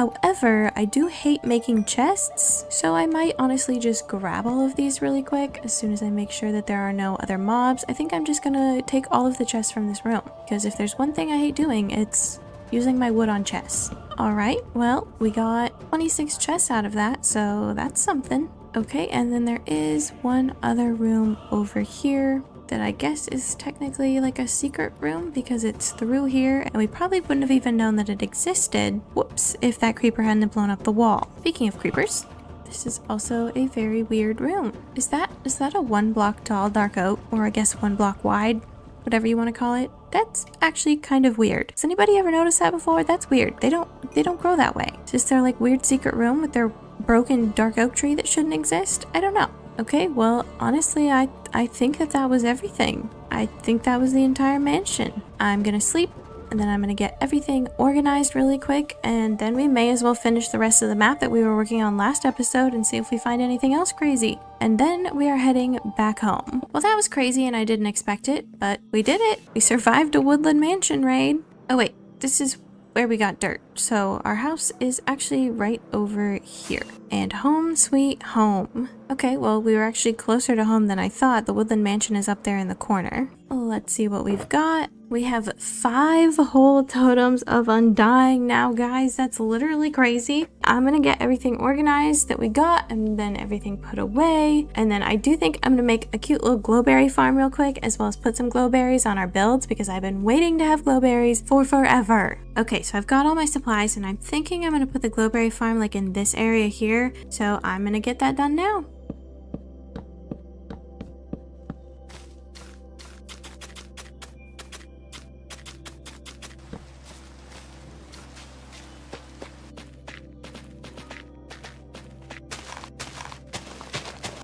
However, I do hate making chests, so I might honestly just grab all of these really quick as soon as I make sure that there are no other mobs. I think I'm just gonna take all of the chests from this room, because if there's one thing I hate doing, it's using my wood on chests. Alright, well, we got 26 chests out of that, so that's something. Okay, and then there is one other room over here that I guess is technically like a secret room because it's through here and we probably wouldn't have even known that it existed, whoops, if that creeper hadn't blown up the wall. Speaking of creepers, this is also a very weird room. Is that is that a one block tall dark oak or I guess one block wide, whatever you want to call it? That's actually kind of weird. Has anybody ever noticed that before? That's weird. They don't they don't grow that way. It's just their like weird secret room with their broken dark oak tree that shouldn't exist. I don't know. Okay, well, honestly, I, I think that that was everything. I think that was the entire mansion. I'm gonna sleep, and then I'm gonna get everything organized really quick, and then we may as well finish the rest of the map that we were working on last episode and see if we find anything else crazy. And then we are heading back home. Well, that was crazy and I didn't expect it, but we did it. We survived a woodland mansion raid. Oh wait, this is where we got dirt. So our house is actually right over here. And home sweet home. Okay, well we were actually closer to home than I thought. The woodland mansion is up there in the corner. Let's see what we've got. We have five whole totems of undying now, guys. That's literally crazy. I'm gonna get everything organized that we got and then everything put away. And then I do think I'm gonna make a cute little glowberry farm real quick, as well as put some glowberries on our builds because I've been waiting to have glowberries for forever. Okay, so I've got all my supplies and I'm thinking I'm gonna put the glowberry farm like in this area here. So I'm gonna get that done now.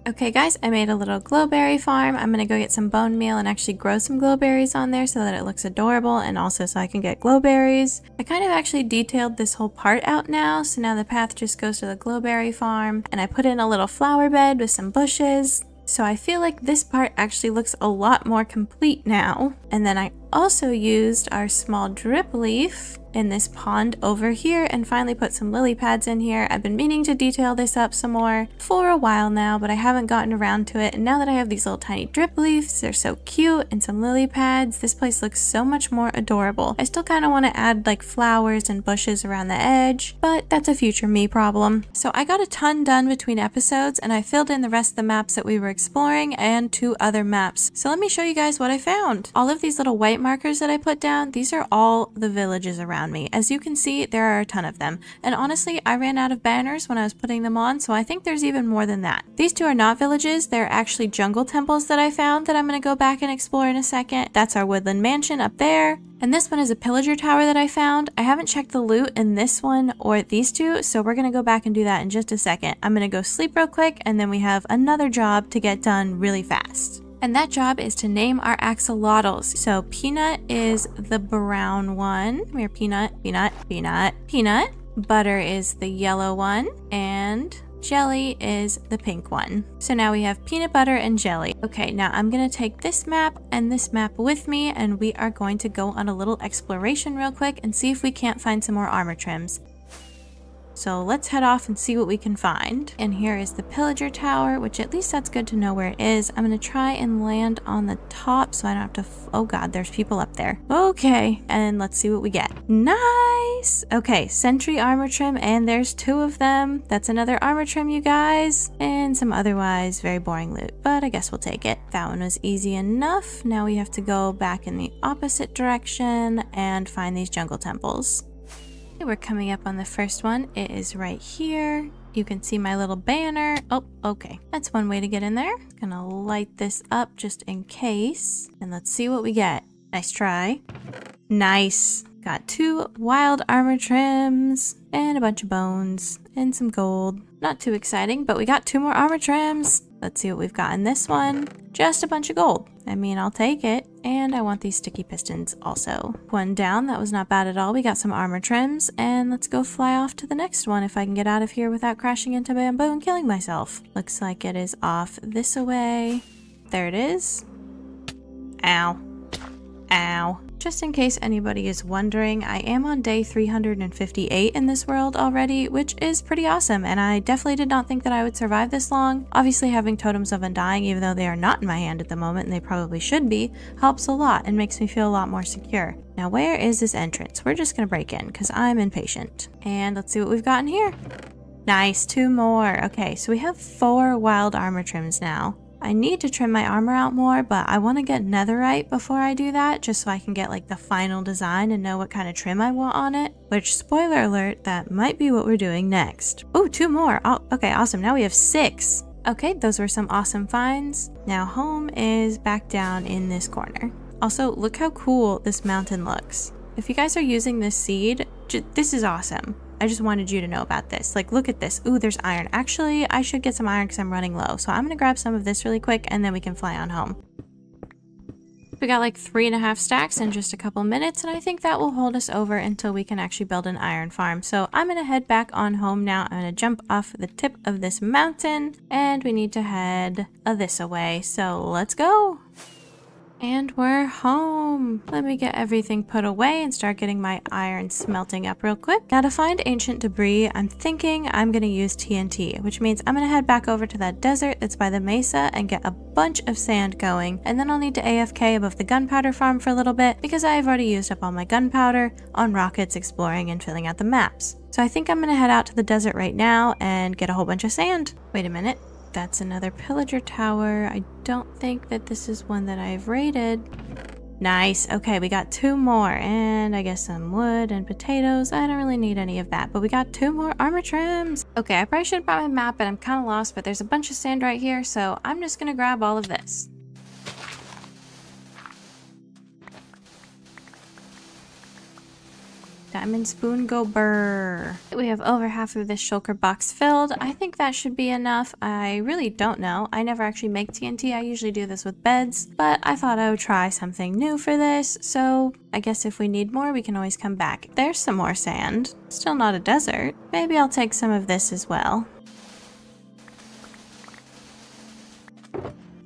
Okay guys, I made a little glowberry farm. I'm gonna go get some bone meal and actually grow some glowberries on there so that it looks adorable and also so I can get glowberries. I kind of actually detailed this whole part out now, so now the path just goes to the glowberry farm and I put in a little flower bed with some bushes. So I feel like this part actually looks a lot more complete now. And then I also used our small drip leaf in this pond over here and finally put some lily pads in here. I've been meaning to detail this up some more for a while now, but I haven't gotten around to it. And now that I have these little tiny drip leaves, they're so cute, and some lily pads, this place looks so much more adorable. I still kind of want to add like flowers and bushes around the edge, but that's a future me problem. So I got a ton done between episodes and I filled in the rest of the maps that we were exploring and two other maps. So let me show you guys what I found. All of these little white markers that I put down, these are all the villages around me. As you can see, there are a ton of them. And honestly, I ran out of banners when I was putting them on, so I think there's even more than that. These two are not villages, they're actually jungle temples that I found that I'm going to go back and explore in a second. That's our woodland mansion up there. And this one is a pillager tower that I found. I haven't checked the loot in this one or these two, so we're going to go back and do that in just a second. I'm going to go sleep real quick, and then we have another job to get done really fast. And that job is to name our axolotls. So Peanut is the brown one. Come here, Peanut, Peanut, Peanut, Peanut. Butter is the yellow one. And Jelly is the pink one. So now we have peanut butter and jelly. Okay, now I'm gonna take this map and this map with me and we are going to go on a little exploration real quick and see if we can't find some more armor trims. So let's head off and see what we can find. And here is the Pillager Tower, which at least that's good to know where it is. I'm to try and land on the top so I don't have to... oh god, there's people up there. Okay, and let's see what we get. Nice! Okay, Sentry Armor Trim, and there's two of them. That's another armor trim, you guys. And some otherwise very boring loot, but I guess we'll take it. That one was easy enough. Now we have to go back in the opposite direction and find these jungle temples. We're coming up on the first one. It is right here. You can see my little banner. Oh, okay. That's one way to get in there. Gonna light this up just in case. And let's see what we get. Nice try. Nice. Got two wild armor trims and a bunch of bones and some gold. Not too exciting, but we got two more armor trims. Let's see what we've got in this one. Just a bunch of gold. I mean, I'll take it. And I want these sticky pistons also. One down, that was not bad at all. We got some armor trims, and let's go fly off to the next one if I can get out of here without crashing into bamboo and killing myself. Looks like it is off this away. There it is. Ow. Ow. Just in case anybody is wondering, I am on day 358 in this world already, which is pretty awesome, and I definitely did not think that I would survive this long. Obviously having Totems of Undying, even though they are not in my hand at the moment, and they probably should be, helps a lot and makes me feel a lot more secure. Now where is this entrance? We're just gonna break in, because I'm impatient. And let's see what we've got in here. Nice, two more. Okay, so we have four wild armor trims now. I need to trim my armor out more, but I want to get netherite before I do that, just so I can get like the final design and know what kind of trim I want on it. Which, spoiler alert, that might be what we're doing next. Oh, two more. Oh, okay, awesome. Now we have six. Okay, those were some awesome finds. Now home is back down in this corner. Also, look how cool this mountain looks. If you guys are using this seed, this is awesome. I just wanted you to know about this. Like, look at this. Ooh, there's iron. Actually, I should get some iron because I'm running low. So I'm going to grab some of this really quick and then we can fly on home. We got like three and a half stacks in just a couple minutes, and I think that will hold us over until we can actually build an iron farm. So I'm going to head back on home now. I'm going to jump off the tip of this mountain, and we need to head this away. So let's go. And we're home. Let me get everything put away and start getting my iron smelting up real quick. Now to find ancient debris, I'm thinking I'm to use TNT, which means I'm to head back over to that desert that's by the mesa and get a bunch of sand going. And then I'll need to AFK above the gunpowder farm for a little bit because I've already used up all my gunpowder on rockets exploring and filling out the maps. So I think I'm to head out to the desert right now and get a whole bunch of sand. Wait a minute that's another pillager tower. I don't think that this is one that I've raided. Nice. Okay, we got two more. And I guess some wood and potatoes. I don't really need any of that. But we got two more armor trims. Okay, I probably should have brought my map, but I'm kind of lost. But there's a bunch of sand right here. So I'm just going to grab all of this. Diamond spoon go burr. We have over half of this shulker box filled. I think that should be enough. I really don't know. I never actually make TNT. I usually do this with beds, but I thought I would try something new for this. So I guess if we need more, we can always come back. There's some more sand. Still not a desert. Maybe I'll take some of this as well.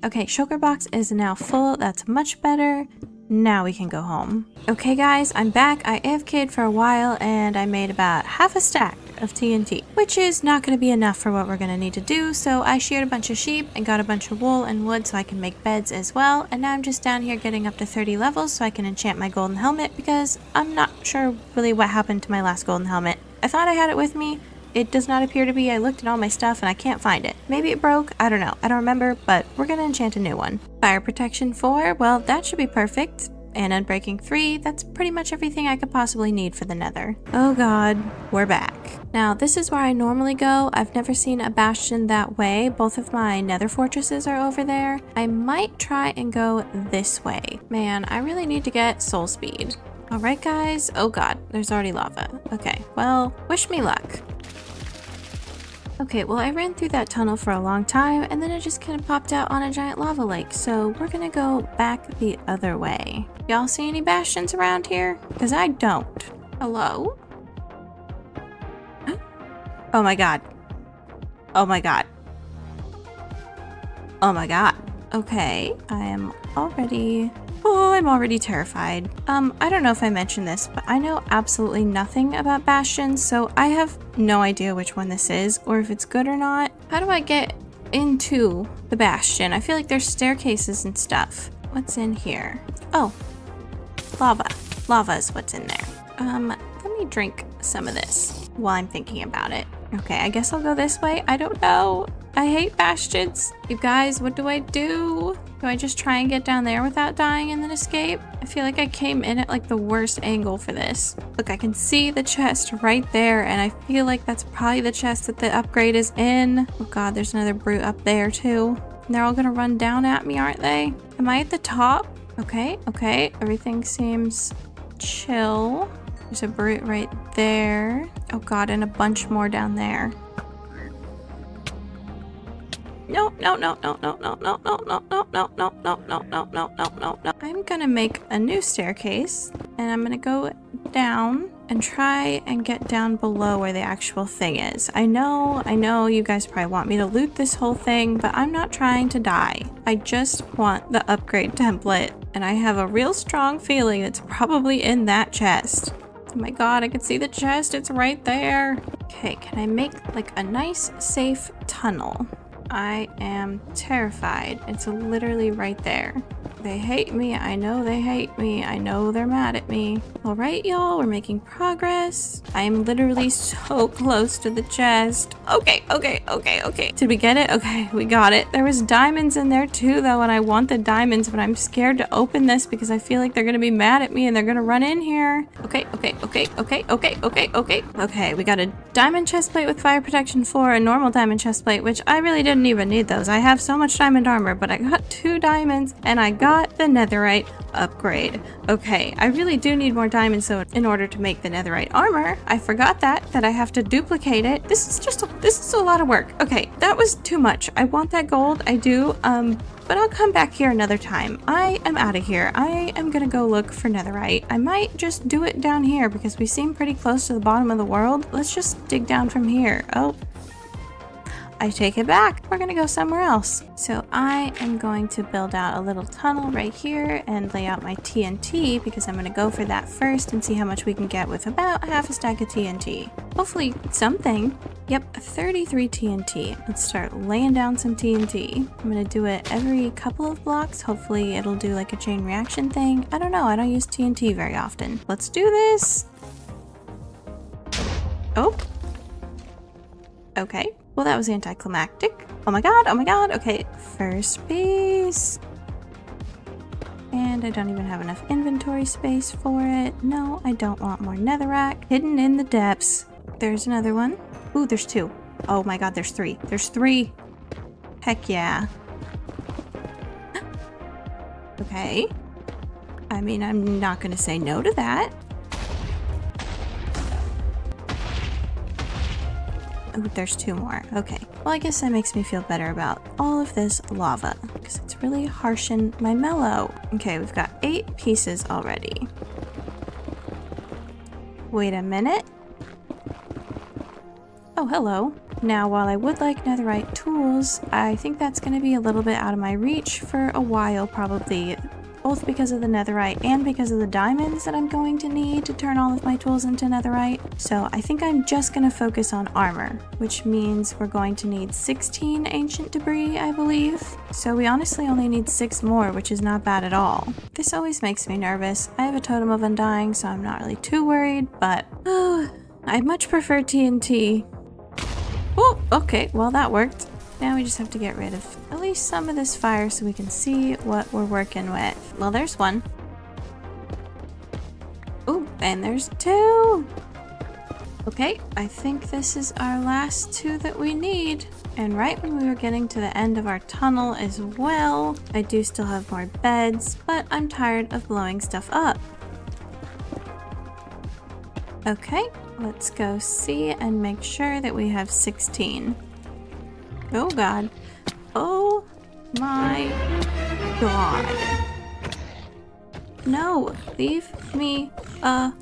Okay, shulker box is now full. That's much better. Now we can go home. Okay guys, I'm back. I AFK'd for a while and I made about half a stack of TNT, which is not going to be enough for what we're going to need to do. So I sheared a bunch of sheep and got a bunch of wool and wood so I can make beds as well. And now I'm just down here getting up to 30 levels so I can enchant my golden helmet because I'm not sure really what happened to my last golden helmet. I thought I had it with me. It does not appear to be. I looked at all my stuff and I can't find it. Maybe it broke. I don't know. I don't remember, but we're to enchant a new one. Fire protection 4. Well, that should be perfect and Unbreaking 3, that's pretty much everything I could possibly need for the nether. Oh god, we're back. Now, this is where I normally go. I've never seen a bastion that way. Both of my nether fortresses are over there. I might try and go this way. Man, I really need to get soul speed. Alright guys, oh god, there's already lava. Okay, well, wish me luck. Okay, well I ran through that tunnel for a long time and then it just kind of popped out on a giant lava lake, so we're gonna go back the other way. Y'all see any bastions around here? Because I don't. Hello? (gasps) Oh my god. Oh my god. Oh my god. Okay, I am already Oh, I'm already terrified. Um, I don't know if I mentioned this, but I know absolutely nothing about bastions, so I have no idea which one this is or if it's good or not. How do I get into the bastion? I feel like there's staircases and stuff. What's in here? Oh, lava. Lava is what's in there. Um, let me drink some of this while I'm thinking about it. Okay, I guess I'll go this way. I don't know. I hate bastions. You guys, what do I do? Do I just try and get down there without dying and then escape? I feel like I came in at like the worst angle for this. Look, I can see the chest right there and I feel like that's probably the chest that the upgrade is in. Oh god, there's another brute up there too. And they're all gonna run down at me, aren't they? Am I at the top? Okay, okay. Everything seems chill. There's a brute right there. Oh god, and a bunch more down there. No, no, no, no, no, no, no, no, no, no, no, no, no, no, no, no, no, no, no. I'm gonna make a new staircase and I'm gonna go down and try and get down below where the actual thing is. I know, I know you guys probably want me to loot this whole thing, but I'm not trying to die. I just want the upgrade template and I have a real strong feeling it's probably in that chest. Oh my god, I can see the chest. It's right there. Okay, can I make like a nice safe tunnel? I am terrified. It's literally right there. They hate me. I know they hate me. I know they're mad at me. All right, y'all, we're making progress. I am literally so (laughs) close to the chest. Okay, okay, okay, okay. Did we get it? Okay, we got it. There was diamonds in there too, though, and I want the diamonds, but I'm scared to open this because I feel like they're gonna be mad at me and they're gonna run in here. Okay, okay, okay, okay, okay, okay, okay. Okay, we got a diamond chest plate with fire protection 4, a normal diamond chest plate, which I really didn't even need those. I have so much diamond armor, but I got (laughs) two diamonds and I got got the netherite upgrade. Okay, I really do need more diamonds so in order to make the netherite armor. I forgot that, that I have to duplicate it. This is just, a, this is a lot of work. Okay, that was too much. I want that gold, I do, um, but I'll come back here another time. I am out of here. I am gonna go look for netherite. I might just do it down here because we seem pretty close to the bottom of the world. Let's just dig down from here. Oh, I take it back. We're gonna go somewhere else. So I am going to build out a little tunnel right here and lay out my TNT because I'm gonna go for that first and see how much we can get with about half a stack of TNT. Hopefully something. Yep, 33 TNT. Let's start laying down some TNT. I'm gonna do it every couple of blocks. Hopefully it'll do like a chain reaction thing. I don't know, I don't use TNT very often. Let's do this. Oh. Okay. Well, that was anticlimactic. Oh my god, oh my god. Okay, first base. And I don't even have enough inventory space for it. No, I don't want more netherrack. Hidden in the depths. There's another one. Ooh, there's two. Oh my god, there's three. There's three. Heck yeah. (gasps) okay. I mean, I'm not gonna say no to that. Oh, there's two more. Okay. Well, I guess that makes me feel better about all of this lava because it's really harshing my mellow. Okay, we've got eight pieces already. Wait a minute. Oh, hello. Now, while I would like netherite tools, I think that's going to be a little bit out of my reach for a while, probably both because of the netherite and because of the diamonds that I'm going to need to turn all of my tools into netherite. So I think I'm just going to focus on armor, which means we're going to need 16 ancient debris, I believe. So we honestly only need six more, which is not bad at all. This always makes me nervous. I have a totem of undying, so I'm not really too worried, but (sighs) oh, I much prefer TNT. Oh, okay, well that worked. Now we just have to get rid of at least some of this fire so we can see what we're working with. Well, there's one. Oh, and there's two. Okay, I think this is our last two that we need. And right when we were getting to the end of our tunnel as well, I do still have more beds, but I'm tired of blowing stuff up. Okay, let's go see and make sure that we have 16. Oh god. Oh my god. No, leave me alone.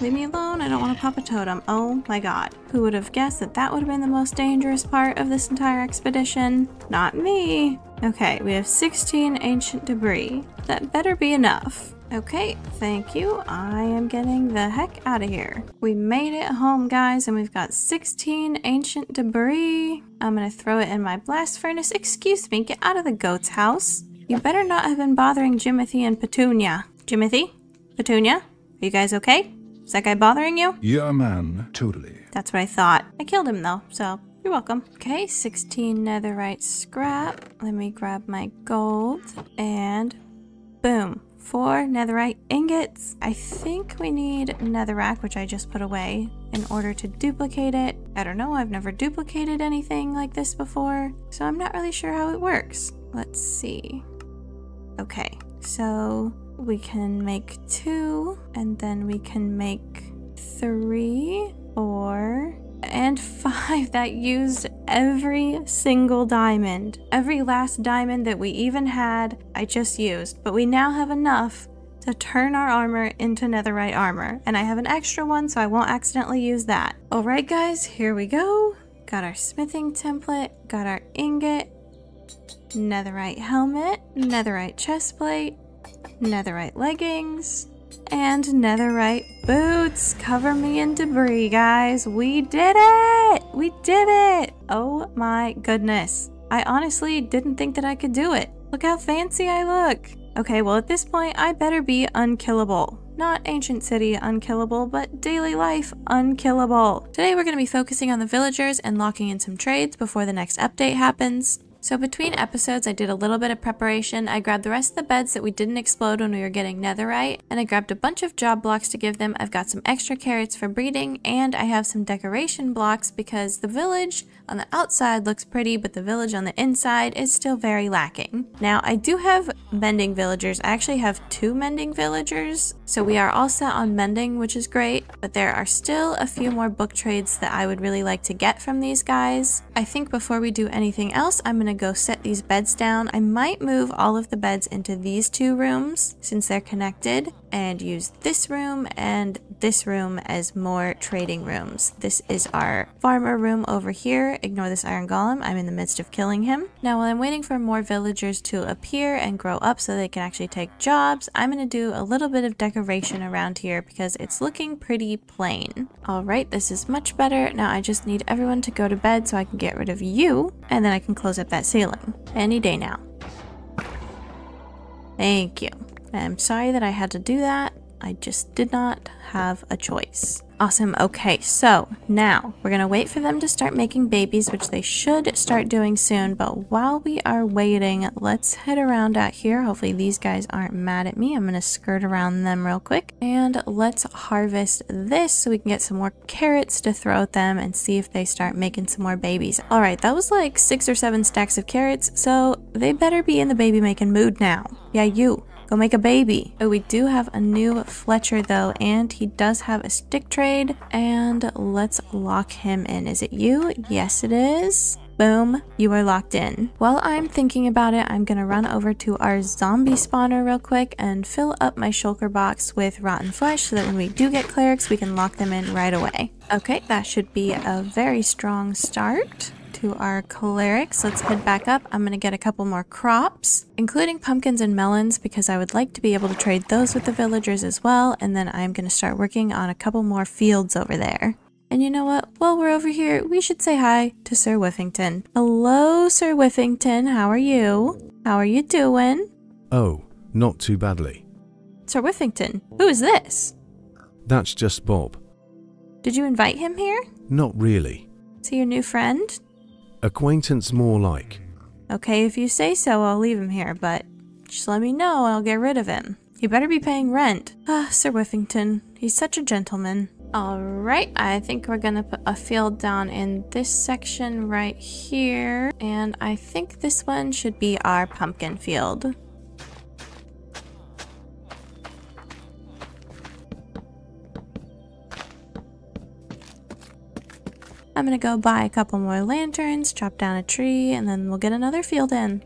Leave me alone. I don't want to pop a totem. Oh my god. Who would have guessed that that would have been the most dangerous part of this entire expedition? Not me. Okay, we have 16 ancient debris. That better be enough. Okay, thank you. I am getting the heck out of here. We made it home, guys, and we've got 16 ancient debris. I'm gonna throw it in my blast furnace. Excuse me, get out of the goat's house. You better not have been bothering Jimothy and Petunia. Jimothy? Petunia? Are you guys okay? Is that guy bothering you? Yeah, man, totally. That's what I thought. I killed him though, so you're welcome. Okay, 16 netherite scrap. Let me grab my gold and boom. Four netherite ingots. I think we need netherrack, which I just put away, in order to duplicate it. I don't know, I've never duplicated anything like this before, so I'm not really sure how it works. Let's see. Okay, so we can make two, and then we can make three, four, and five that used every single diamond. Every last diamond that we even had, I just used. But we now have enough to turn our armor into netherite armor. And I have an extra one, so I won't accidentally use that. Alright guys, here we go. Got our smithing template, got our ingot, netherite helmet, netherite chestplate, netherite leggings, and netherite boots. Cover me in debris, guys. We did it! We did it! Oh my goodness. I honestly didn't think that I could do it. Look how fancy I look. Okay, well at this point, I better be unkillable. Not Ancient City unkillable, but daily life unkillable. Today we're going to be focusing on the villagers and locking in some trades before the next update happens. So between episodes, I did a little bit of preparation. I grabbed the rest of the beds that we didn't explode when we were getting netherite, and I grabbed a bunch of job blocks to give them. I've got some extra carrots for breeding, and I have some decoration blocks because the village on the outside looks pretty, but the village on the inside is still very lacking. Now, I do have mending villagers. I actually have two mending villagers, so we are all set on mending, which is great, but there are still a few more book trades that I would really like to get from these guys. I think before we do anything else, I'm going to go set these beds down. I might move all of the beds into these two rooms since they're connected and use this room and this room as more trading rooms. This is our farmer room over here. Ignore this iron golem. I'm in the midst of killing him. Now while I'm waiting for more villagers to appear and grow up so they can actually take jobs, I'm going to do a little bit of decoration around here because it's looking pretty plain. Alright, this is much better. Now I just need everyone to go to bed so I can get rid of you and then I can close up that ceiling. Any day now. Thank you. I'm sorry that I had to do that. I just did not have a choice. Awesome. Okay, so now we're going to wait for them to start making babies, which they should start doing soon. But while we are waiting, let's head around out here. Hopefully these guys aren't mad at me. I'm going to skirt around them real quick. And let's harvest this so we can get some more carrots to throw at them and see if they start making some more babies. All right, that was like six or seven stacks of carrots, so they better be in the baby making mood now. Yeah, you. Go make a baby. Oh, we do have a new Fletcher though, and he does have a stick trade. And let's lock him in. Is it you? Yes, it is. Boom, you are locked in. While I'm thinking about it, I'm gonna run over to our zombie spawner real quick and fill up my shulker box with rotten flesh so that when we do get clerics, we can lock them in right away. Okay, that should be a very strong start. To our clerics. Let's head back up. I'm going to get a couple more crops, including pumpkins and melons, because I would like to be able to trade those with the villagers as well. And then I'm going to start working on a couple more fields over there. And you know what? While we're over here, we should say hi to Sir Whiffington. Hello, Sir Whiffington. How are you? How are you doing? Oh, not too badly. Sir Whiffington, who is this? That's just Bob. Did you invite him here? Not really. Is he your new friend? Acquaintance more like. Okay, if you say so, I'll leave him here, but just let me know and I'll get rid of him. He better be paying rent. Ah, Sir Whiffington. He's such a gentleman. Alright, I think we're gonna put a field down in this section right here. And I think this one should be our pumpkin field. I'm gonna go buy a couple more lanterns, chop down a tree, and then we'll get another field in.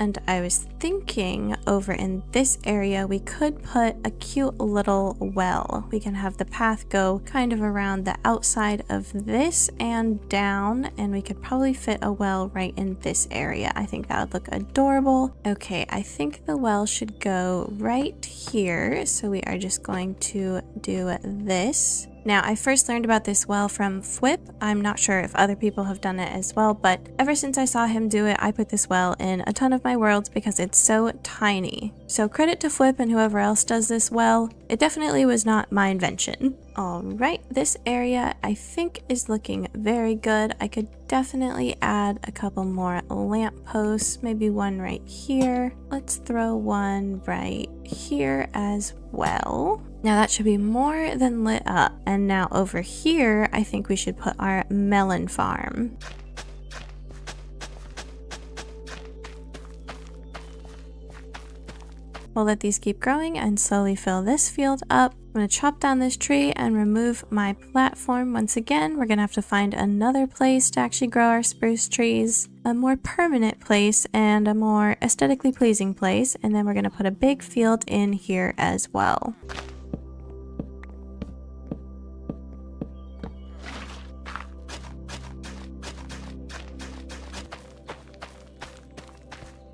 And I was thinking over in this area we could put a cute little well. We can have the path go kind of around the outside of this and down and we could probably fit a well right in this area. I think that would look adorable. Okay, I think the well should go right here. So we are just going to do this now, I first learned about this well from Fwhip. I'm not sure if other people have done it as well, but ever since I saw him do it, I put this well in a ton of my worlds because it's so tiny. So credit to Fwhip and whoever else does this well. It definitely was not my invention. Alright, this area I think is looking very good. I could definitely add a couple more lampposts, maybe one right here. Let's throw one right here as well. Now that should be more than lit up. And now over here, I think we should put our melon farm. We'll let these keep growing and slowly fill this field up. I'm going to chop down this tree and remove my platform. Once again, we're going to have to find another place to actually grow our spruce trees. A more permanent place and a more aesthetically pleasing place. And then we're going to put a big field in here as well.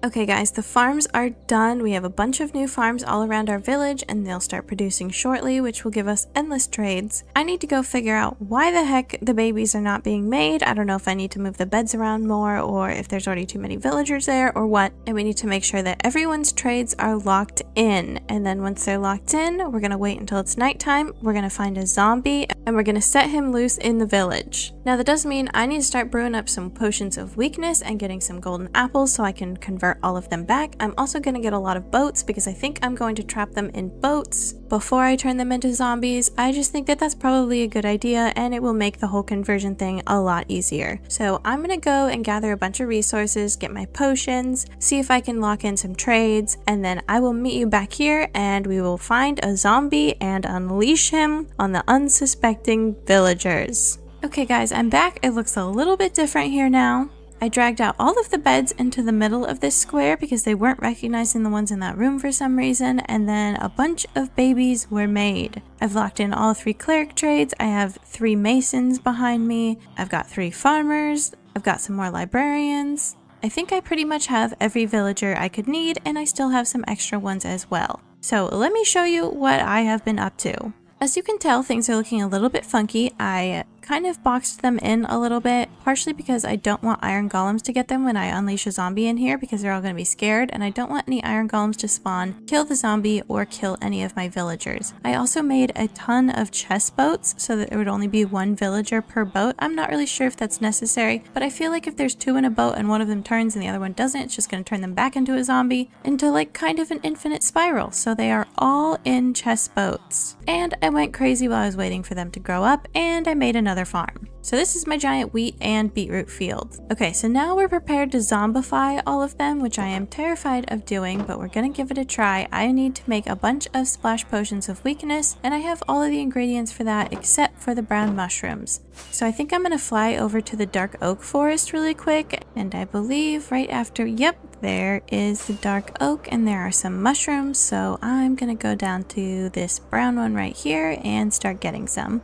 Okay guys, the farms are done. We have a bunch of new farms all around our village and they'll start producing shortly, which will give us endless trades. I need to go figure out why the heck the babies are not being made. I don't know if I need to move the beds around more or if there's already too many villagers there or what. And we need to make sure that everyone's trades are locked in. And then once they're locked in, we're gonna wait until it's nighttime. We're gonna find a zombie and we're gonna set him loose in the village. Now that does mean I need to start brewing up some potions of weakness and getting some golden apples so I can convert all of them back. I'm also going to get a lot of boats because I think I'm going to trap them in boats before I turn them into zombies. I just think that that's probably a good idea and it will make the whole conversion thing a lot easier. So I'm going to go and gather a bunch of resources, get my potions, see if I can lock in some trades, and then I will meet you back here and we will find a zombie and unleash him on the unsuspecting villagers. Okay guys, I'm back. It looks a little bit different here now. I dragged out all of the beds into the middle of this square because they weren't recognizing the ones in that room for some reason, and then a bunch of babies were made. I've locked in all three cleric trades, I have three masons behind me, I've got three farmers, I've got some more librarians. I think I pretty much have every villager I could need, and I still have some extra ones as well. So let me show you what I have been up to. As you can tell, things are looking a little bit funky. I kind of boxed them in a little bit, partially because I don't want iron golems to get them when I unleash a zombie in here because they're all going to be scared, and I don't want any iron golems to spawn, kill the zombie, or kill any of my villagers. I also made a ton of chest boats so that there would only be one villager per boat. I'm not really sure if that's necessary, but I feel like if there's two in a boat and one of them turns and the other one doesn't, it's just going to turn them back into a zombie, into like kind of an infinite spiral. So they are all in chest boats. And I went crazy while I was waiting for them to grow up, and I made another farm. So this is my giant wheat and beetroot field. Okay, so now we're prepared to zombify all of them, which I am terrified of doing, but we're gonna give it a try. I need to make a bunch of splash potions of weakness, and I have all of the ingredients for that except for the brown mushrooms. So I think I'm gonna fly over to the dark oak forest really quick, and I believe right after, yep, there is the dark oak and there are some mushrooms, so I'm gonna go down to this brown one right here and start getting some.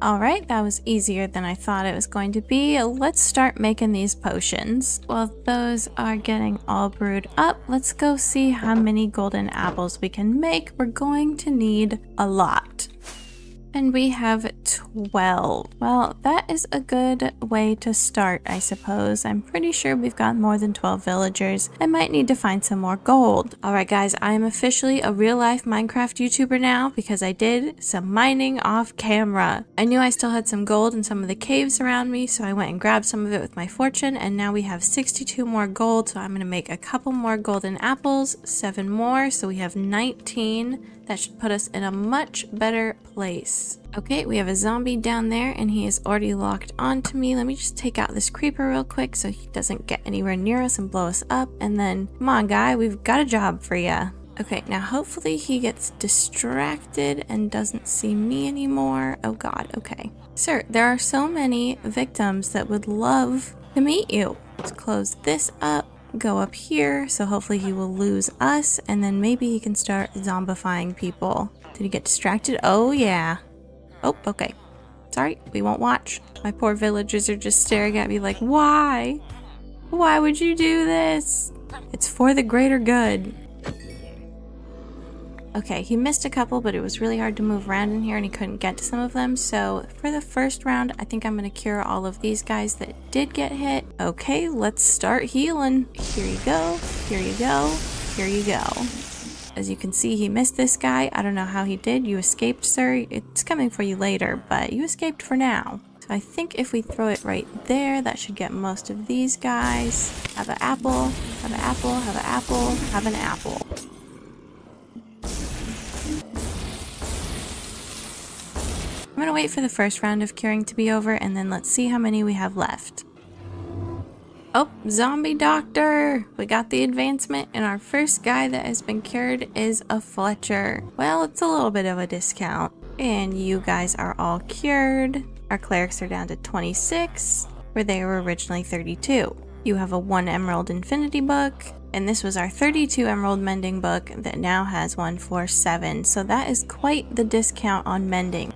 Alright, that was easier than I thought it was going to be. Let's start making these potions. While those are getting all brewed up, let's go see how many golden apples we can make. We're going to need a lot. And we have 12. Well, that is a good way to start, I suppose. I'm pretty sure we've got more than 12 villagers. I might need to find some more gold. Alright guys, I am officially a real life Minecraft YouTuber now because I did some mining off camera. I knew I still had some gold in some of the caves around me, so I went and grabbed some of it with my fortune, and now we have 62 more gold, so I'm going to make a couple more golden apples, 7 more, so we have 19 that should put us in a much better place. Okay, we have a zombie down there and he is already locked onto me. Let me just take out this creeper real quick so he doesn't get anywhere near us and blow us up. And then, come on guy, we've got a job for ya. Okay, now hopefully he gets distracted and doesn't see me anymore. Oh god, okay. Sir, there are so many victims that would love to meet you. Let's close this up go up here, so hopefully he will lose us, and then maybe he can start zombifying people. Did he get distracted? Oh, yeah. Oh, okay. Sorry, we won't watch. My poor villagers are just staring at me like, why? Why would you do this? It's for the greater good. Okay, he missed a couple, but it was really hard to move around in here and he couldn't get to some of them. So for the first round, I think I'm going to cure all of these guys that did get hit. Okay, let's start healing. Here you go, here you go, here you go. As you can see, he missed this guy. I don't know how he did. You escaped, sir. It's coming for you later, but you escaped for now. So I think if we throw it right there, that should get most of these guys. Have an apple, have an apple, have an apple, have an apple. I'm gonna wait for the first round of curing to be over and then let's see how many we have left. Oh, zombie doctor! We got the advancement and our first guy that has been cured is a Fletcher. Well, it's a little bit of a discount. And you guys are all cured. Our clerics are down to 26, where they were originally 32. You have a 1 emerald infinity book, and this was our 32 emerald mending book that now has one for 7, so that is quite the discount on mending.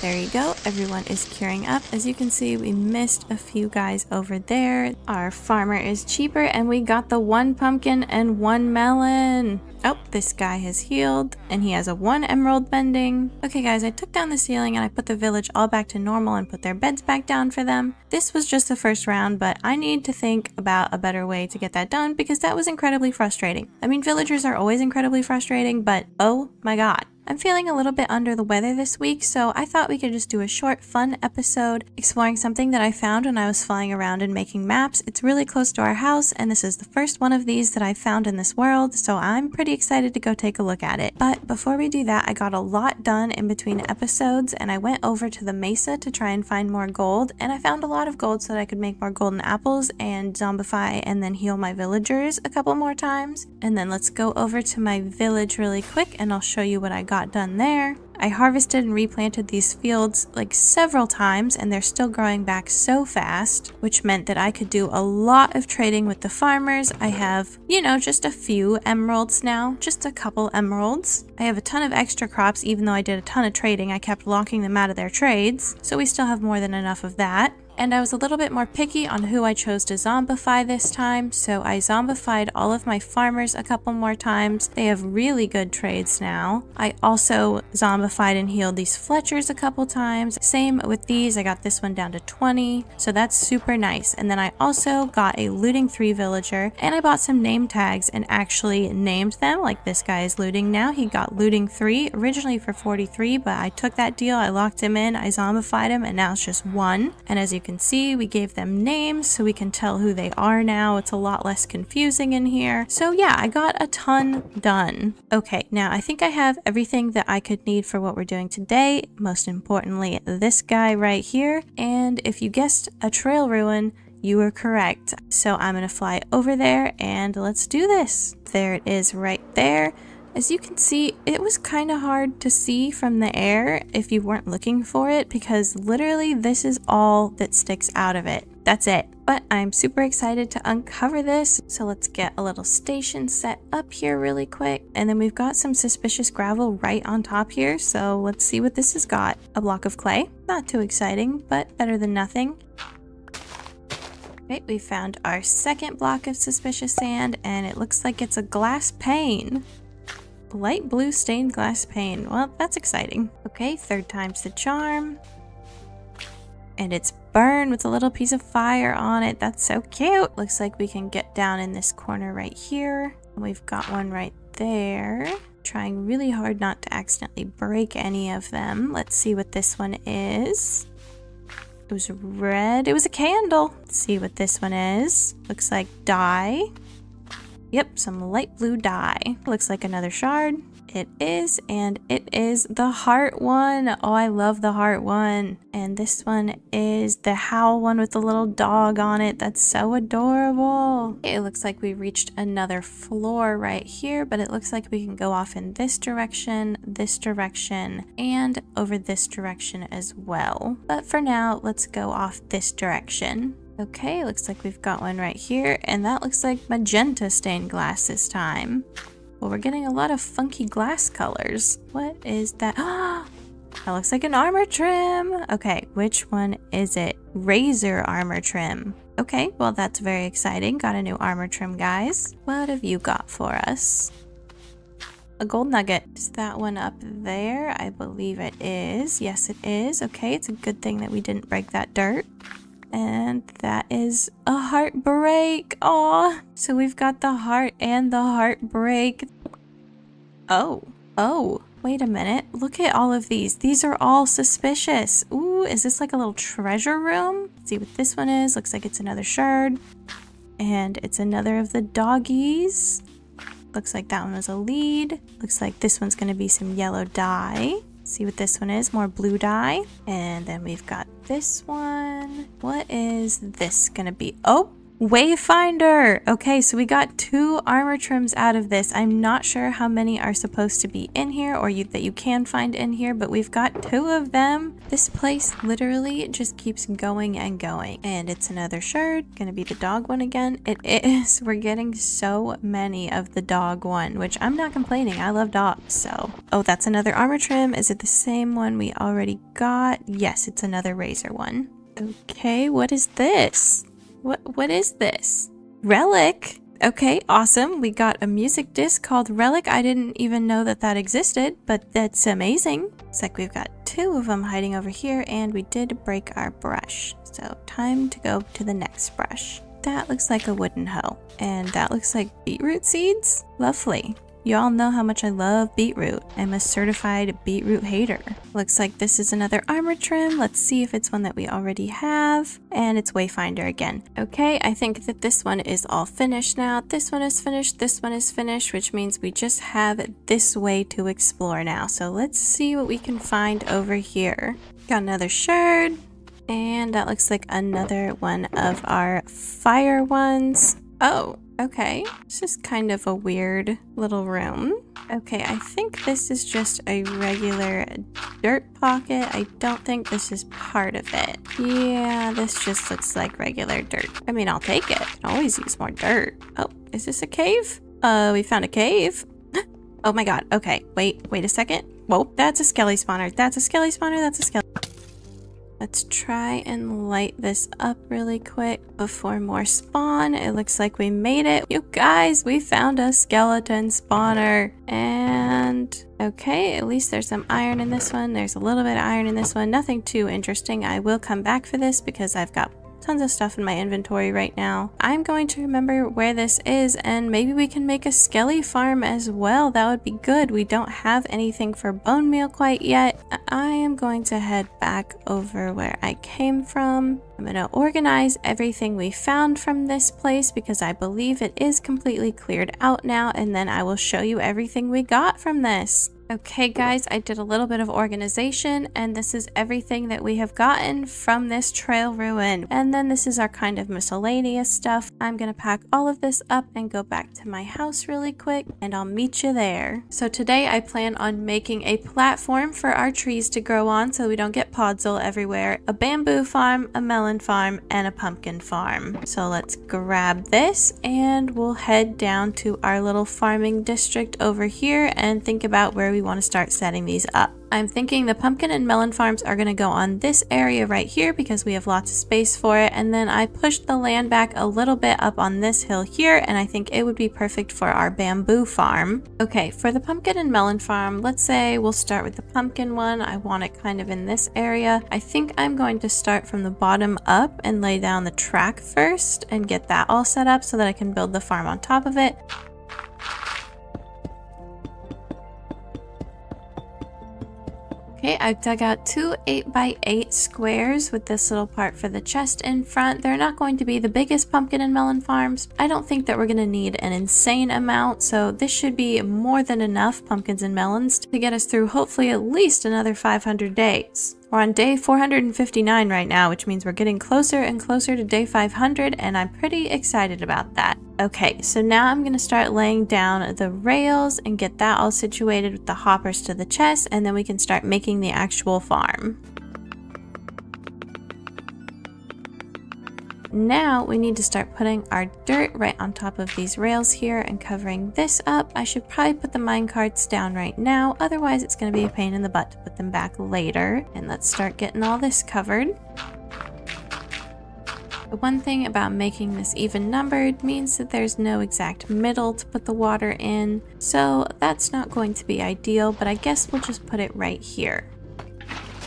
There you go, everyone is curing up. As you can see, we missed a few guys over there. Our farmer is cheaper and we got the one pumpkin and one melon. Oh, this guy has healed and he has a one emerald mending. Okay guys, I took down the ceiling and I put the village all back to normal and put their beds back down for them. This was just the first round, but I need to think about a better way to get that done because that was incredibly frustrating. I mean, villagers are always incredibly frustrating, but oh my god. I'm feeling a little bit under the weather this week, so I thought we could just do a short, fun episode exploring something that I found when I was flying around and making maps. It's really close to our house, and this is the first one of these that I found in this world, so I'm pretty excited to go take a look at it. But before we do that, I got a lot done in between episodes, and I went over to the mesa to try and find more gold, and I found a lot of gold so that I could make more golden apples and zombify and then heal my villagers a couple more times. And then let's go over to my village really quick, and I'll show you what I got got done there. I harvested and replanted these fields like several times and they're still growing back so fast, which meant that I could do a lot of trading with the farmers. I have, you know, just a few emeralds now, just a couple emeralds. I have a ton of extra crops even though I did a ton of trading. I kept locking them out of their trades, so we still have more than enough of that and I was a little bit more picky on who I chose to zombify this time, so I zombified all of my farmers a couple more times. They have really good trades now. I also zombified and healed these Fletchers a couple times. Same with these, I got this one down to 20, so that's super nice. And then I also got a looting 3 villager, and I bought some name tags and actually named them, like this guy is looting now. He got looting 3, originally for 43, but I took that deal, I locked him in, I zombified him, and now it's just one. And as you can see, we gave them names so we can tell who they are now. It's a lot less confusing in here. So yeah, I got a ton done. Okay, now I think I have everything that I could need for what we're doing today. Most importantly, this guy right here. And if you guessed a trail ruin, you were correct. So I'm to fly over there and let's do this. There it is right there. As you can see, it was kind of hard to see from the air if you weren't looking for it because literally this is all that sticks out of it. That's it. But I'm super excited to uncover this. So let's get a little station set up here really quick. And then we've got some suspicious gravel right on top here. So let's see what this has got. A block of clay. Not too exciting, but better than nothing. Okay, we found our second block of suspicious sand and it looks like it's a glass pane. Light blue stained glass pane. Well, that's exciting. Okay, third time's the charm. And it's burned with a little piece of fire on it. That's so cute. Looks like we can get down in this corner right here. We've got one right there. Trying really hard not to accidentally break any of them. Let's see what this one is. It was red. It was a candle. Let's see what this one is. Looks like dye. Yep, some light blue dye. Looks like another shard. It is, and it is the heart one. Oh, I love the heart one. And this one is the howl one with the little dog on it. That's so adorable. It looks like we reached another floor right here, but it looks like we can go off in this direction, this direction, and over this direction as well. But for now, let's go off this direction. Okay, looks like we've got one right here, and that looks like magenta stained glass this time. Well, we're getting a lot of funky glass colors. What is that? Ah, (gasps) that looks like an armor trim. Okay, which one is it? Raiser armor trim. Okay, well that's very exciting. Got a new armor trim, guys. What have you got for us? A gold nugget. Is that one up there? I believe it is. Yes, it is. Okay, it's a good thing that we didn't break that dirt. And that is a heartbreak. Aw. So we've got the heart and the heartbreak. Oh. Oh. Wait a minute. Look at all of these. These are all suspicious. Ooh, is this like a little treasure room? Let's see what this one is. Looks like it's another shard. And it's another of the doggies. Looks like that one was a lead. Looks like this one's going to be some yellow dye. See what this one is, more blue dye. And then we've got this one. What is this gonna be? Oh, Wayfinder! Okay, so we got two armor trims out of this. I'm not sure how many are supposed to be in here or you, that you can find in here, but we've got two of them. This place literally just keeps going and going. And it's another shard, gonna be the dog one again. It is. (laughs) We're getting so many of the dog one, which I'm not complaining. I love dogs, so. Oh, that's another armor trim. Is it the same one we already got? Yes, it's another Raiser one. Okay, what is this? What what is this? Relic? Okay, awesome. We got a music disc called Relic. I didn't even know that that existed, but that's amazing. It's like we've got two of them hiding over here and we did break our brush. So time to go to the next brush. That looks like a wooden hoe and that looks like beetroot seeds. Lovely. You all know how much I love beetroot. I'm a certified beetroot hater. Looks like this is another armor trim. Let's see if it's one that we already have. And it's Wayfinder again. Okay, I think that this one is all finished now. This one is finished, this one is finished, which means we just have this way to explore now. So let's see what we can find over here. Got another shard. And that looks like another one of our fire ones. Oh, Okay, this is kind of a weird little room. Okay, I think this is just a regular dirt pocket. I don't think this is part of it. Yeah, this just looks like regular dirt. I mean, I'll take it. I can always use more dirt. Oh, is this a cave? Uh, we found a cave. (gasps) oh my god. Okay, wait, wait a second. Whoa, that's a skelly spawner. That's a skelly spawner. That's a skelly. Let's try and light this up really quick before more spawn. It looks like we made it. You guys, we found a skeleton spawner. And okay, at least there's some iron in this one. There's a little bit of iron in this one. Nothing too interesting. I will come back for this because I've got tons of stuff in my inventory right now. I'm going to remember where this is and maybe we can make a skelly farm as well. That would be good. We don't have anything for bone meal quite yet. I am going to head back over where I came from. I'm going to organize everything we found from this place because I believe it is completely cleared out now and then I will show you everything we got from this. Okay guys, I did a little bit of organization and this is everything that we have gotten from this trail ruin. And then this is our kind of miscellaneous stuff. I'm gonna pack all of this up and go back to my house really quick and I'll meet you there. So today I plan on making a platform for our trees to grow on so we don't get podzol everywhere. A bamboo farm, a melon farm, and a pumpkin farm. So let's grab this and we'll head down to our little farming district over here and think about where we we want to start setting these up. I'm thinking the pumpkin and melon farms are going to go on this area right here because we have lots of space for it. And then I pushed the land back a little bit up on this hill here and I think it would be perfect for our bamboo farm. Okay, for the pumpkin and melon farm, let's say we'll start with the pumpkin one. I want it kind of in this area. I think I'm going to start from the bottom up and lay down the track first and get that all set up so that I can build the farm on top of it. Okay, I've dug out two 8x8 squares with this little part for the chest in front. They're not going to be the biggest pumpkin and melon farms. I don't think that we're going to need an insane amount, so this should be more than enough pumpkins and melons to get us through hopefully at least another 500 days. We're on day 459 right now, which means we're getting closer and closer to day 500, and I'm pretty excited about that. Okay, so now I'm to start laying down the rails and get that all situated with the hoppers to the chest, and then we can start making the actual farm. Now we need to start putting our dirt right on top of these rails here and covering this up. I should probably put the mine carts down right now, otherwise it's going to be a pain in the butt to put them back later. And let's start getting all this covered. The one thing about making this even numbered means that there's no exact middle to put the water in, so that's not going to be ideal, but I guess we'll just put it right here.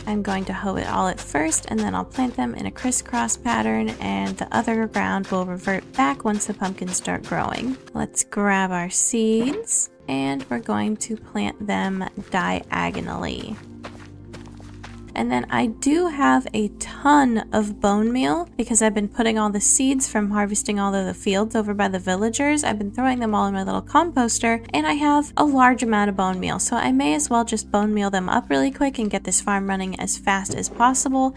I'm going to hoe it all at first and then I'll plant them in a crisscross pattern and the other ground will revert back once the pumpkins start growing. Let's grab our seeds and we're going to plant them diagonally. And then I do have a ton of bone meal because I've been putting all the seeds from harvesting all of the fields over by the villagers. I've been throwing them all in my little composter and I have a large amount of bone meal. So I may as well just bone meal them up really quick and get this farm running as fast as possible.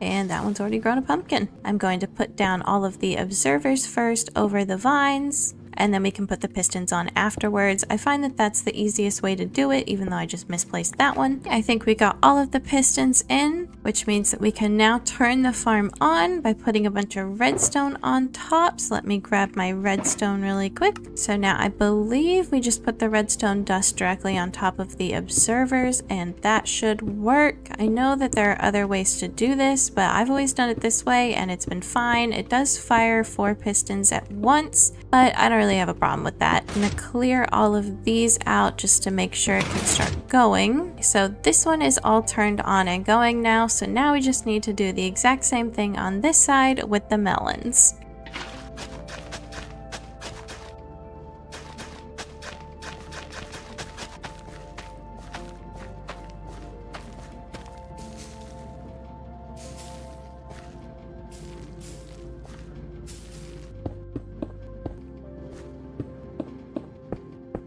And that one's already grown a pumpkin. I'm going to put down all of the observers first over the vines and then we can put the pistons on afterwards. I find that that's the easiest way to do it, even though I just misplaced that one. I think we got all of the pistons in, which means that we can now turn the farm on by putting a bunch of redstone on top. So let me grab my redstone really quick. So now I believe we just put the redstone dust directly on top of the observers and that should work. I know that there are other ways to do this, but I've always done it this way and it's been fine. It does fire four pistons at once, but I don't really have a problem with that. I'm gonna clear all of these out just to make sure it can start going. So this one is all turned on and going now. So now we just need to do the exact same thing on this side with the melons.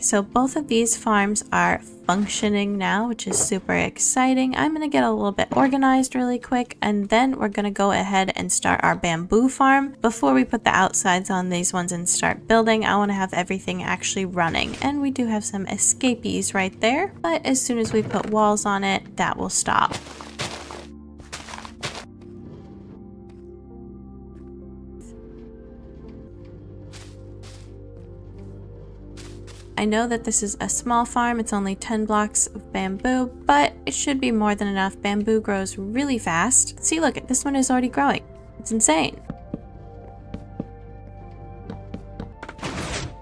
So both of these farms are functioning now, which is super exciting. I'm going to get a little bit organized really quick and then we're going to go ahead and start our bamboo farm. Before we put the outsides on these ones and start building, I want to have everything actually running. And we do have some escapees right there, but as soon as we put walls on it, that will stop. I know that this is a small farm, it's only 10 blocks of bamboo, but it should be more than enough. Bamboo grows really fast. See, look, at this one is already growing. It's insane.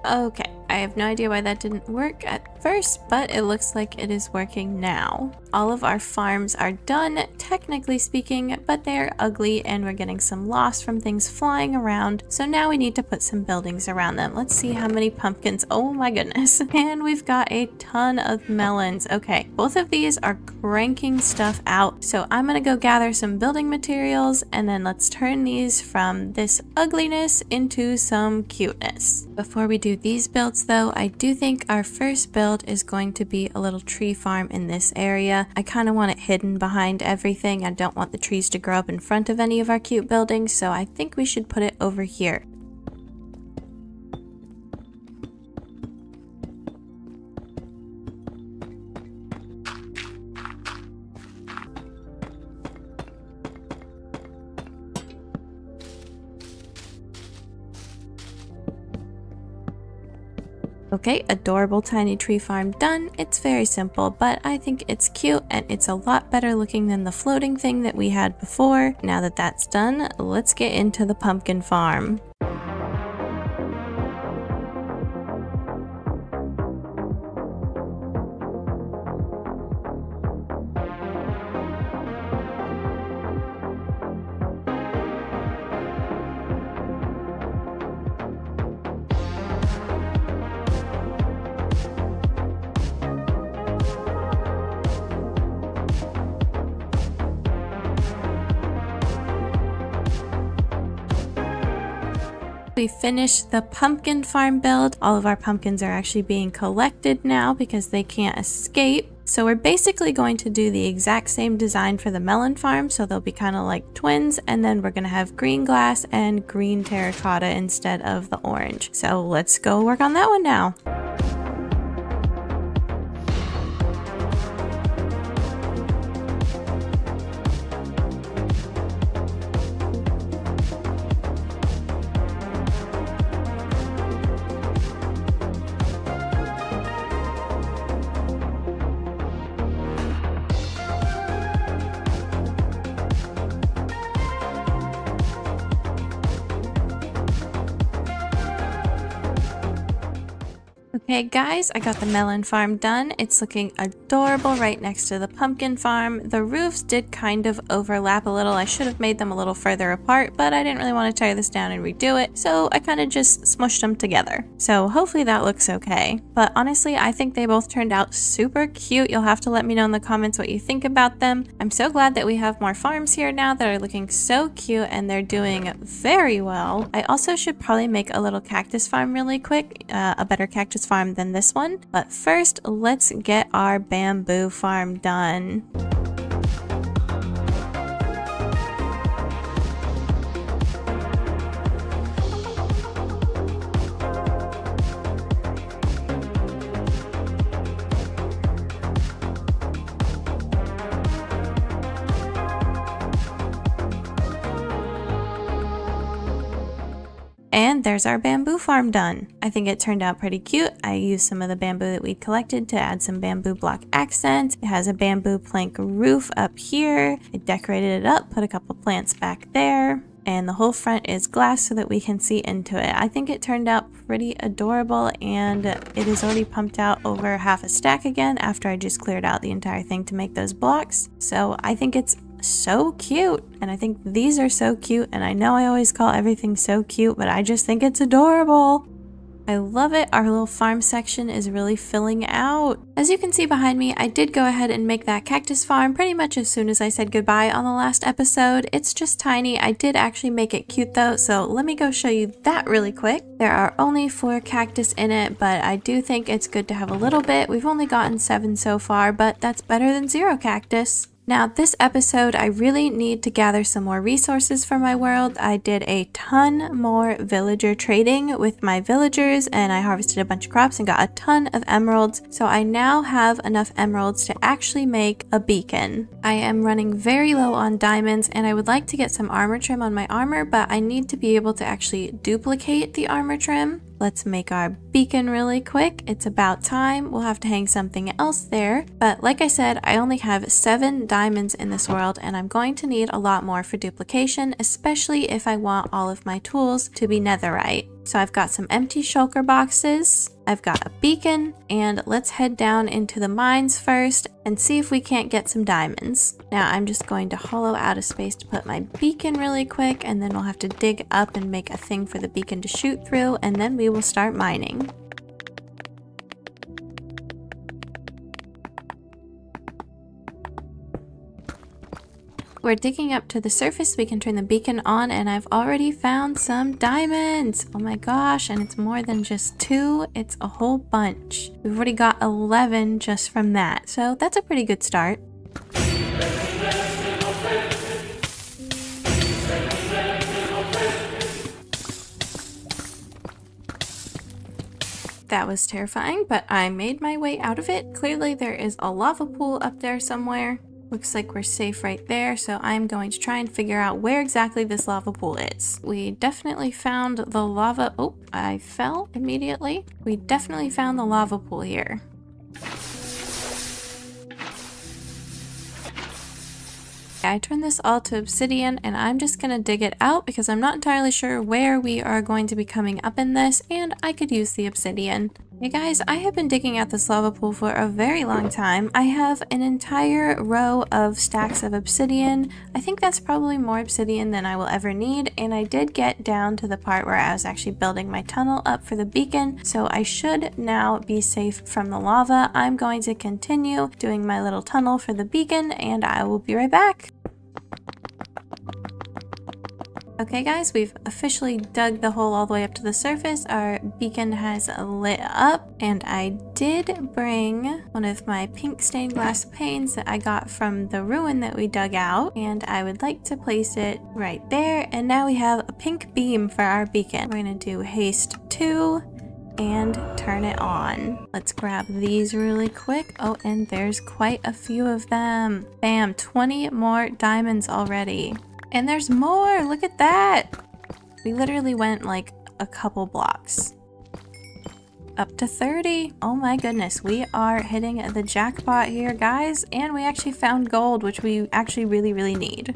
Okay, I have no idea why that didn't work at first, but it looks like it is working now. All of our farms are done, technically speaking, but they're ugly and we're getting some loss from things flying around. So now we need to put some buildings around them. Let's see how many pumpkins. Oh my goodness. (laughs) And we've got a ton of melons. Okay, both of these are cranking stuff out. So I'm gonna go gather some building materials and then let's turn these from this ugliness into some cuteness. Before we do these builds though, I do think our first build is going to be a little tree farm in this area. I kind of want it hidden behind everything. I don't want the trees to grow up in front of any of our cute buildings, so I think we should put it over here. Okay, adorable tiny tree farm done. It's very simple, but I think it's cute and it's a lot better looking than the floating thing that we had before. Now that that's done, let's get into the pumpkin farm. We finished the pumpkin farm build. All of our pumpkins are actually being collected now because they can't escape. So we're basically going to do the exact same design for the melon farm. So they'll be kind of like twins. And then we're going to have green glass and green terracotta instead of the orange. So let's go work on that one now. Okay guys, I got the melon farm done. It's looking adorable right next to the pumpkin farm. The roofs did kind of overlap a little. I should have made them a little further apart, but I didn't really want to tear this down and redo it, so I kind of just smushed them together. So hopefully that looks okay. But honestly, I think they both turned out super cute. You'll have to let me know in the comments what you think about them. I'm so glad that we have more farms here now that are looking so cute and they're doing very well. I also should probably make a little cactus farm really quick, uh, a better cactus farm than this one. But first, let's get our bamboo farm done. There's our bamboo farm done. I think it turned out pretty cute. I used some of the bamboo that we collected to add some bamboo block accents. It has a bamboo plank roof up here. I decorated it up, put a couple plants back there. And the whole front is glass so that we can see into it. I think it turned out pretty adorable and it is already pumped out over half a stack again after I just cleared out the entire thing to make those blocks. So I think it's so cute. And I think these are so cute. And I know I always call everything so cute, but I just think it's adorable. I love it. Our little farm section is really filling out. As you can see behind me, I did go ahead and make that cactus farm pretty much as soon as I said goodbye on the last episode. It's just tiny. I did actually make it cute though, so let me go show you that really quick. There are only four cactus in it, but I do think it's good to have a little bit. We've only gotten seven so far, but that's better than zero cactus. Now, this episode, I really need to gather some more resources for my world. I did a ton more villager trading with my villagers and I harvested a bunch of crops and got a ton of emeralds. So I now have enough emeralds to actually make a beacon. I am running very low on diamonds and I would like to get some armor trim on my armor, but I need to be able to actually duplicate the armor trim. Let's make our beacon really quick. It's about time. We'll have to hang something else there. But like I said, I only have seven diamonds in this world and I'm going to need a lot more for duplication, especially if I want all of my tools to be netherite. So I've got some empty shulker boxes, I've got a beacon, and let's head down into the mines first and see if we can't get some diamonds. Now I'm just going to hollow out a space to put my beacon really quick and then we'll have to dig up and make a thing for the beacon to shoot through and then we will start mining. We're digging up to the surface, we can turn the beacon on and I've already found some diamonds! Oh my gosh, and it's more than just two, it's a whole bunch. We've already got 11 just from that, so that's a pretty good start. That was terrifying, but I made my way out of it. Clearly there is a lava pool up there somewhere. Looks like we're safe right there, so I'm going to try and figure out where exactly this lava pool is. We definitely found the lava- oh, I fell immediately. We definitely found the lava pool here. I turned this all to obsidian and I'm just gonna dig it out because I'm not entirely sure where we are going to be coming up in this and I could use the obsidian. Hey guys, I have been digging out this lava pool for a very long time. I have an entire row of stacks of obsidian. I think that's probably more obsidian than I will ever need, and I did get down to the part where I was actually building my tunnel up for the beacon, so I should now be safe from the lava. I'm going to continue doing my little tunnel for the beacon, and I will be right back. Okay guys, we've officially dug the hole all the way up to the surface. Our beacon has lit up and I did bring one of my pink stained glass panes that I got from the ruin that we dug out and I would like to place it right there and now we have a pink beam for our beacon. We're gonna do haste 2 and turn it on. Let's grab these really quick. Oh, and there's quite a few of them. Bam, 20 more diamonds already. And there's more! Look at that! We literally went like a couple blocks. Up to 30! Oh my goodness, we are hitting the jackpot here, guys! And we actually found gold, which we actually really, really need.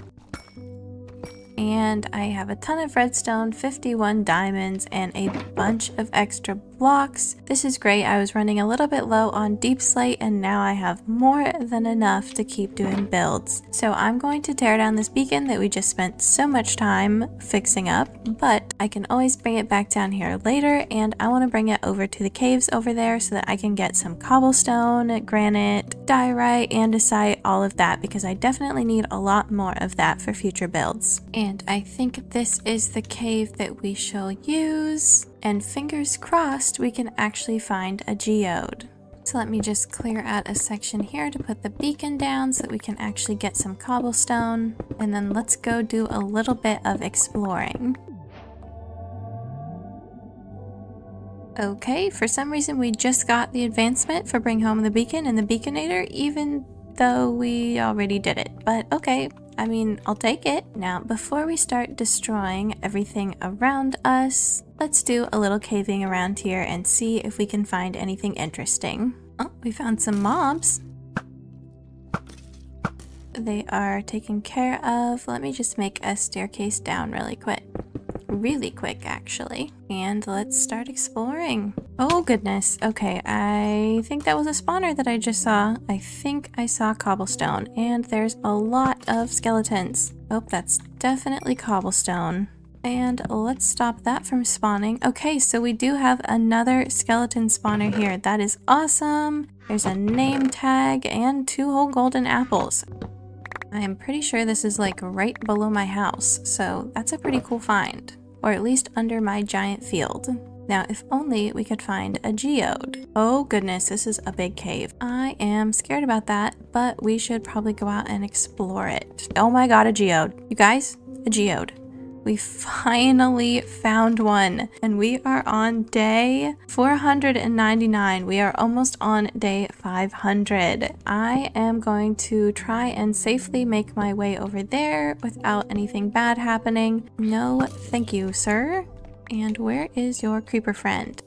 And I have a ton of redstone, 51 diamonds, and a bunch of extra blocks. This is great. I was running a little bit low on deepslate and now I have more than enough to keep doing builds. So I'm going to tear down this beacon that we just spent so much time fixing up, but I can always bring it back down here later and I want to bring it over to the caves over there so that I can get some cobblestone, granite, diorite, andesite, all of that because I definitely need a lot more of that for future builds. And I think this is the cave that we shall use and fingers crossed we can actually find a geode. So let me just clear out a section here to put the beacon down so that we can actually get some cobblestone. And then let's go do a little bit of exploring. Okay, for some reason we just got the advancement for bring home the beacon and the beaconator even though we already did it. But okay, I mean, I'll take it. Now, before we start destroying everything around us, let's do a little caving around here and see if we can find anything interesting. Oh, we found some mobs. They are taken care of. Let me just make a staircase down really quick really quick actually. And let's start exploring. Oh goodness. Okay, I think that was a spawner that I just saw. I think I saw cobblestone and there's a lot of skeletons. Oh, that's definitely cobblestone. And let's stop that from spawning. Okay, so we do have another skeleton spawner here. That is awesome. There's a name tag and two whole golden apples. I am pretty sure this is like right below my house, so that's a pretty cool find or at least under my giant field. Now, if only we could find a geode. Oh goodness, this is a big cave. I am scared about that, but we should probably go out and explore it. Oh my god, a geode. You guys, a geode. We finally found one and we are on day 499. We are almost on day 500. I am going to try and safely make my way over there without anything bad happening. No, thank you, sir. And where is your creeper friend?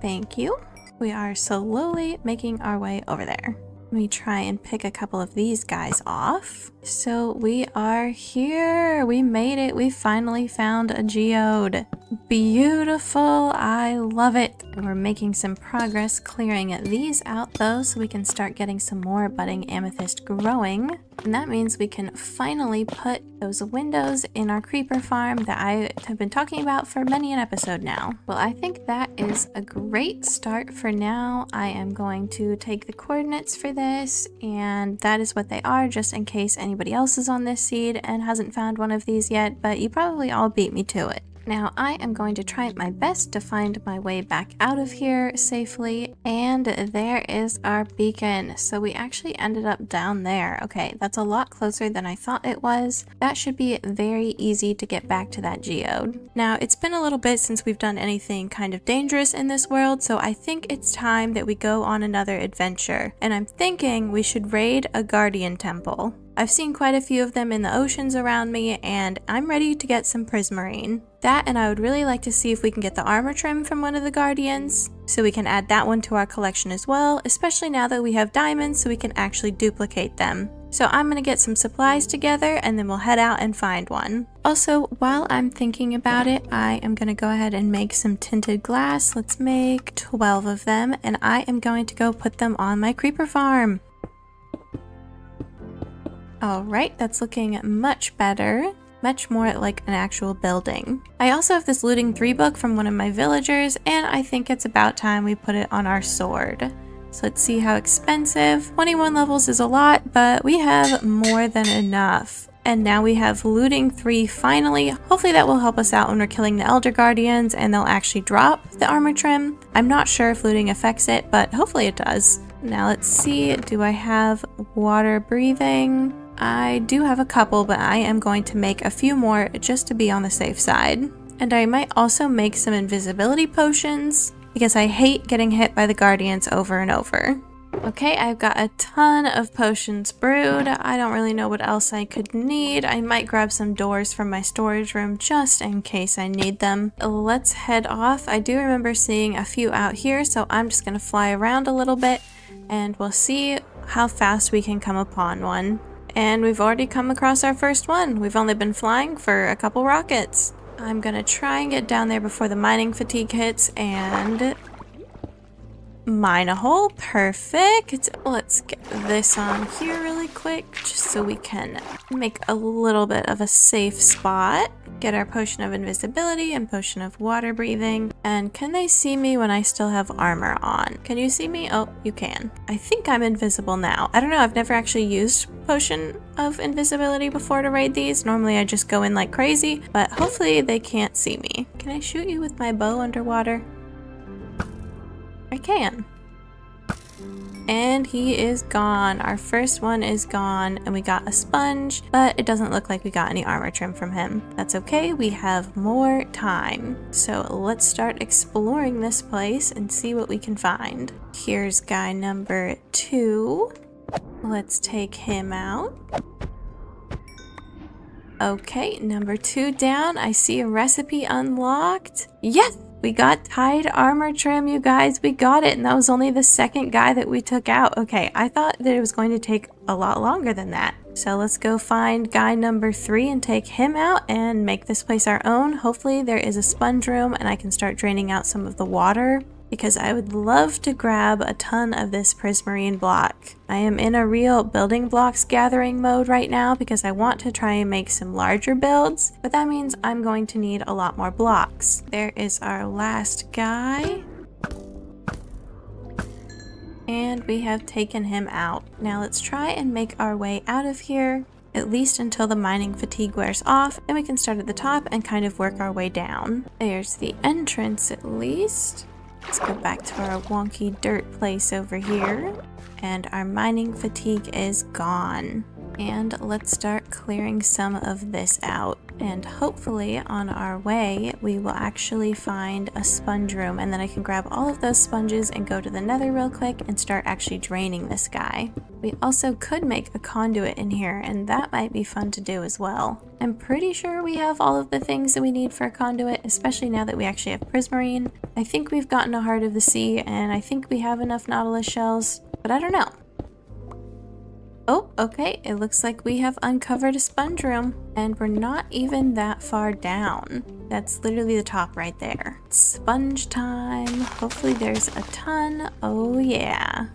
Thank you. We are slowly making our way over there. Let me try and pick a couple of these guys off. So we are here. We made it. We finally found a geode. Beautiful. I love it. We're making some progress clearing these out though so we can start getting some more budding amethyst growing. And that means we can finally put those windows in our creeper farm that I have been talking about for many an episode now. Well, I think that is a great start for now. I am going to take the coordinates for this and that is what they are just in case anybody else is on this seed and hasn't found one of these yet, but you probably all beat me to it. Now I am going to try my best to find my way back out of here safely and there is our beacon. So we actually ended up down there. Okay, that's a lot closer than I thought it was. That should be very easy to get back to that geode. Now it's been a little bit since we've done anything kind of dangerous in this world so I think it's time that we go on another adventure and I'm thinking we should raid a guardian temple. I've seen quite a few of them in the oceans around me, and I'm ready to get some prismarine. That, and I would really like to see if we can get the armor trim from one of the guardians, so we can add that one to our collection as well, especially now that we have diamonds so we can actually duplicate them. So I'm going to get some supplies together and then we'll head out and find one. Also, while I'm thinking about it, I am going to go ahead and make some tinted glass. Let's make 12 of them and I am going to go put them on my creeper farm. Alright, that's looking much better. Much more like an actual building. I also have this looting 3 book from one of my villagers, and I think it's about time we put it on our sword. So let's see how expensive. 21 levels is a lot, but we have more than enough. And now we have looting 3 finally. Hopefully that will help us out when we're killing the Elder Guardians and they'll actually drop the armor trim. I'm not sure if looting affects it, but hopefully it does. Now let's see, do I have water breathing? I do have a couple, but I am going to make a few more just to be on the safe side. And I might also make some invisibility potions because I hate getting hit by the guardians over and over. Okay, I've got a ton of potions brewed. I don't really know what else I could need. I might grab some doors from my storage room just in case I need them. Let's head off. I do remember seeing a few out here, so I'm just going to fly around a little bit and we'll see how fast we can come upon one. And we've already come across our first one. We've only been flying for a couple rockets. I'm gonna try and get down there before the mining fatigue hits and mine a hole. Perfect. Let's get this on here really quick just so we can make a little bit of a safe spot. Get our potion of invisibility and potion of water breathing. And can they see me when I still have armor on? Can you see me? Oh, you can. I think I'm invisible now. I don't know. I've never actually used potion of invisibility before to raid these. Normally I just go in like crazy, but hopefully they can't see me. Can I shoot you with my bow underwater? I can. And he is gone. Our first one is gone and we got a sponge, but it doesn't look like we got any armor trim from him. That's okay, we have more time. So let's start exploring this place and see what we can find. Here's guy number two. Let's take him out. Okay, number two down. I see a recipe unlocked. Yes! We got Tide armor trim, you guys. We got it, and that was only the second guy that we took out. Okay, I thought that it was going to take a lot longer than that. So let's go find guy number three and take him out and make this place our own. Hopefully there is a sponge room and I can start draining out some of the water because I would love to grab a ton of this prismarine block. I am in a real building blocks gathering mode right now because I want to try and make some larger builds, but that means I'm going to need a lot more blocks. There is our last guy. And we have taken him out. Now let's try and make our way out of here at least until the mining fatigue wears off and we can start at the top and kind of work our way down. There's the entrance at least. Let's go back to our wonky dirt place over here. And our mining fatigue is gone. And let's start clearing some of this out. And hopefully on our way, we will actually find a sponge room and then I can grab all of those sponges and go to the nether real quick and start actually draining this guy. We also could make a conduit in here and that might be fun to do as well. I'm pretty sure we have all of the things that we need for a conduit, especially now that we actually have prismarine. I think we've gotten a Heart of the Sea and I think we have enough nautilus shells, but I don't know. Oh, okay. It looks like we have uncovered a sponge room and we're not even that far down. That's literally the top right there. Sponge time. Hopefully there's a ton. Oh yeah.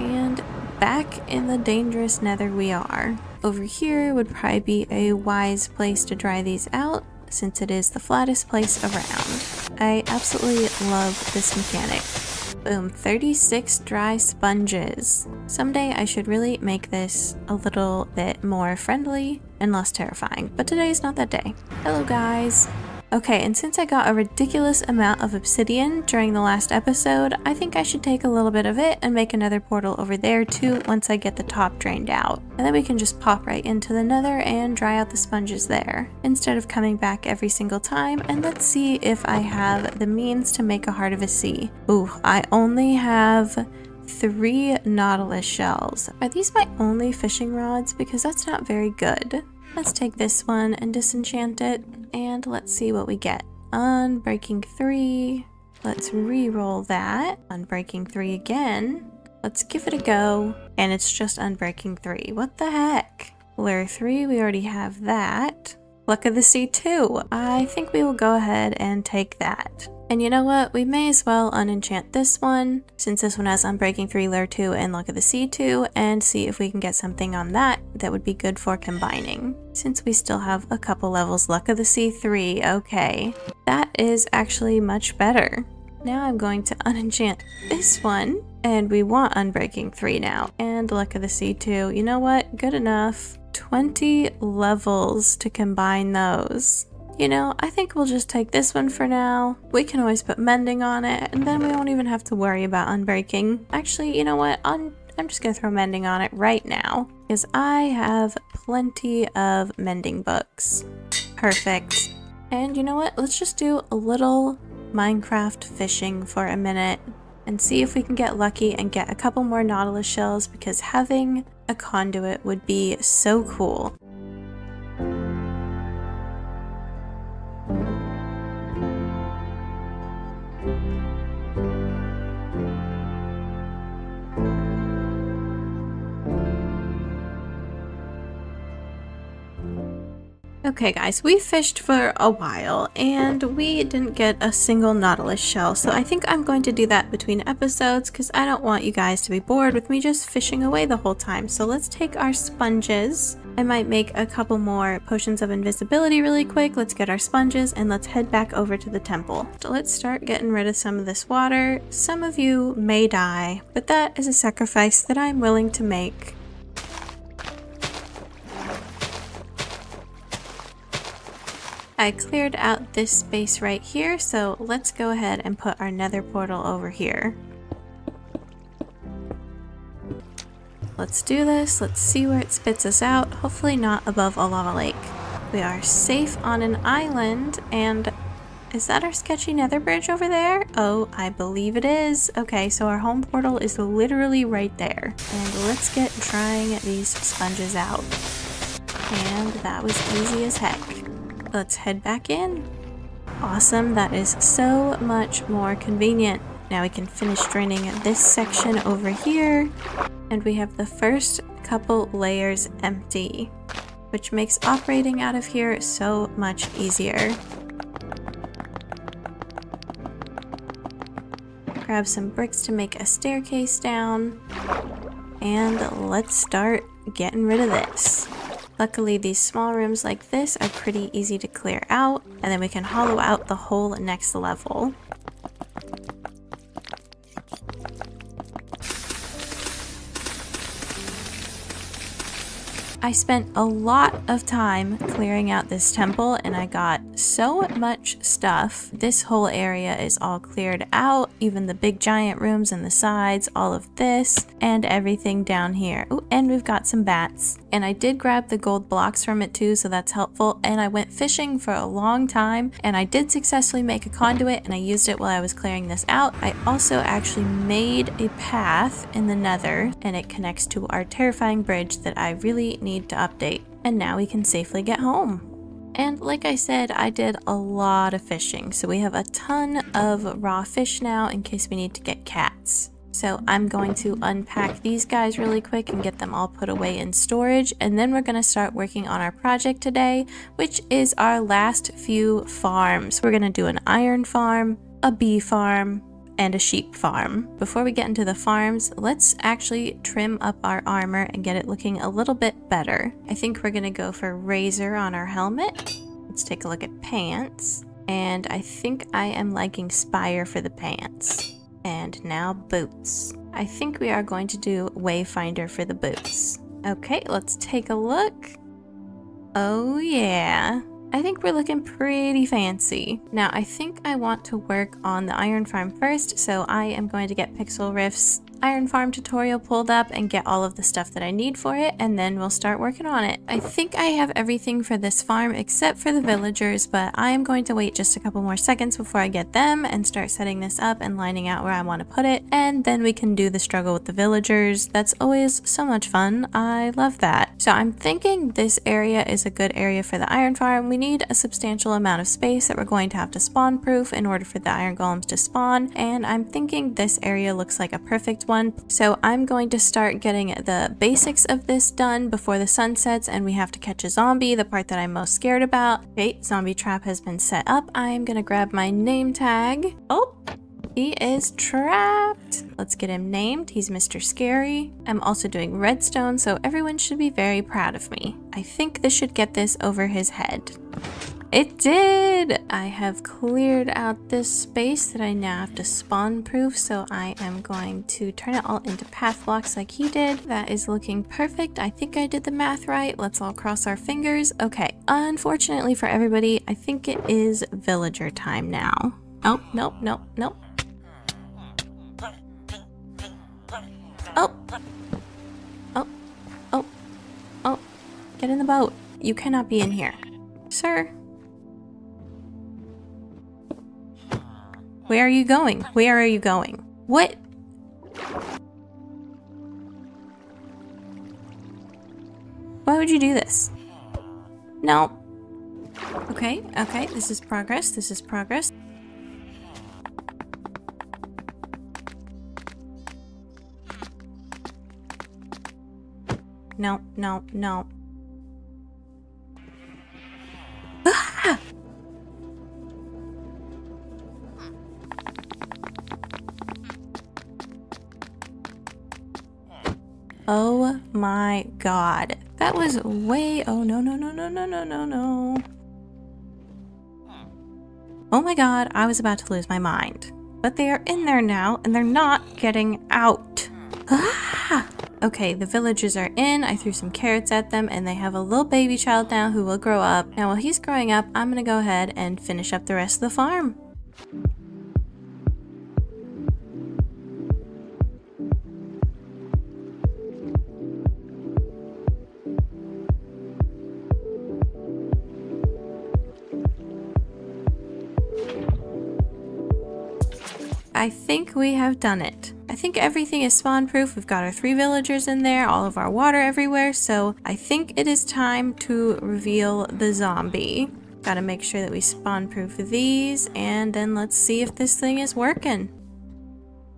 And back in the dangerous nether we are. Over here would probably be a wise place to dry these out since it is the flattest place around. I absolutely love this mechanic. Boom, 36 dry sponges. Someday I should really make this a little bit more friendly and less terrifying, but today is not that day. Hello guys, Okay, and since I got a ridiculous amount of obsidian during the last episode, I think I should take a little bit of it and make another portal over there too once I get the top drained out. And then we can just pop right into the nether and dry out the sponges there, instead of coming back every single time. And let's see if I have the means to make a heart of a sea. Ooh, I only have three nautilus shells. Are these my only fishing rods? Because that's not very good. Let's take this one and disenchant it, and let's see what we get. Unbreaking 3. Let's re-roll that. Unbreaking 3 again. Let's give it a go. And it's just Unbreaking 3. What the heck? Lure 3, we already have that. Luck of the Sea 2. I think we will go ahead and take that. And you know what? We may as well unenchant this one, since this one has Unbreaking 3, Lure 2, and Luck of the Sea 2, and see if we can get something on that that would be good for combining. Since we still have a couple levels, Luck of the Sea 3, okay. That is actually much better. Now I'm going to unenchant this one, and we want Unbreaking 3 now, and Luck of the Sea 2. You know what? Good enough. 20 levels to combine those. You know, I think we'll just take this one for now. We can always put mending on it, and then we won't even have to worry about unbreaking. Actually, you know what? I'm, I'm just gonna throw mending on it right now, because I have plenty of mending books. Perfect. And you know what? Let's just do a little Minecraft fishing for a minute and see if we can get lucky and get a couple more Nautilus shells because having a conduit would be so cool. Okay guys, we fished for a while and we didn't get a single nautilus shell, so I think I'm going to do that between episodes because I don't want you guys to be bored with me just fishing away the whole time. So let's take our sponges. I might make a couple more potions of invisibility really quick. Let's get our sponges and let's head back over to the temple. So let's start getting rid of some of this water. Some of you may die, but that is a sacrifice that I'm willing to make. I cleared out this space right here, so let's go ahead and put our nether portal over here. Let's do this, let's see where it spits us out, hopefully not above a lava lake. We are safe on an island, and is that our sketchy nether bridge over there? Oh, I believe it is. Okay, so our home portal is literally right there. And let's get trying these sponges out. And that was easy as heck. Let's head back in. Awesome, that is so much more convenient. Now we can finish draining this section over here. And we have the first couple layers empty, which makes operating out of here so much easier. Grab some bricks to make a staircase down. And let's start getting rid of this. Luckily, these small rooms like this are pretty easy to clear out, and then we can hollow out the whole next level. I spent a lot of time clearing out this temple and I got so much stuff. This whole area is all cleared out, even the big giant rooms and the sides, all of this, and everything down here. Ooh, and we've got some bats. And I did grab the gold blocks from it too, so that's helpful. And I went fishing for a long time and I did successfully make a conduit and I used it while I was clearing this out. I also actually made a path in the nether and it connects to our terrifying bridge that I really need to update. And now we can safely get home. And like I said, I did a lot of fishing, so we have a ton of raw fish now in case we need to get cats. So I'm going to unpack these guys really quick and get them all put away in storage. And then we're going to start working on our project today, which is our last few farms. We're going to do an iron farm, a bee farm, and a sheep farm. Before we get into the farms, let's actually trim up our armor and get it looking a little bit better. I think we're gonna go for Raiser on our helmet. Let's take a look at pants. And I think I am liking spire for the pants. And now boots. I think we are going to do wayfinder for the boots. Okay, let's take a look. Oh yeah. I think we're looking pretty fancy. Now, I think I want to work on the iron farm first, so I am going to get Pixlriffs' iron farm tutorial pulled up and get all of the stuff that I need for it, and then we'll start working on it. I think I have everything for this farm except for the villagers, but I am going to wait just a couple more seconds before I get them and start setting this up and lining out where I want to put it, and then we can do the struggle with the villagers. That's always so much fun. I love that. So I'm thinking this area is a good area for the iron farm. We need a substantial amount of space that we're going to have to spawn proof in order for the iron golems to spawn, and I'm thinking this area looks like a perfect one. So I'm going to start getting the basics of this done before the sun sets and we have to catch a zombie, the part that I'm most scared about. Okay, zombie trap has been set up. I'm gonna grab my name tag. Oh, he is trapped. Let's get him named. He's Mr. Scary. I'm also doing redstone, so everyone should be very proud of me. I think this should get this over his head. It did! I have cleared out this space that I now have to spawn proof, so I am going to turn it all into path blocks like he did. That is looking perfect. I think I did the math right. Let's all cross our fingers. Okay, unfortunately for everybody, I think it is villager time now. Oh, nope, nope, nope. Oh! Oh, oh, oh, get in the boat. You cannot be in here. Sir, Where are you going? Where are you going? What? Why would you do this? No. Okay, okay, this is progress, this is progress. No, no, no. (gasps) Ah! Oh my god. That was way... Oh, no, no, no, no, no, no, no, no. Oh my god, I was about to lose my mind. But they are in there now, and they're not getting out. Ah! Okay, the villagers are in. I threw some carrots at them, and they have a little baby child now who will grow up. Now, while he's growing up, I'm gonna go ahead and finish up the rest of the farm. I think we have done it. I think everything is spawn proof. We've got our three villagers in there, all of our water everywhere. So I think it is time to reveal the zombie. Gotta make sure that we spawn proof these and then let's see if this thing is working.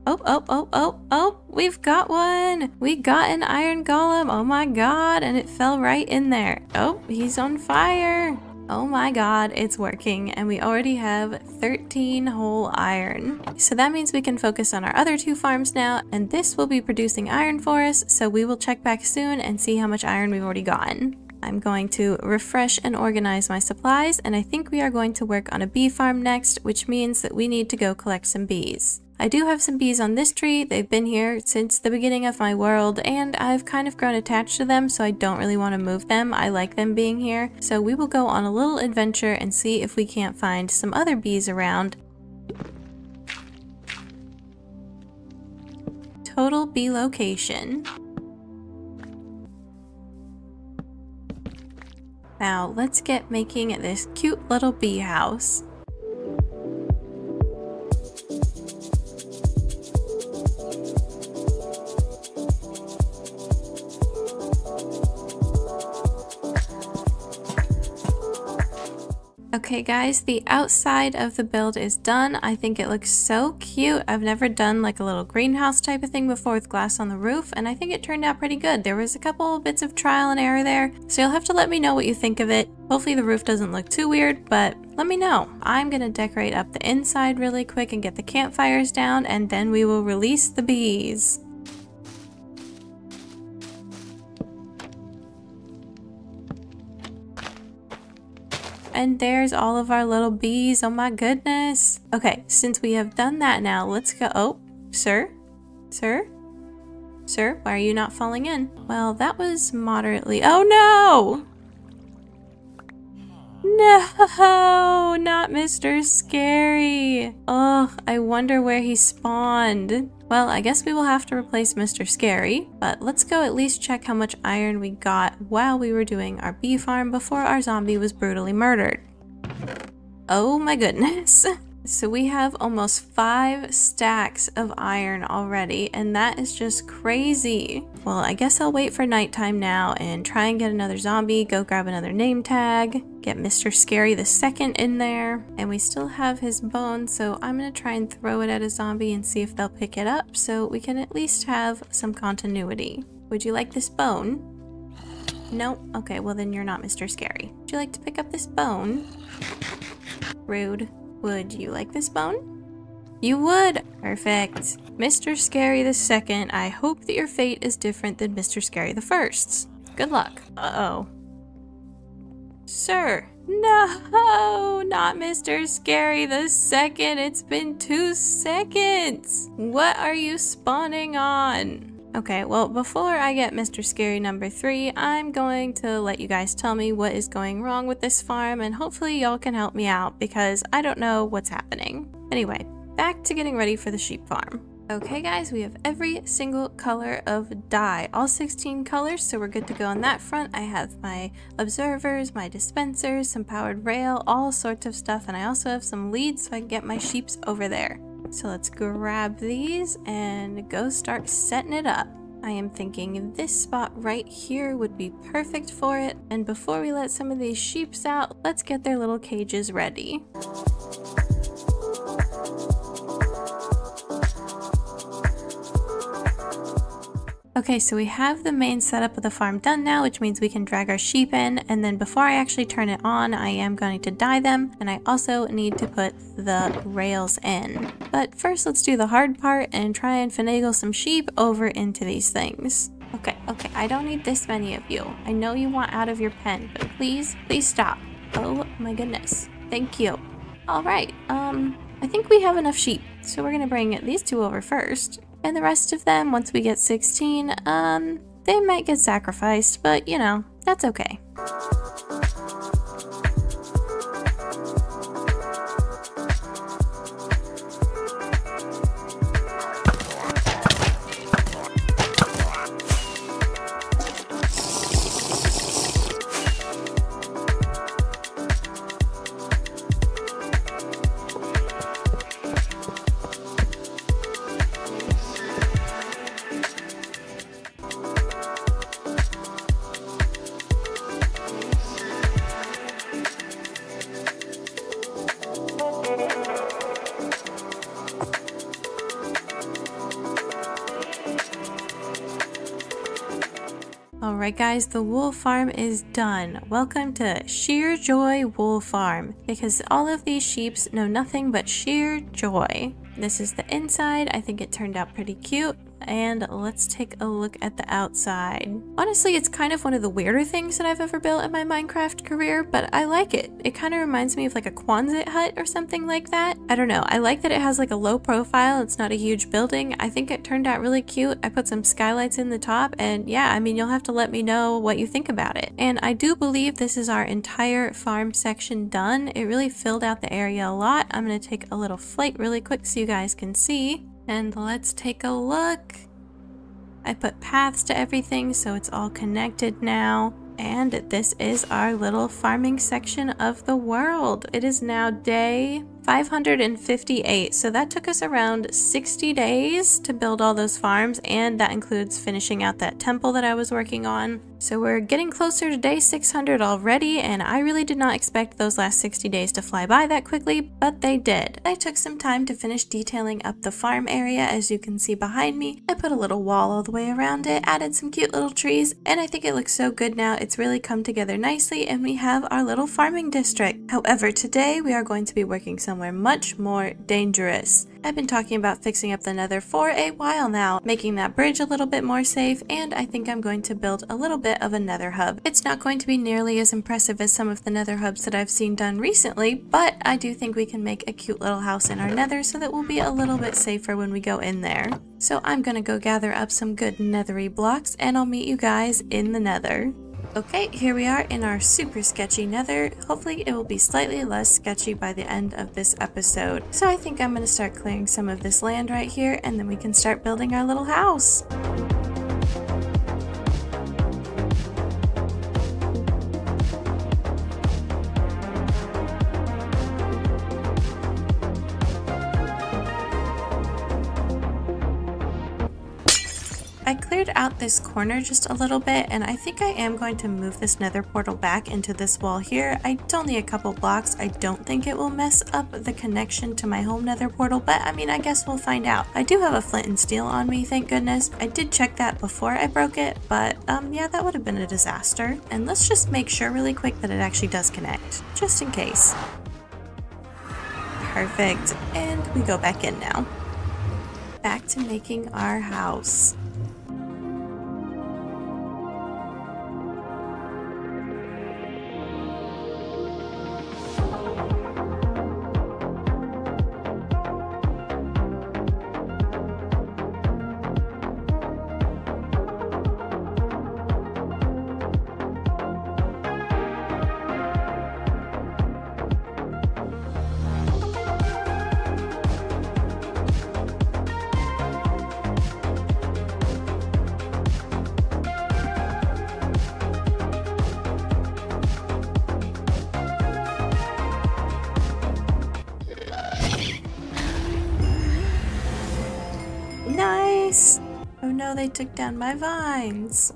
Oh, oh, oh, oh, oh, we've got one. We got an iron golem. Oh my god, and it fell right in there. Oh, he's on fire. Oh my god, it's working and we already have 13 whole iron. So that means we can focus on our other two farms now and this will be producing iron for us so we will check back soon and see how much iron we've already gotten. I'm going to refresh and organize my supplies and I think we are going to work on a bee farm next which means that we need to go collect some bees. I do have some bees on this tree. They've been here since the beginning of my world and I've kind of grown attached to them so I don't really want to move them. I like them being here. So we will go on a little adventure and see if we can't find some other bees around. Total Beelocation. Now let's get making this cute little bee house. Okay guys, the outside of the build is done. I think it looks so cute. I've never done like a little greenhouse type of thing before with glass on the roof and I think it turned out pretty good. There was a couple bits of trial and error there, so you'll have to let me know what you think of it. Hopefully the roof doesn't look too weird, but let me know. I'm gonna decorate up the inside really quick and get the campfires down and then we will release the bees. And there's all of our little bees. Oh my goodness. Okay, since we have done that now, let's go. Oh, sir? Sir? Sir, why are you not falling in? Well, that was moderately. Oh no! No, not Mr. Scary. Ugh, I wonder where he spawned. Well, I guess we will have to replace Mr. Scary, but let's go at least check how much iron we got while we were doing our bee farm before our zombie was brutally murdered. Oh my goodness. (laughs) So we have almost five stacks of iron already, and that is just crazy. Well, I guess I'll wait for nighttime now and try and get another zombie, go grab another name tag, get Mr. Scary the second in there, and we still have his bone, so I'm gonna try and throw it at a zombie and see if they'll pick it up so we can at least have some continuity. Would you like this bone? Nope. Okay, well then you're not Mr. Scary. Would you like to pick up this bone? Rude. Would you like this bone? You would! Perfect. Mr. Scary the second, I hope that your fate is different than Mr. Scary the first. Good luck. Uh-oh. Sir. No, not Mr. Scary the second. It's been two seconds. What are you spawning on? Okay, well, before I get Mr. Scary number three, I'm going to let you guys tell me what is going wrong with this farm, and hopefully y'all can help me out because I don't know what's happening. Anyway, back to getting ready for the sheep farm. Okay guys, we have every single color of dye, all 16 colors, so we're good to go on that front. I have my observers, my dispensers, some powered rail, all sorts of stuff, and I also have some leads so I can get my sheeps over there. So let's grab these and go start setting it up. I am thinking this spot right here would be perfect for it. And before we let some of these sheeps out, let's get their little cages ready. Okay, so we have the main setup of the farm done now, which means we can drag our sheep in. And then before I actually turn it on, I am going to dye them. And I also need to put the rails in. But first, let's do the hard part and try and finagle some sheep over into these things. Okay, okay, I don't need this many of you. I know you want out of your pen, but please, please stop. Oh my goodness. Thank you. All right, um, I think we have enough sheep. So we're gonna bring these two over first. And the rest of them, once we get 16, um, they might get sacrificed, but you know, that's okay. Alright guys, the wool farm is done. Welcome to Sheer Joy Wool Farm, because all of these sheeps know nothing but sheer joy. This is the inside, I think it turned out pretty cute and let's take a look at the outside. Honestly, it's kind of one of the weirder things that I've ever built in my Minecraft career, but I like it. It kind of reminds me of like a Quonset hut or something like that. I don't know. I like that it has like a low profile. It's not a huge building. I think it turned out really cute. I put some skylights in the top and yeah, I mean, you'll have to let me know what you think about it. And I do believe this is our entire farm section done. It really filled out the area a lot. I'm going to take a little flight really quick so you guys can see. And let's take a look. I put paths to everything so it's all connected now. And this is our little farming section of the world. It is now day 558. So that took us around 60 days to build all those farms, and that includes finishing out that temple that I was working on. So we're getting closer to day 600 already, and I really did not expect those last 60 days to fly by that quickly, but they did. I took some time to finish detailing up the farm area, as you can see behind me. I put a little wall all the way around it, added some cute little trees, and I think it looks so good now. It's really come together nicely, and we have our little farming district. However, today we are going to be working somewhere much more dangerous. I've been talking about fixing up the nether for a while now, making that bridge a little bit more safe, and I think I'm going to build a little bit of a nether hub. It's not going to be nearly as impressive as some of the nether hubs that I've seen done recently, but I do think we can make a cute little house in our nether so that we'll be a little bit safer when we go in there. So I'm gonna go gather up some good nethery blocks and I'll meet you guys in the nether. Okay, here we are in our super sketchy nether. Hopefully it will be slightly less sketchy by the end of this episode. So I think I'm going to start clearing some of this land right here and then we can start building our little house. Out this corner just a little bit and I think I am going to move this nether portal back into this wall here. I don't need a couple blocks. I don't think it will mess up the connection to my home nether portal, but I mean, I guess we'll find out. I do have a flint and steel on me, thank goodness. I did check that before I broke it, but um, yeah, that would have been a disaster. And let's just make sure really quick that it actually does connect, just in case. Perfect. And we go back in now. Back to making our house. Took down my vines.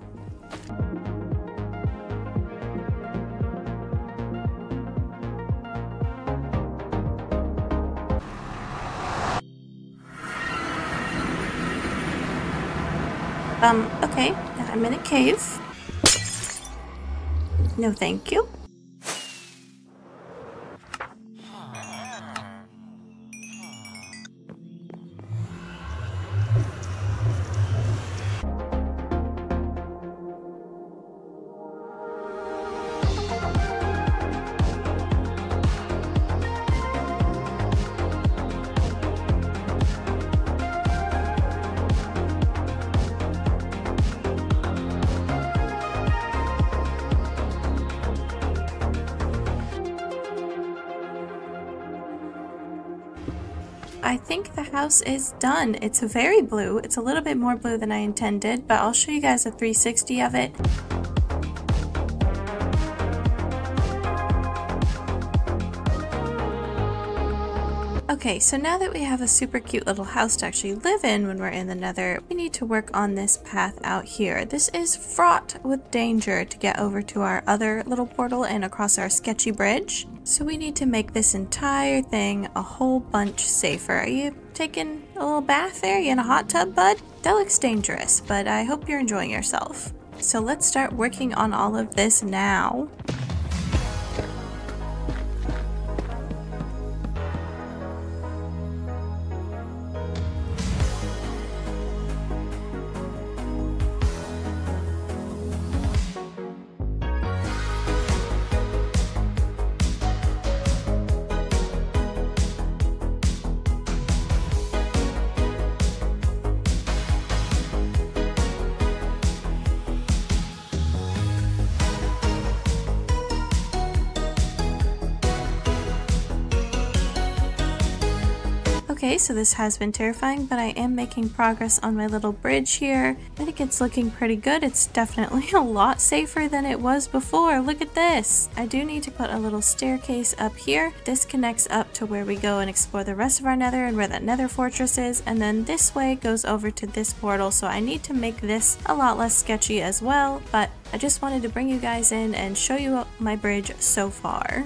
Um, okay, now I'm in a cave. No, thank you. House is done. It's very blue. It's a little bit more blue than I intended, but I'll show you guys a 360 of it. Okay, so now that we have a super cute little house to actually live in when we're in the nether, we need to work on this path out here. This is fraught with danger to get over to our other little portal and across our sketchy bridge. So we need to make this entire thing a whole bunch safer. Are you taking a little bath there? You in a hot tub, bud? That looks dangerous, but I hope you're enjoying yourself. So let's start working on all of this now. So this has been terrifying, but I am making progress on my little bridge here. I think it's looking pretty good. It's definitely (laughs) a lot safer than it was before. Look at this. I do need to put a little staircase up here. This connects up to where we go and explore the rest of our nether and where that nether fortress is. And then this way goes over to this portal. So I need to make this a lot less sketchy as well. But I just wanted to bring you guys in and show you my bridge so far.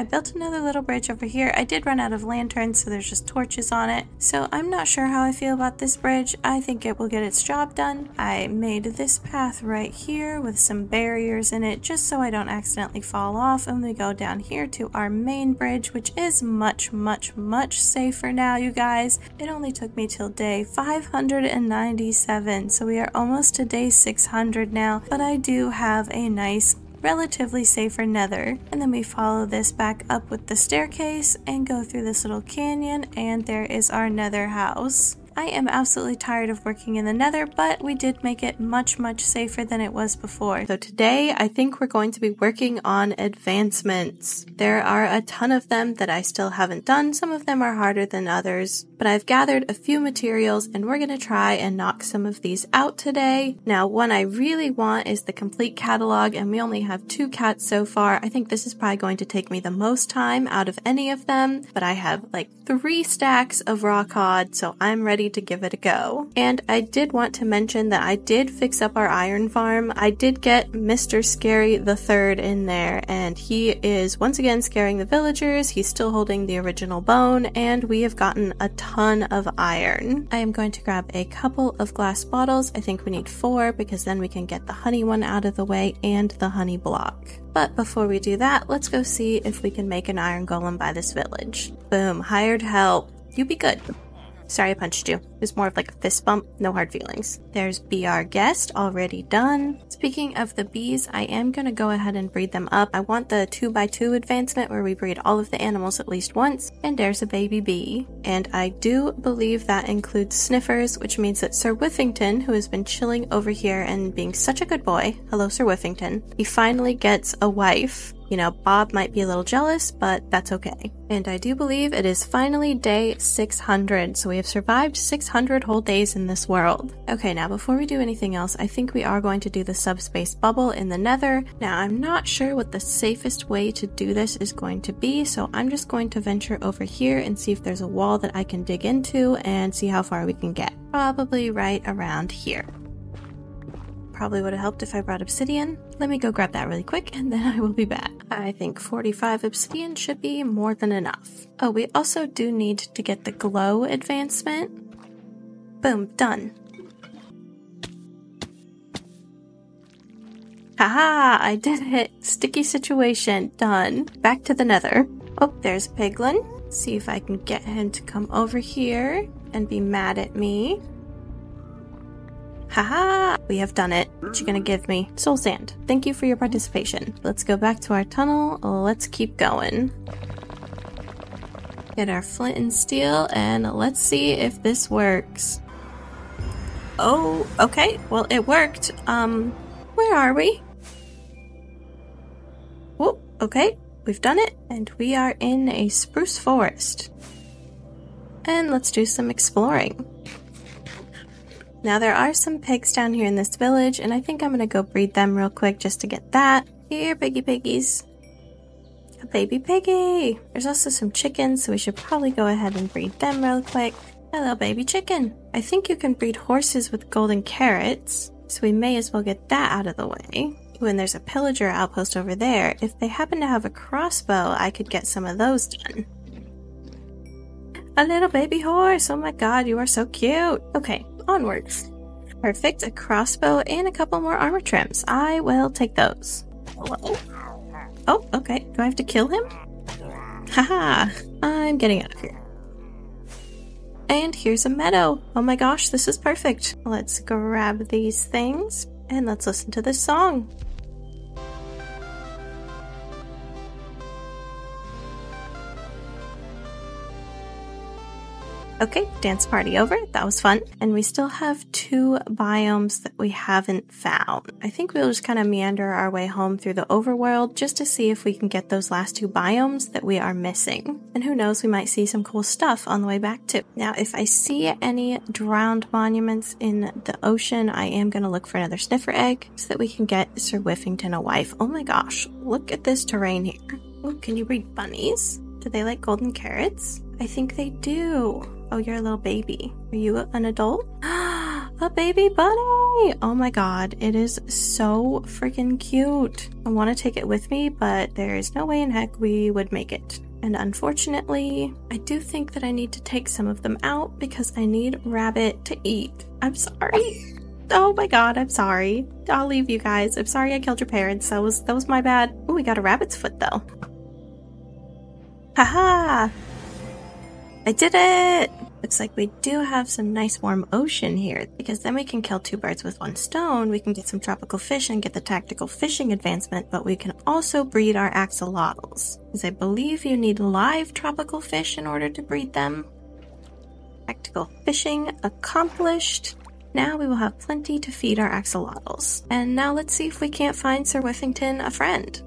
I built another little bridge over here. I did run out of lanterns, so there's just torches on it. So I'm not sure how I feel about this bridge. I think it will get its job done. I made this path right here with some barriers in it, just so I don't accidentally fall off. And we go down here to our main bridge, which is much, much, much safer now, you guys. It only took me till day 597, so we are almost to day 600 now. But I do have a nice relatively safer nether. And then we follow this back up with the staircase and go through this little canyon and there is our nether house. I am absolutely tired of working in the nether, but we did make it much, much safer than it was before. So today, I think we're going to be working on advancements. There are a ton of them that I still haven't done. Some of them are harder than others, but I've gathered a few materials and we're going to try and knock some of these out today. Now, one I really want is the complete catalog, and we only have two cats so far. I think this is probably going to take me the most time out of any of them, but I have like three stacks of raw cod, so I'm ready to give it a go. And I did want to mention that I did fix up our iron farm. I did get Mr. Scary the Third in there, and he is once again scaring the villagers. He's still holding the original bone, and we have gotten a ton of iron. I am going to grab a couple of glass bottles. I think we need four because then we can get the honey one out of the way and the honey block. But before we do that, let's go see if we can make an iron golem by this village. Boom, hired help. You be good. Sorry I punched you. It was more of like a fist bump, no hard feelings. There's Bee Our Guest, already done. Speaking of the bees, I am gonna go ahead and breed them up. I want the 2x2 advancement where we breed all of the animals at least once, and there's a baby bee. And I do believe that includes sniffers, which means that Sir Whiffington, who has been chilling over here and being such a good boy, hello Sir Whiffington, he finally gets a wife you know, Bob might be a little jealous, but that's okay. And I do believe it is finally day 600, so we have survived 600 whole days in this world. Okay, now before we do anything else, I think we are going to do the subspace bubble in the nether. Now, I'm not sure what the safest way to do this is going to be, so I'm just going to venture over here and see if there's a wall that I can dig into and see how far we can get. Probably right around here probably would have helped if I brought obsidian. Let me go grab that really quick and then (laughs) I will be back. I think 45 obsidian should be more than enough. Oh, we also do need to get the glow advancement. Boom, done. Haha, I did it. Sticky situation, done. Back to the nether. Oh, there's Piglin. See if I can get him to come over here and be mad at me. Haha! We have done it. What you gonna give me? Soul sand. Thank you for your participation. Let's go back to our tunnel. Let's keep going. Get our flint and steel and let's see if this works. Oh, okay. Well, it worked. Um, where are we? Whoop, okay. We've done it and we are in a spruce forest. And let's do some exploring. Now there are some pigs down here in this village, and I think I'm gonna go breed them real quick just to get that. Here, piggy piggies. A baby piggy! There's also some chickens, so we should probably go ahead and breed them real quick. Hello, baby chicken. I think you can breed horses with golden carrots, so we may as well get that out of the way. When there's a pillager outpost over there, if they happen to have a crossbow, I could get some of those done. A little baby horse! Oh my god, you are so cute! Okay, onwards. Perfect. A crossbow and a couple more armor trims. I will take those. Oh, okay. Do I have to kill him? Haha. I'm getting out of here. And here's a meadow. Oh my gosh, this is perfect. Let's grab these things and let's listen to this song. Okay, dance party over. That was fun. And we still have two biomes that we haven't found. I think we'll just kind of meander our way home through the overworld just to see if we can get those last two biomes that we are missing. And who knows, we might see some cool stuff on the way back too. Now, if I see any drowned monuments in the ocean, I am going to look for another sniffer egg so that we can get Sir Whiffington a wife. Oh my gosh, look at this terrain here. Oh, can you breed bunnies? Do they like golden carrots? I think they do. Oh, you're a little baby. Are you an adult? (gasps) a baby bunny! Oh my god, it is so freaking cute. I want to take it with me, but there is no way in heck we would make it. And unfortunately, I do think that I need to take some of them out because I need rabbit to eat. I'm sorry. (laughs) Oh my god, I'm sorry. I'll leave you guys. I'm sorry I killed your parents. That was that was my bad. Oh, we got a rabbit's foot though. Haha! I did it! Looks like we do have some nice warm ocean here, because then we can kill two birds with one stone, we can get some tropical fish and get the tactical fishing advancement, but we can also breed our axolotls. Because I believe you need live tropical fish in order to breed them. Tactical fishing accomplished. Now we will have plenty to feed our axolotls. And now let's see if we can't find Sir Whiffington a friend.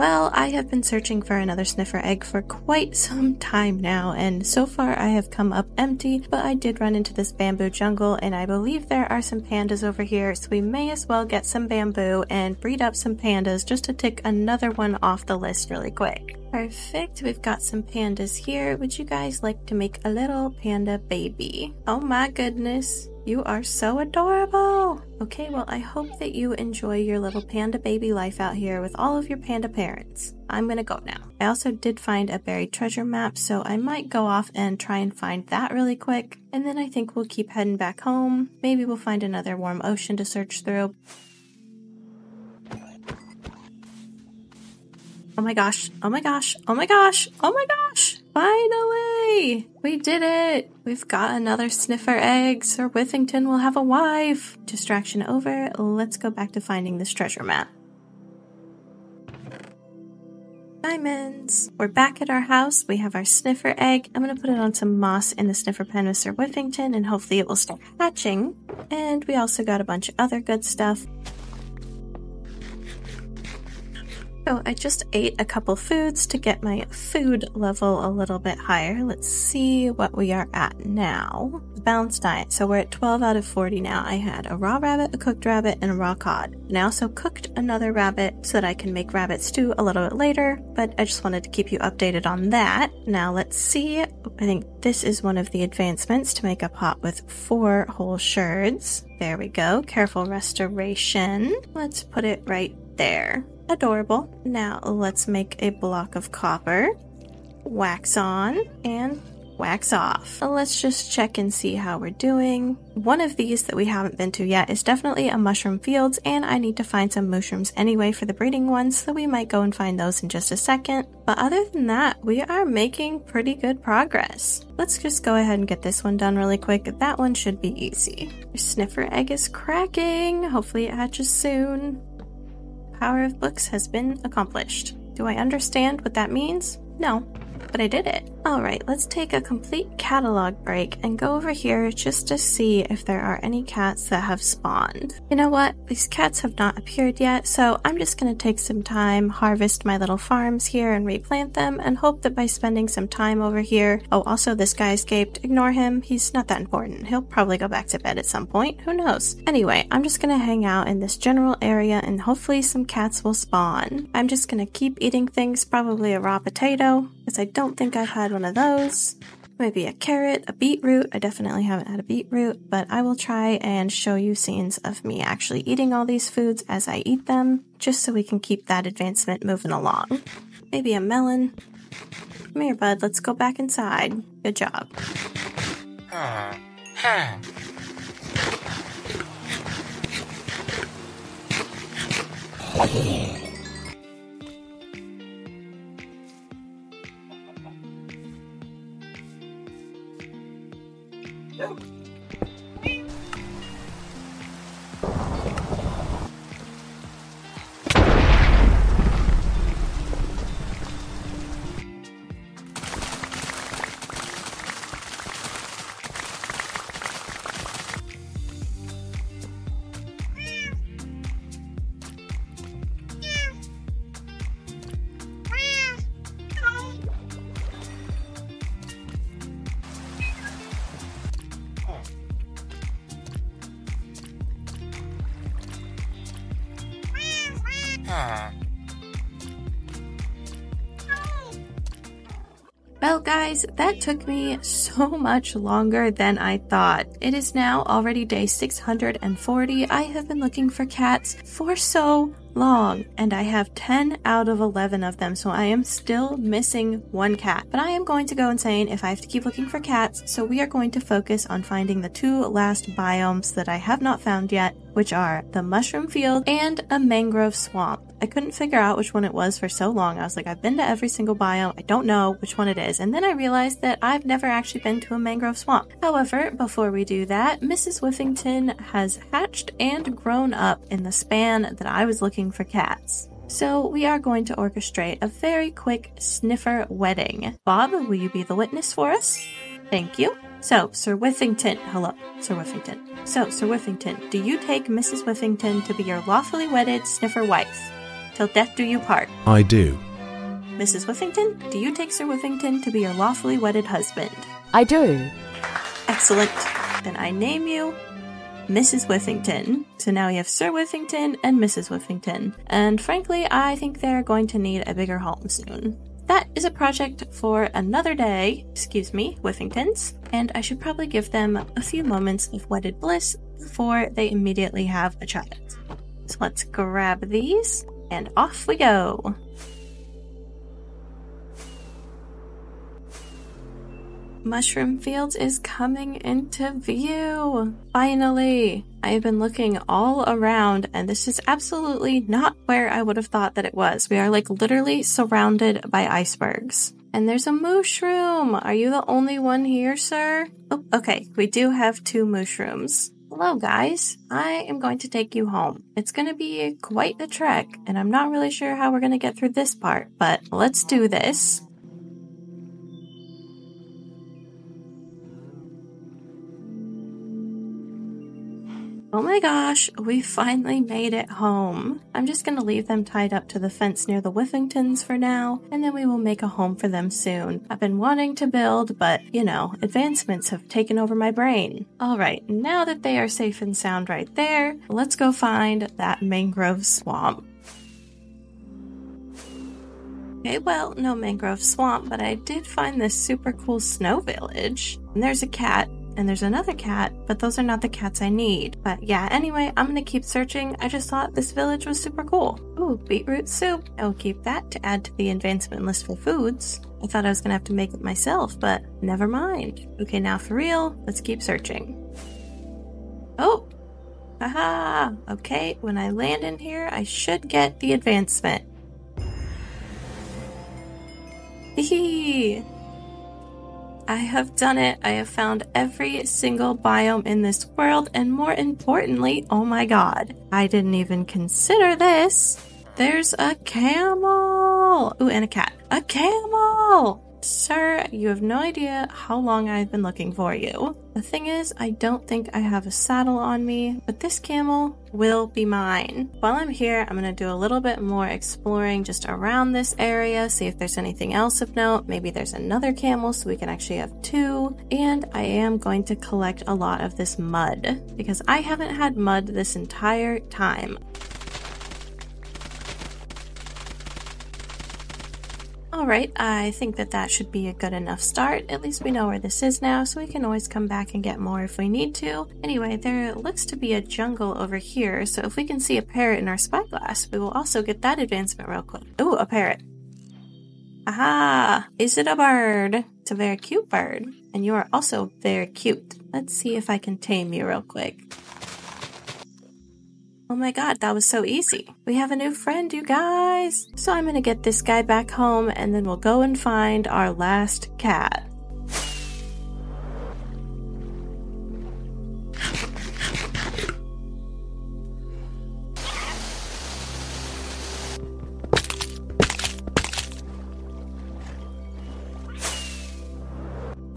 Well, I have been searching for another sniffer egg for quite some time now, and so far I have come up empty, but I did run into this bamboo jungle, and I believe there are some pandas over here, so we may as well get some bamboo and breed up some pandas just to tick another one off the list really quick. Perfect, we've got some pandas here. Would you guys like to make a little panda baby? Oh my goodness. You are so adorable! Okay, well, I hope that you enjoy your little panda baby life out here with all of your panda parents. I'm gonna go now. I also did find a buried treasure map, so I might go off and try and find that really quick. And then I think we'll keep heading back home. Maybe we'll find another warm ocean to search through. Oh my gosh, oh my gosh, oh my gosh, oh my gosh! Finally! We did it! We've got another sniffer egg. Sir Whiffington will have a wife. Distraction over. Let's go back to finding this treasure map. Diamonds! We're back at our house. We have our sniffer egg. I'm going to put it on some moss in the sniffer pen with Sir Whiffington and hopefully it will start hatching. And we also got a bunch of other good stuff. So I just ate a couple foods to get my food level a little bit higher. Let's see what we are at now. Balanced diet. So we're at 12 out of 40 now. I had a raw rabbit, a cooked rabbit, and a raw cod. And I also cooked another rabbit so that I can make rabbit stew a little bit later, but I just wanted to keep you updated on that. Now let's see. I think this is one of the advancements to make a pot with four whole sherds. There we go. Careful restoration. Let's put it right there. Adorable. Now let's make a block of copper. Wax on and wax off. Let's just check and see how we're doing. One of these that we haven't been to yet is definitely a mushroom fields and I need to find some mushrooms anyway for the breeding ones so we might go and find those in just a second. But other than that, we are making pretty good progress. Let's just go ahead and get this one done really quick. That one should be easy. Your sniffer egg is cracking. Hopefully it hatches soon power of books has been accomplished. Do I understand what that means? No, but I did it. Alright, let's take a complete catalog break and go over here just to see if there are any cats that have spawned. You know what? These cats have not appeared yet, so I'm just gonna take some time, harvest my little farms here and replant them, and hope that by spending some time over here. Oh, also, this guy escaped. Ignore him. He's not that important. He'll probably go back to bed at some point. Who knows? Anyway, I'm just gonna hang out in this general area and hopefully some cats will spawn. I'm just gonna keep eating things, probably a raw potato, because I don't think I've had one of those. maybe a carrot, a beetroot. I definitely haven't had a beetroot, but I will try and show you scenes of me actually eating all these foods as I eat them, just so we can keep that advancement moving along. Maybe a melon. Come here, bud. Let's go back inside. Good job. Hmm, hmm. Well, took me so much longer than I thought. It is now already day 640. I have been looking for cats for so long, and I have 10 out of 11 of them, so I am still missing one cat. But I am going to go insane if I have to keep looking for cats, so we are going to focus on finding the two last biomes that I have not found yet, which are the mushroom field and a mangrove swamp. I couldn't figure out which one it was for so long. I was like, I've been to every single biome. I don't know which one it is. And then I realized that I've never actually been to a mangrove swamp. However, before we do that, Mrs. Whiffington has hatched and grown up in the span that I was looking for cats. So we are going to orchestrate a very quick sniffer wedding. Bob, will you be the witness for us? Thank you. So, Sir Whiffington, hello, Sir Whiffington. So, Sir Whiffington, do you take Mrs. Whiffington to be your lawfully wedded sniffer wife? Till death do you part. I do. Mrs. Whiffington, do you take Sir Whiffington to be your lawfully wedded husband? I do. Excellent. Then I name you Mrs. Whiffington. So now we have Sir Whiffington and Mrs. Whiffington. And frankly, I think they're going to need a bigger home soon. That is a project for another day, excuse me, Whiffingtons, and I should probably give them a few moments of wedded bliss before they immediately have a child. So let's grab these and off we go. Mushroom Fields is coming into view. Finally! I have been looking all around and this is absolutely not where I would have thought that it was. We are like literally surrounded by icebergs. And there's a mushroom. Are you the only one here, sir? Oh, okay. We do have two mushrooms. Hello, guys. I am going to take you home. It's going to be quite the trek, and I'm not really sure how we're going to get through this part, but let's do this. Oh my gosh, we finally made it home. I'm just gonna leave them tied up to the fence near the Whiffingtons for now, and then we will make a home for them soon. I've been wanting to build, but you know, advancements have taken over my brain. Alright, now that they are safe and sound right there, let's go find that mangrove swamp. Okay, well, no mangrove swamp, but I did find this super cool snow village. And there's a cat and there's another cat, but those are not the cats I need. But yeah, anyway, I'm gonna keep searching. I just thought this village was super cool. Ooh, beetroot soup. I will keep that to add to the advancement list for foods. I thought I was gonna have to make it myself, but never mind. Okay, now for real, let's keep searching. Oh! Haha! Okay, when I land in here, I should get the advancement. Hee I have done it. I have found every single biome in this world, and more importantly, oh my god, I didn't even consider this. There's a camel! Ooh, and a cat. A camel! Sir, you have no idea how long I've been looking for you. The thing is, I don't think I have a saddle on me, but this camel will be mine. While I'm here, I'm gonna do a little bit more exploring just around this area, see if there's anything else of note. Maybe there's another camel so we can actually have two. And I am going to collect a lot of this mud because I haven't had mud this entire time. Alright, I think that that should be a good enough start. At least we know where this is now, so we can always come back and get more if we need to. Anyway, there looks to be a jungle over here, so if we can see a parrot in our spyglass, we will also get that advancement real quick. Ooh, a parrot. Aha! Is it a bird? It's a very cute bird. And you are also very cute. Let's see if I can tame you real quick. Oh my god, that was so easy. We have a new friend, you guys. So I'm gonna get this guy back home and then we'll go and find our last cat.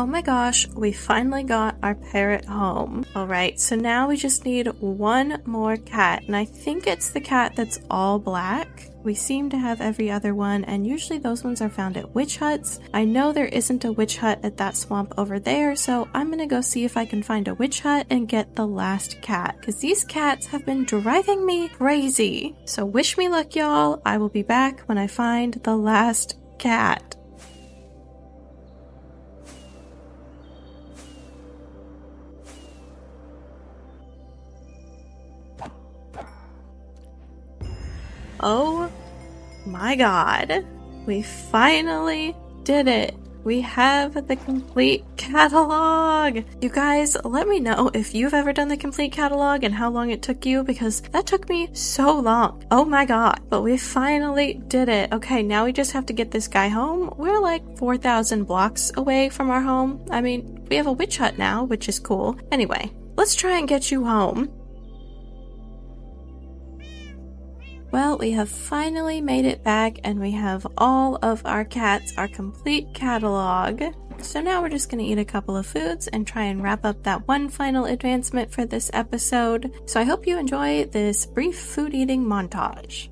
Oh my gosh, we finally got our parrot home. Alright, so now we just need one more cat, and I think it's the cat that's all black. We seem to have every other one, and usually those ones are found at witch huts. I know there isn't a witch hut at that swamp over there, so I'm gonna go see if I can find a witch hut and get the last cat, because these cats have been driving me crazy. So wish me luck, y'all. I will be back when I find the last cat. Oh my god. We finally did it. We have the complete catalog. You guys, let me know if you've ever done the complete catalog and how long it took you because that took me so long. Oh my god. But we finally did it. Okay, now we just have to get this guy home. We're like 4,000 blocks away from our home. I mean, we have a witch hut now, which is cool. Anyway, let's try and get you home. Well, we have finally made it back and we have all of our cats, our complete catalog. So now we're just going to eat a couple of foods and try and wrap up that one final advancement for this episode. So I hope you enjoy this brief food eating montage.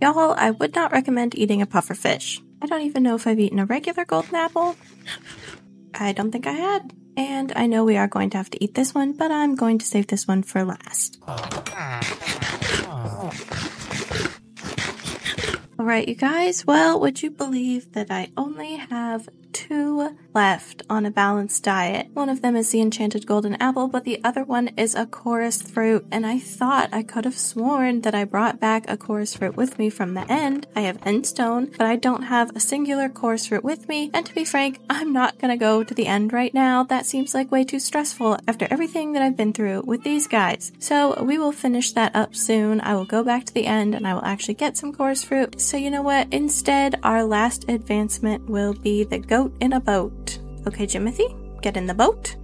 Y'all, I would not recommend eating a puffer fish. I don't even know if I've eaten a regular golden apple. I don't think I had. And I know we are going to have to eat this one, but I'm going to save this one for last. Alright, you guys, well, would you believe that I only have two left on a balanced diet. One of them is the enchanted golden apple, but the other one is a chorus fruit. And I thought I could have sworn that I brought back a chorus fruit with me from the end. I have endstone, but I don't have a singular chorus fruit with me. And to be frank, I'm not gonna go to the end right now. That seems like way too stressful after everything that I've been through with these guys. So we will finish that up soon. I will go back to the end and I will actually get some chorus fruit. So you know what? Instead, our last advancement will be the goat in a boat. Okay, Jimothy, get in the boat.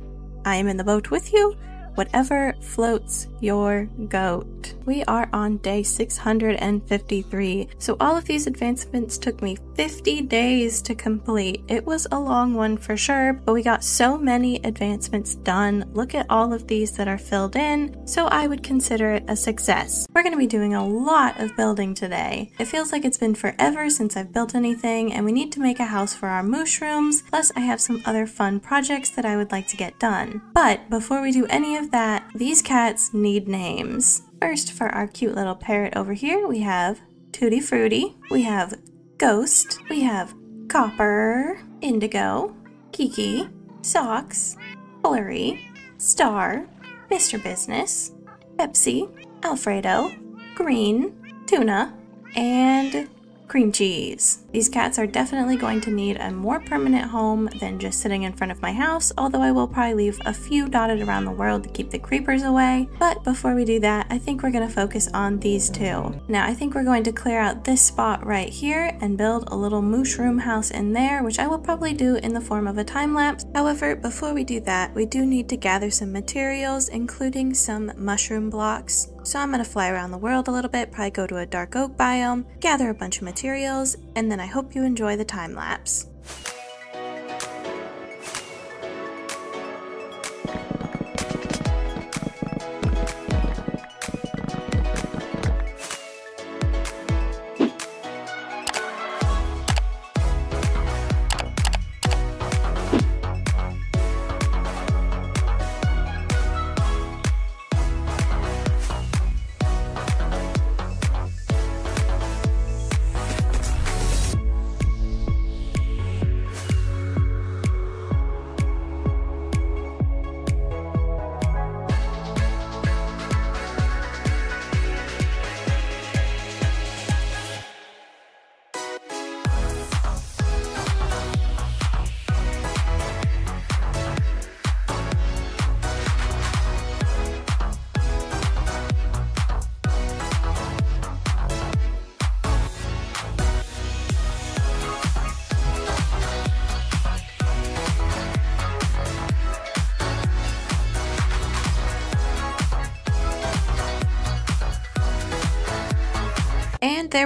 I am in the boat with you. Whatever floats your goat. We are on day 653. So all of these advancements took me 50 days to complete. It was a long one for sure, but we got so many advancements done. Look at all of these that are filled in. So I would consider it a success. We're going to be doing a lot of building today. It feels like it's been forever since I've built anything and we need to make a house for our mushrooms. Plus I have some other fun projects that I would like to get done. But before we do any of that, these cats need names. First, for our cute little parrot over here, we have Tutti Frutti, we have Ghost, we have Copper, Indigo, Kiki, Socks, Blurry, Star, Mr. Business, Pepsi, Alfredo, Green, Tuna, and cream cheese. These cats are definitely going to need a more permanent home than just sitting in front of my house, although I will probably leave a few dotted around the world to keep the creepers away. But before we do that, I think we're going to focus on these two. Now, I think we're going to clear out this spot right here and build a little mushroom house in there, which I will probably do in the form of a time lapse. However, before we do that, we do need to gather some materials, including some mushroom blocks. So I'm to fly around the world a little bit, probably go to a dark oak biome, gather a bunch of materials, and then I hope you enjoy the time lapse.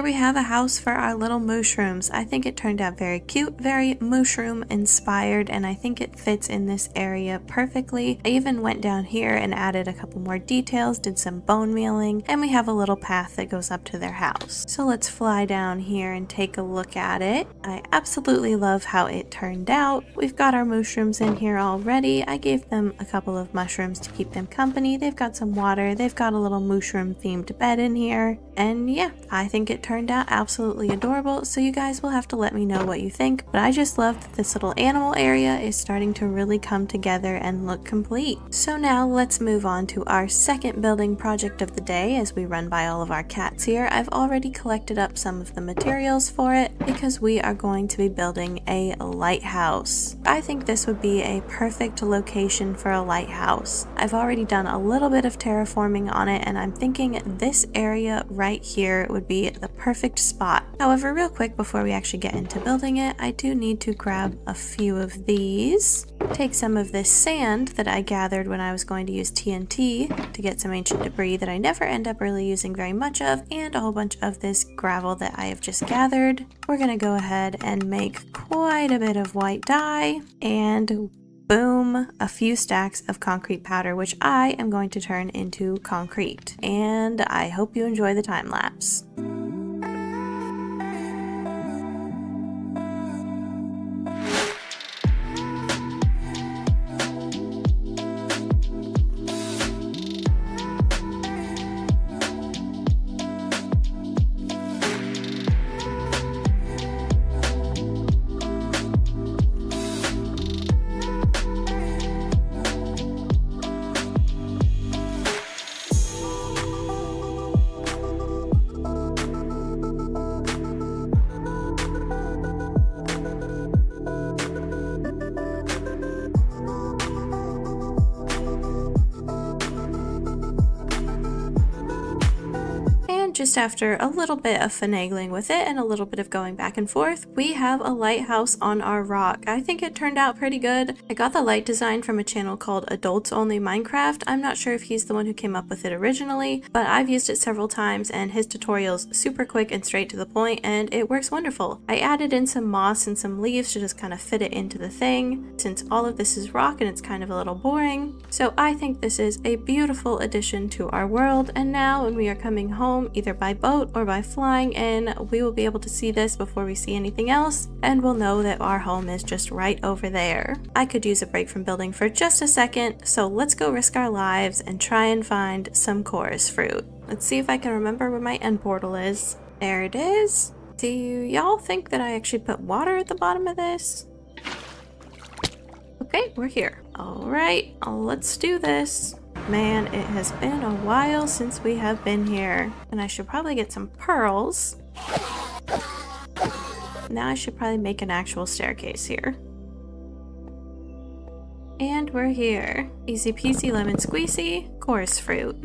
We have a house for our little mushrooms. I think it turned out very cute, very mushroom inspired, and I think it fits in this area perfectly. I even went down here and added a couple more details, did some bone mealing, and we have a little path that goes up to their house. So let's fly down here and take a look at it. I absolutely love how it turned out. We've got our mushrooms in here already. I gave them a couple of mushrooms to keep them company. They've got some water. They've got a little mushroom themed bed in here. And yeah, I think it turned out absolutely adorable. So you guys will have to let me know what you think. But I just love that this little animal area is starting to really come together and look complete. So now let's move on to our second building project of the day as we run by all of our cats here. I've already collected up some of the materials for it because we are going to be building a lighthouse. I think this would be a perfect location for a lighthouse. I've already done a little bit of terraforming on it and I'm thinking this area right here would be the perfect spot. However, real quick before we actually get into building it, I do need to grab a few of these. Take some of this sand that I gathered when I was going to use TNT to get some ancient debris that I never end up really using very much of, and a whole bunch of this gravel that I have just gathered. We're gonna go ahead and make quite a bit of white dye, and boom, a few stacks of concrete powder, which I am going to turn into concrete. And I hope you enjoy the time lapse. After a little bit of finagling with it and a little bit of going back and forth, we have a lighthouse on our rock. I think it turned out pretty good. I got the light design from a channel called Adults Only Minecraft. I'm not sure if he's the one who came up with it originally, but I've used it several times and his tutorial's super quick and straight to the point and it works wonderful. I added in some moss and some leaves to just kind of fit it into the thing since all of this is rock and it's kind of a little boring. So I think this is a beautiful addition to our world and now when we are coming home either by boat or by flying in, we will be able to see this before we see anything else, and we'll know that our home is just right over there. I could use a break from building for just a second, so let's go risk our lives and try and find some chorus fruit. Let's see if I can remember where my end portal is. There it is. Do y'all think that I actually put water at the bottom of this? Okay, we're here. Alright, let's do this. Man, it has been a while since we have been here. And I should probably get some pearls. Now I should probably make an actual staircase here. And we're here. Easy peasy lemon squeezy, chorus fruit.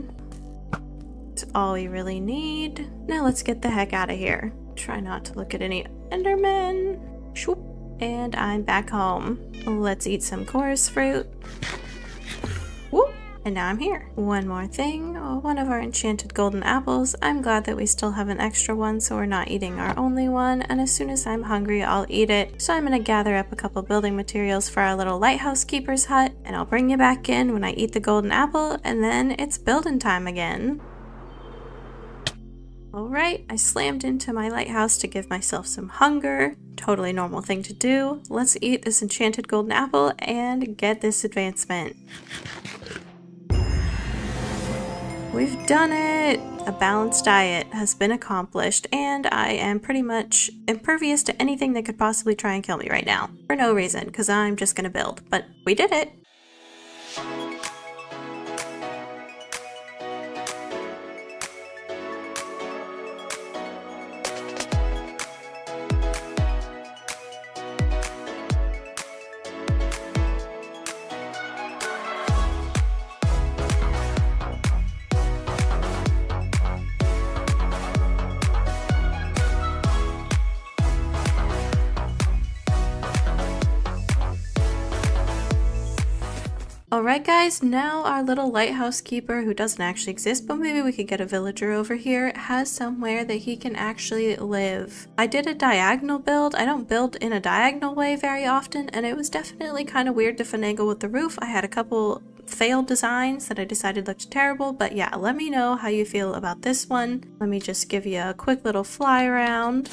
That's all we really need. Now let's get the heck out of here. Try not to look at any endermen. Shoop. And I'm back home. Let's eat some chorus fruit. And now I'm here. One more thing, one of our enchanted golden apples. I'm glad that we still have an extra one so we're not eating our only one and as soon as I'm hungry I'll eat it. So I'm gonna gather up a couple building materials for our little lighthouse keeper's hut and I'll bring you back in when I eat the golden apple and then it's building time again. Alright, I slammed into my lighthouse to give myself some hunger. Totally normal thing to do. Let's eat this enchanted golden apple and get this advancement. We've done it! A balanced diet has been accomplished, and I am pretty much impervious to anything that could possibly try and kill me right now. For no reason, because I'm just gonna build. But we did it! Alright guys, now our little lighthouse keeper, who doesn't actually exist, but maybe we could get a villager over here, has somewhere that he can actually live. I did a diagonal build. I don't build in a diagonal way very often, and it was definitely kind of weird to finagle with the roof. I had a couple failed designs that I decided looked terrible, but yeah, let me know how you feel about this one. Let me just give you a quick little fly around.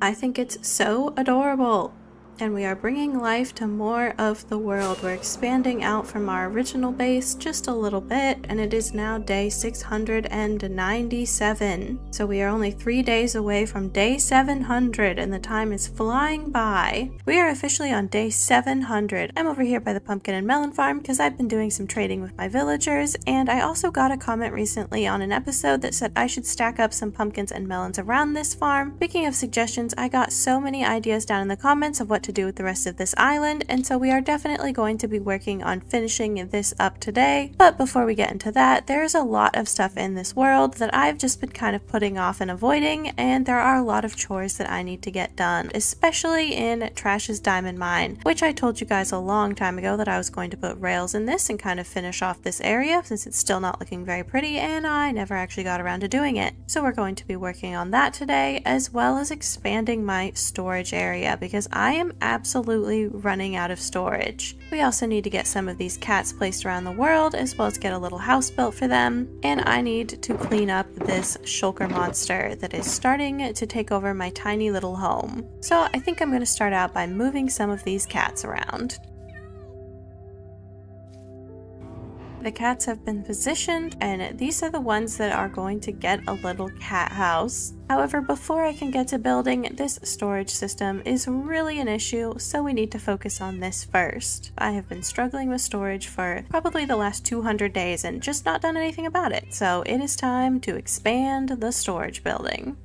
I think it's so adorable and we are bringing life to more of the world. We're expanding out from our original base just a little bit, and it is now day 697. So we are only three days away from day 700, and the time is flying by. We are officially on day 700. I'm over here by the pumpkin and melon farm because I've been doing some trading with my villagers, and I also got a comment recently on an episode that said I should stack up some pumpkins and melons around this farm. Speaking of suggestions, I got so many ideas down in the comments of what to do with the rest of this island, and so we are definitely going to be working on finishing this up today. But before we get into that, there's a lot of stuff in this world that I've just been kind of putting off and avoiding, and there are a lot of chores that I need to get done, especially in Trash's Diamond Mine, which I told you guys a long time ago that I was going to put rails in this and kind of finish off this area since it's still not looking very pretty, and I never actually got around to doing it. So we're going to be working on that today, as well as expanding my storage area, because I am absolutely running out of storage. We also need to get some of these cats placed around the world as well as get a little house built for them. And I need to clean up this shulker monster that is starting to take over my tiny little home. So I think I'm going to start out by moving some of these cats around. The cats have been positioned and these are the ones that are going to get a little cat house. However, before I can get to building, this storage system is really an issue, so we need to focus on this first. I have been struggling with storage for probably the last 200 days and just not done anything about it, so it is time to expand the storage building.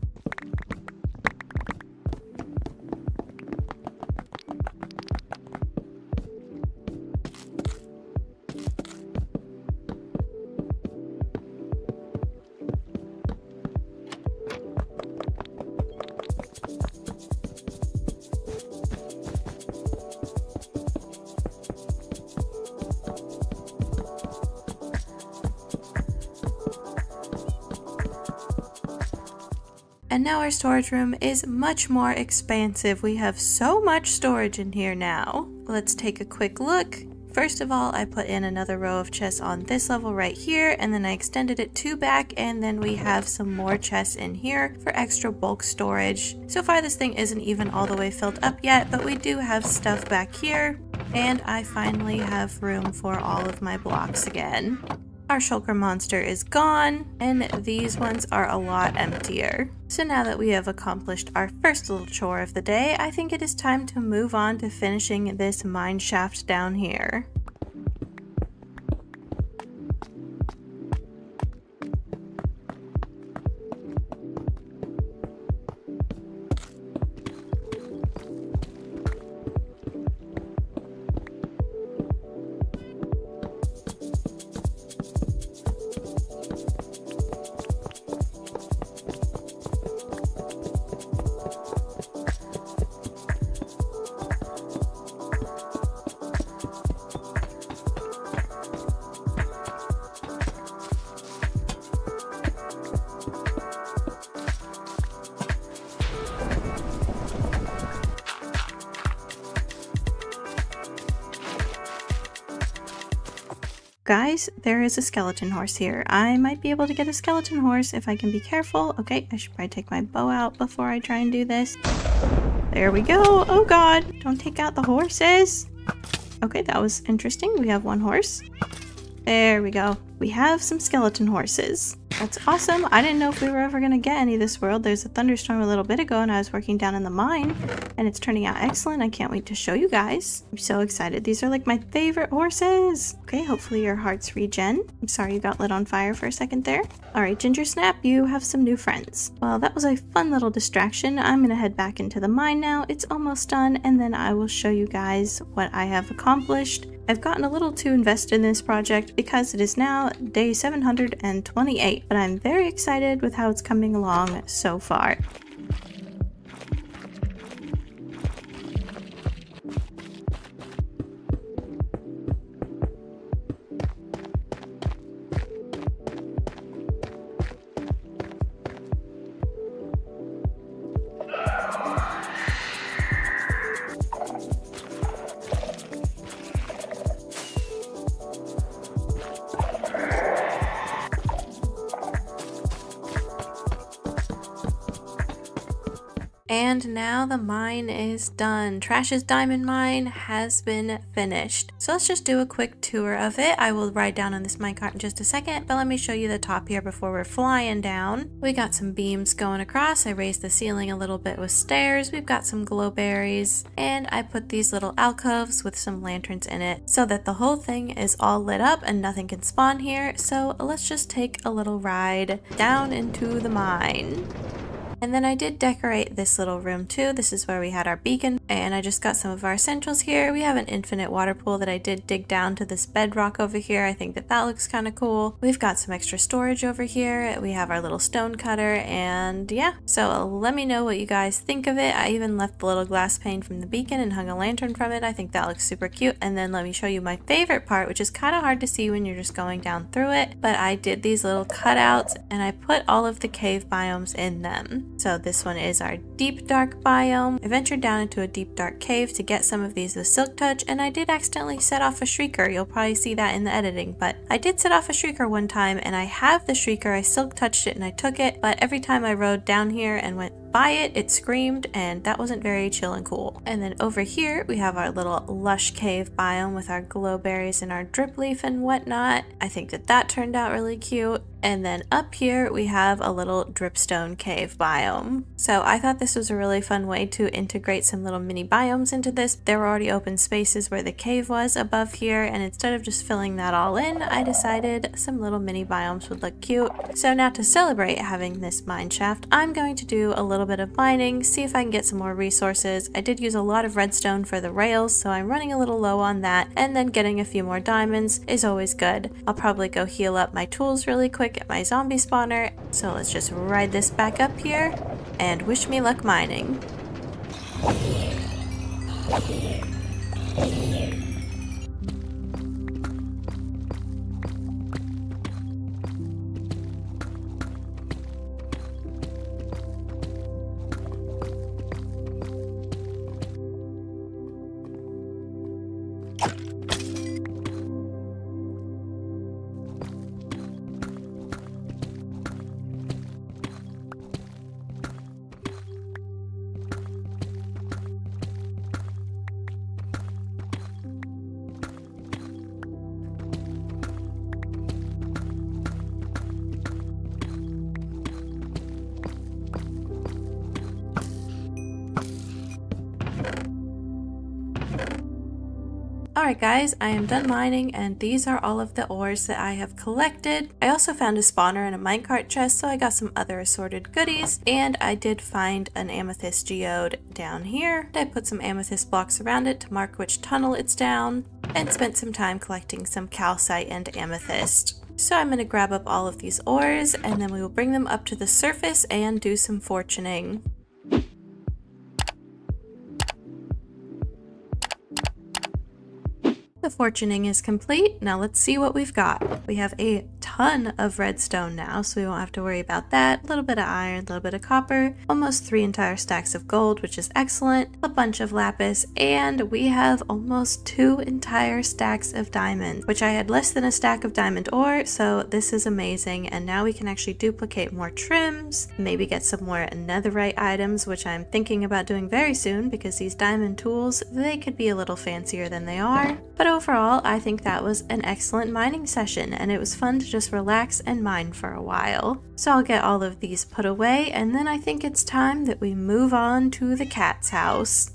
Our storage room is much more expansive. We have so much storage in here now. Let's take a quick look. First of all, I put in another row of chests on this level right here, and then I extended it two back, and then we have some more chests in here for extra bulk storage. So far, this thing isn't even all the way filled up yet, but we do have stuff back here, and I finally have room for all of my blocks again. Our shulker monster is gone, and these ones are a lot emptier. So now that we have accomplished our first little chore of the day, I think it is time to move on to finishing this mine shaft down here. There is a skeleton horse here. I might be able to get a skeleton horse if I can be careful. Okay, I should probably take my bow out before I try and do this. There we go. Oh god, don't take out the horses. Okay, that was interesting. We have one horse. There we go. We have some skeleton horses. That's awesome. I didn't know if we were ever going to get any this world. There's a thunderstorm a little bit ago and I was working down in the mine and it's turning out excellent. I can't wait to show you guys. I'm so excited. These are like my favorite horses. Okay, hopefully your hearts regen. I'm sorry you got lit on fire for a second there. All right, Ginger Snap, you have some new friends. Well, that was a fun little distraction. I'm going to head back into the mine now. It's almost done and then I will show you guys what I have accomplished I've gotten a little too invested in this project because it is now day 728, but I'm very excited with how it's coming along so far. The mine is done. Trash's diamond mine has been finished. So let's just do a quick tour of it. I will ride down on this minecart in just a second, but let me show you the top here before we're flying down. We got some beams going across. I raised the ceiling a little bit with stairs. We've got some glowberries, and I put these little alcoves with some lanterns in it so that the whole thing is all lit up and nothing can spawn here. So let's just take a little ride down into the mine. And then I did decorate this little room too. This is where we had our beacon and I just got some of our essentials here. We have an infinite water pool that I did dig down to this bedrock over here. I think that that looks kind of cool. We've got some extra storage over here. We have our little stone cutter and yeah. So uh, let me know what you guys think of it. I even left the little glass pane from the beacon and hung a lantern from it. I think that looks super cute. And then let me show you my favorite part, which is kind of hard to see when you're just going down through it. But I did these little cutouts and I put all of the cave biomes in them. So this one is our deep dark biome. I ventured down into a deep dark cave to get some of these with silk touch and I did accidentally set off a shrieker. You'll probably see that in the editing, but I did set off a shrieker one time and I have the shrieker. I silk touched it and I took it, but every time I rode down here and went by it, it screamed, and that wasn't very chill and cool. And then over here, we have our little lush cave biome with our glowberries and our drip leaf and whatnot. I think that that turned out really cute. And then up here, we have a little dripstone cave biome. So I thought this was a really fun way to integrate some little mini biomes into this. There were already open spaces where the cave was above here, and instead of just filling that all in, I decided some little mini biomes would look cute. So now to celebrate having this mine shaft, I'm going to do a little bit of mining, see if I can get some more resources. I did use a lot of redstone for the rails, so I'm running a little low on that, and then getting a few more diamonds is always good. I'll probably go heal up my tools really quick quick at my zombie spawner. So let's just ride this back up here and wish me luck mining. Alright guys, I am done mining and these are all of the ores that I have collected. I also found a spawner and a minecart chest so I got some other assorted goodies and I did find an amethyst geode down here. I put some amethyst blocks around it to mark which tunnel it's down and spent some time collecting some calcite and amethyst. So I'm going to grab up all of these ores and then we will bring them up to the surface and do some fortuning. The fortuning is complete. Now let's see what we've got. We have a ton of redstone now, so we won't have to worry about that. A little bit of iron, a little bit of copper, almost three entire stacks of gold, which is excellent, a bunch of lapis, and we have almost two entire stacks of diamonds, which I had less than a stack of diamond ore, so this is amazing. And now we can actually duplicate more trims, maybe get some more netherite items, which I'm thinking about doing very soon because these diamond tools, they could be a little fancier than they are. But overall, I think that was an excellent mining session and it was fun to just relax and mine for a while. So I'll get all of these put away and then I think it's time that we move on to the cat's house.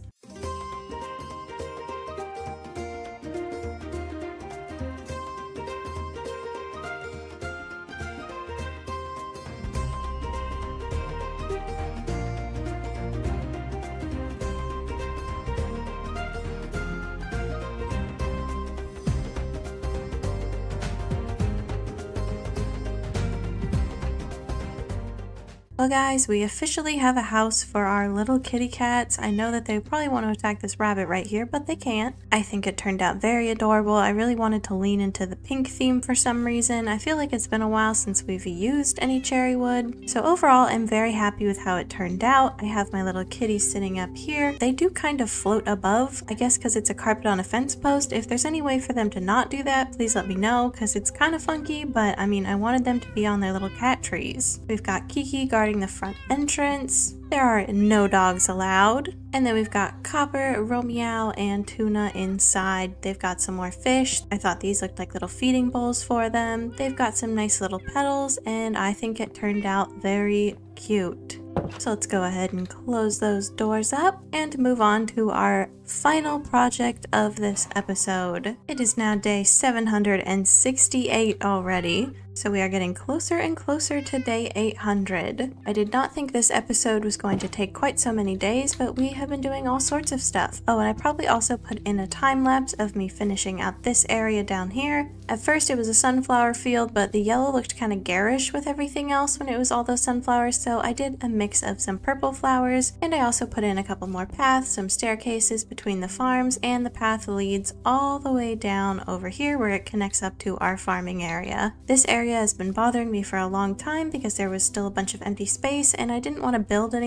Well guys, we officially have a house for our little kitty cats. I know that they probably want to attack this rabbit right here, but they can't. I think it turned out very adorable. I really wanted to lean into the pink theme for some reason. I feel like it's been a while since we've used any cherry wood. So overall, I'm very happy with how it turned out. I have my little kitties sitting up here. They do kind of float above, I guess because it's a carpet on a fence post. If there's any way for them to not do that, please let me know because it's kind of funky, but I mean, I wanted them to be on their little cat trees. We've got Kiki guarding the front entrance. There are no dogs allowed. And then we've got copper, romeo, and tuna inside. They've got some more fish. I thought these looked like little feeding bowls for them. They've got some nice little petals, and I think it turned out very cute. So let's go ahead and close those doors up and move on to our final project of this episode. It is now day 768 already, so we are getting closer and closer to day 800. I did not think this episode was going to take quite so many days, but we have been doing all sorts of stuff. Oh, and I probably also put in a time lapse of me finishing out this area down here. At first it was a sunflower field, but the yellow looked kind of garish with everything else when it was all those sunflowers, so I did a mix of some purple flowers, and I also put in a couple more paths, some staircases between the farms, and the path leads all the way down over here where it connects up to our farming area. This area has been bothering me for a long time because there was still a bunch of empty space and I didn't want to build anything,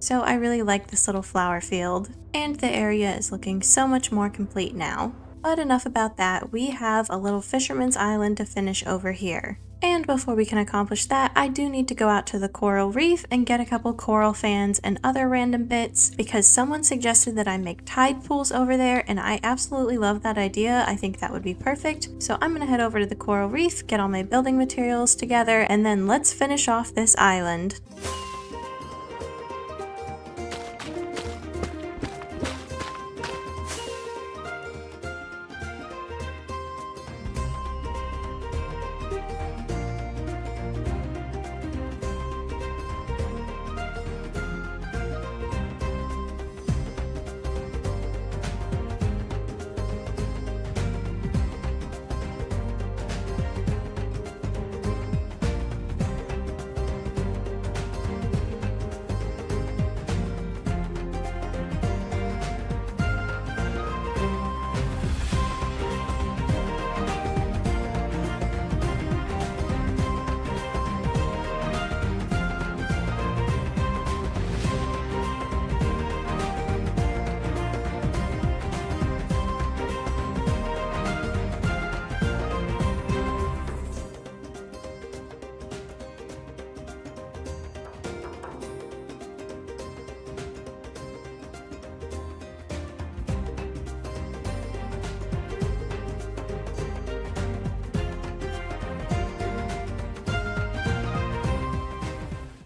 so I really like this little flower field. And the area is looking so much more complete now. But enough about that, we have a little fisherman's island to finish over here. And before we can accomplish that, I do need to go out to the coral reef and get a couple coral fans and other random bits because someone suggested that I make tide pools over there and I absolutely love that idea. I think that would be perfect. So I'm gonna head over to the coral reef, get all my building materials together, and then let's finish off this island.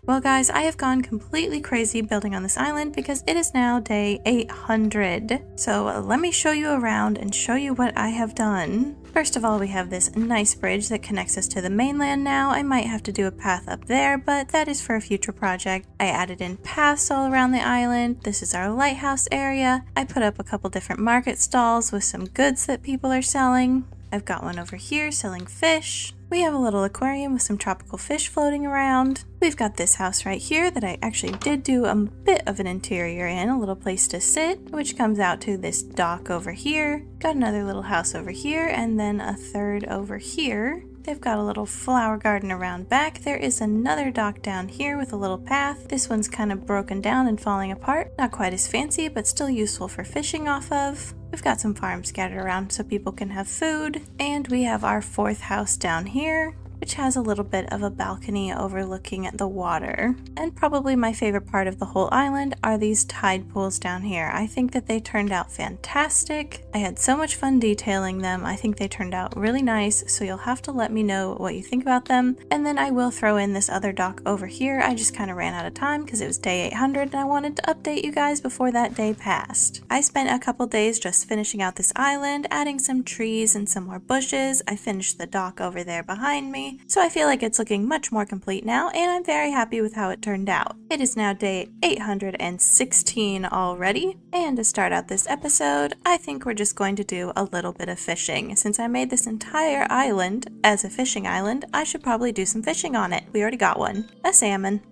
Well guys, I have gone completely crazy building on this island because it is now day 800. So uh, let me show you around and show you what I have done. First of all, we have this nice bridge that connects us to the mainland now. I might have to do a path up there, but that is for a future project. I added in paths all around the island. This is our lighthouse area. I put up a couple different market stalls with some goods that people are selling. I've got one over here selling fish. We have a little aquarium with some tropical fish floating around. We've got this house right here that I actually did do a bit of an interior in, a little place to sit, which comes out to this dock over here. Got another little house over here, and then a third over here. They've got a little flower garden around back. There is another dock down here with a little path. This one's kind of broken down and falling apart. Not quite as fancy, but still useful for fishing off of. We've got some farms scattered around so people can have food. And we have our fourth house down here which has a little bit of a balcony overlooking the water. And probably my favorite part of the whole island are these tide pools down here. I think that they turned out fantastic. I had so much fun detailing them. I think they turned out really nice, so you'll have to let me know what you think about them. And then I will throw in this other dock over here. I just kind of ran out of time because it was day 800 and I wanted to update you guys before that day passed. I spent a couple days just finishing out this island, adding some trees and some more bushes. I finished the dock over there behind me so I feel like it's looking much more complete now, and I'm very happy with how it turned out. It is now day 816 already, and to start out this episode, I think we're just going to do a little bit of fishing. Since I made this entire island as a fishing island, I should probably do some fishing on it. We already got one. A salmon.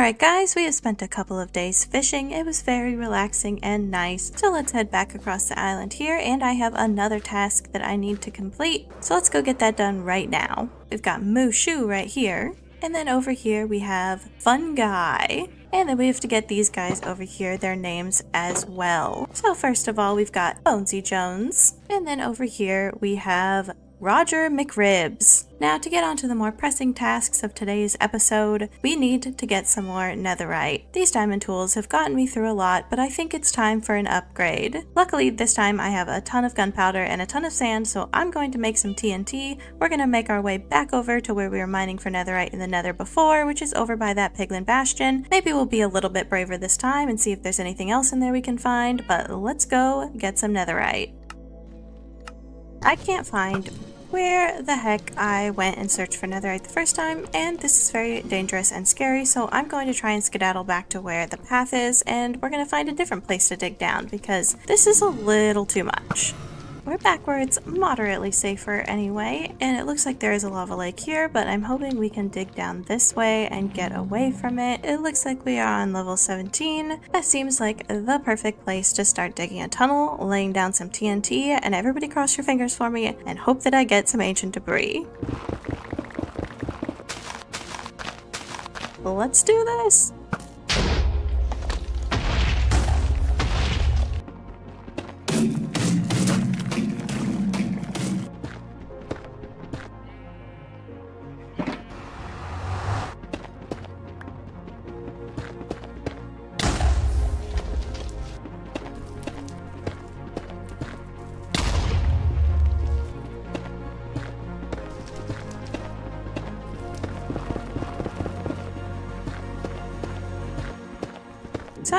Alright guys, we have spent a couple of days fishing. It was very relaxing and nice. So let's head back across the island here and I have another task that I need to complete. So let's go get that done right now. We've got Mushu right here. And then over here we have Fun Guy. And then we have to get these guys over here their names as well. So first of all, we've got Bonesy Jones. And then over here we have Roger McRibs. Now, to get on to the more pressing tasks of today's episode, we need to get some more netherite. These diamond tools have gotten me through a lot, but I think it's time for an upgrade. Luckily, this time I have a ton of gunpowder and a ton of sand, so I'm going to make some TNT. We're going to make our way back over to where we were mining for netherite in the nether before, which is over by that piglin bastion. Maybe we'll be a little bit braver this time and see if there's anything else in there we can find, but let's go get some netherite. I can't find where the heck I went and searched for netherite the first time, and this is very dangerous and scary, so I'm going to try and skedaddle back to where the path is, and we're going to find a different place to dig down, because this is a little too much. We're backwards, moderately safer anyway, and it looks like there is a lava lake here, but I'm hoping we can dig down this way and get away from it. It looks like we are on level 17. That seems like the perfect place to start digging a tunnel, laying down some TNT, and everybody cross your fingers for me and hope that I get some ancient debris. Let's do this!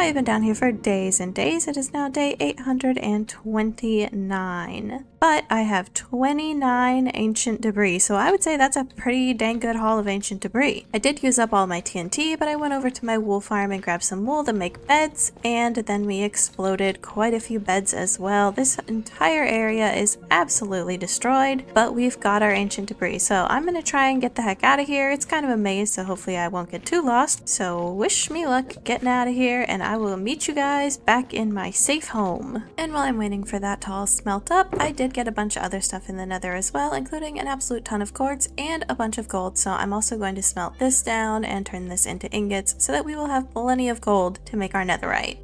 So I've been down here for days and days. It is now day 829. But I have 29 ancient debris, so I would say that's a pretty dang good haul of ancient debris. I did use up all my TNT, but I went over to my wool farm and grabbed some wool to make beds, and then we exploded quite a few beds as well. This entire area is absolutely destroyed, but we've got our ancient debris, so I'm gonna try and get the heck out of here. It's kind of a maze, so hopefully I won't get too lost. So wish me luck getting out of here, and I will meet you guys back in my safe home. And while I'm waiting for that to all smelt up, I did get a bunch of other stuff in the nether as well, including an absolute ton of quartz and a bunch of gold. So I'm also going to smelt this down and turn this into ingots so that we will have plenty of gold to make our netherite.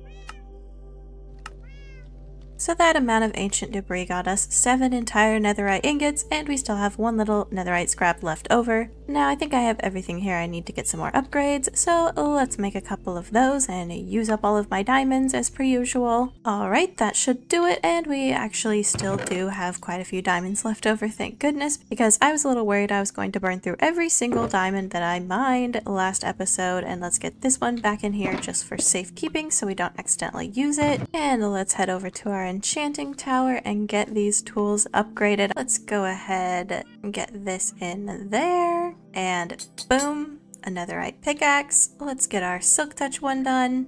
So that amount of ancient debris got us 7 entire netherite ingots, and we still have one little netherite scrap left over. Now I think I have everything here I need to get some more upgrades, so let's make a couple of those and use up all of my diamonds as per usual. Alright, that should do it, and we actually still do have quite a few diamonds left over, thank goodness, because I was a little worried I was going to burn through every single diamond that I mined last episode, and let's get this one back in here just for safekeeping so we don't accidentally use it. And let's head over to our enchanting tower and get these tools upgraded. Let's go ahead and get this in there. And boom, a netherite pickaxe. Let's get our silk touch one done.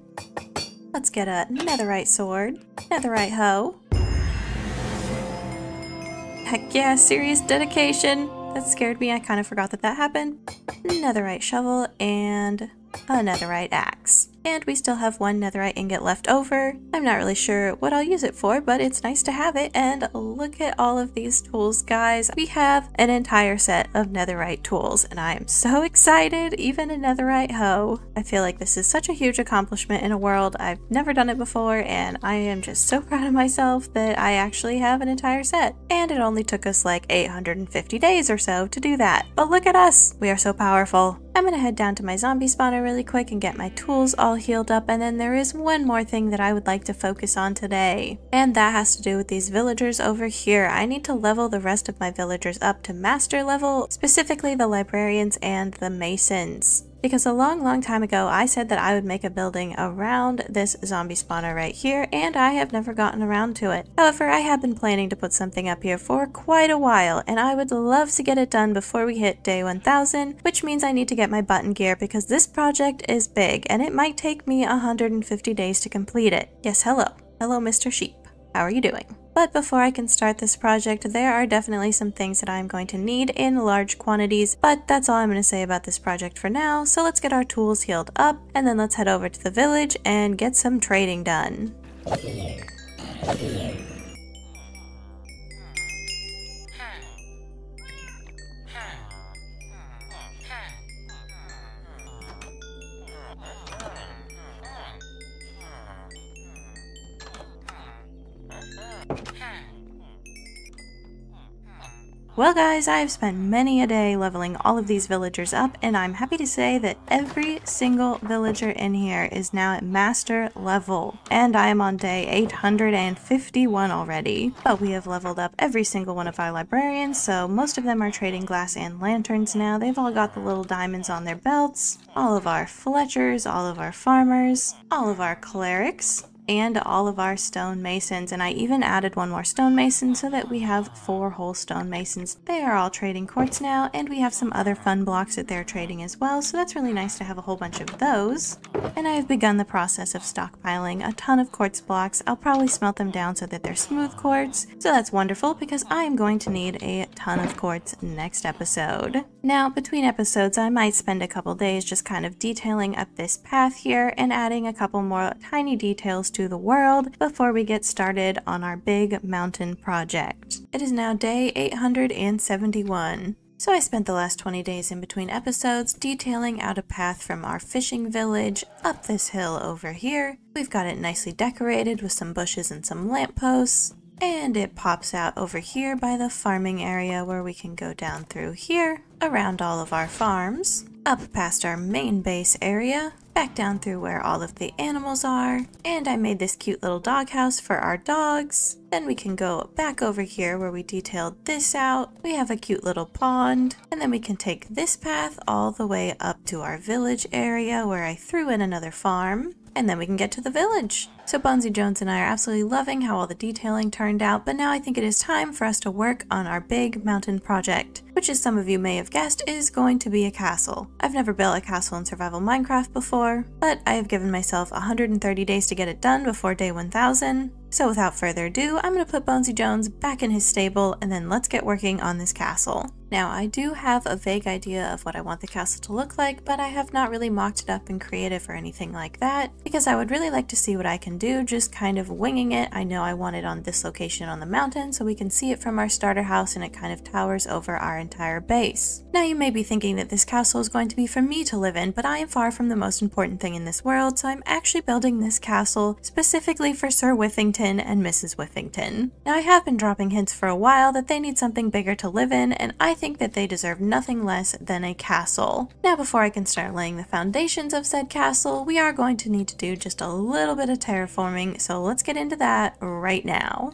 Let's get a netherite sword, netherite hoe. Heck yeah, serious dedication. That scared me, I kind of forgot that that happened. Netherite shovel and a netherite axe. And we still have one netherite ingot left over. I'm not really sure what I'll use it for, but it's nice to have it. And look at all of these tools, guys. We have an entire set of netherite tools, and I am so excited, even a netherite hoe. I feel like this is such a huge accomplishment in a world I've never done it before, and I am just so proud of myself that I actually have an entire set. And it only took us like 850 days or so to do that. But look at us! We are so powerful. I'm gonna head down to my zombie spawner really quick and get my tools all healed up and then there is one more thing that I would like to focus on today. And that has to do with these villagers over here. I need to level the rest of my villagers up to master level, specifically the librarians and the masons. Because a long, long time ago, I said that I would make a building around this zombie spawner right here, and I have never gotten around to it. However, I have been planning to put something up here for quite a while, and I would love to get it done before we hit day 1000, which means I need to get my button gear because this project is big, and it might take me 150 days to complete it. Yes, hello. Hello, Mr. Sheep. How are you doing? But before I can start this project, there are definitely some things that I'm going to need in large quantities, but that's all I'm going to say about this project for now, so let's get our tools healed up, and then let's head over to the village and get some trading done. Well guys, I've spent many a day leveling all of these villagers up and I'm happy to say that every single villager in here is now at master level. And I am on day 851 already. But we have leveled up every single one of our librarians, so most of them are trading glass and lanterns now. They've all got the little diamonds on their belts. All of our Fletchers, all of our farmers, all of our clerics, and all of our stonemasons and I even added one more stonemason so that we have four whole stonemasons. They are all trading quartz now and we have some other fun blocks that they're trading as well so that's really nice to have a whole bunch of those. And I have begun the process of stockpiling a ton of quartz blocks. I'll probably smelt them down so that they're smooth quartz so that's wonderful because I am going to need a ton of quartz next episode. Now between episodes I might spend a couple days just kind of detailing up this path here and adding a couple more tiny details to to the world before we get started on our big mountain project. It is now day 871. So I spent the last 20 days in between episodes detailing out a path from our fishing village up this hill over here. We've got it nicely decorated with some bushes and some lampposts. And it pops out over here by the farming area where we can go down through here, around all of our farms, up past our main base area, back down through where all of the animals are, and I made this cute little doghouse for our dogs. Then we can go back over here where we detailed this out. We have a cute little pond, and then we can take this path all the way up to our village area where I threw in another farm, and then we can get to the village. So Bonesy Jones and I are absolutely loving how all the detailing turned out, but now I think it is time for us to work on our big mountain project, which as some of you may have guessed is going to be a castle. I've never built a castle in survival Minecraft before, but I have given myself 130 days to get it done before day 1000, so without further ado, I'm going to put Bonesy Jones back in his stable and then let's get working on this castle. Now, I do have a vague idea of what I want the castle to look like, but I have not really mocked it up in creative or anything like that, because I would really like to see what I can do, just kind of winging it. I know I want it on this location on the mountain, so we can see it from our starter house and it kind of towers over our entire base. Now, you may be thinking that this castle is going to be for me to live in, but I am far from the most important thing in this world, so I'm actually building this castle specifically for Sir Whiffington and Mrs. Whiffington. Now, I have been dropping hints for a while that they need something bigger to live in, and I think that they deserve nothing less than a castle. Now before I can start laying the foundations of said castle, we are going to need to do just a little bit of terraforming, so let's get into that right now.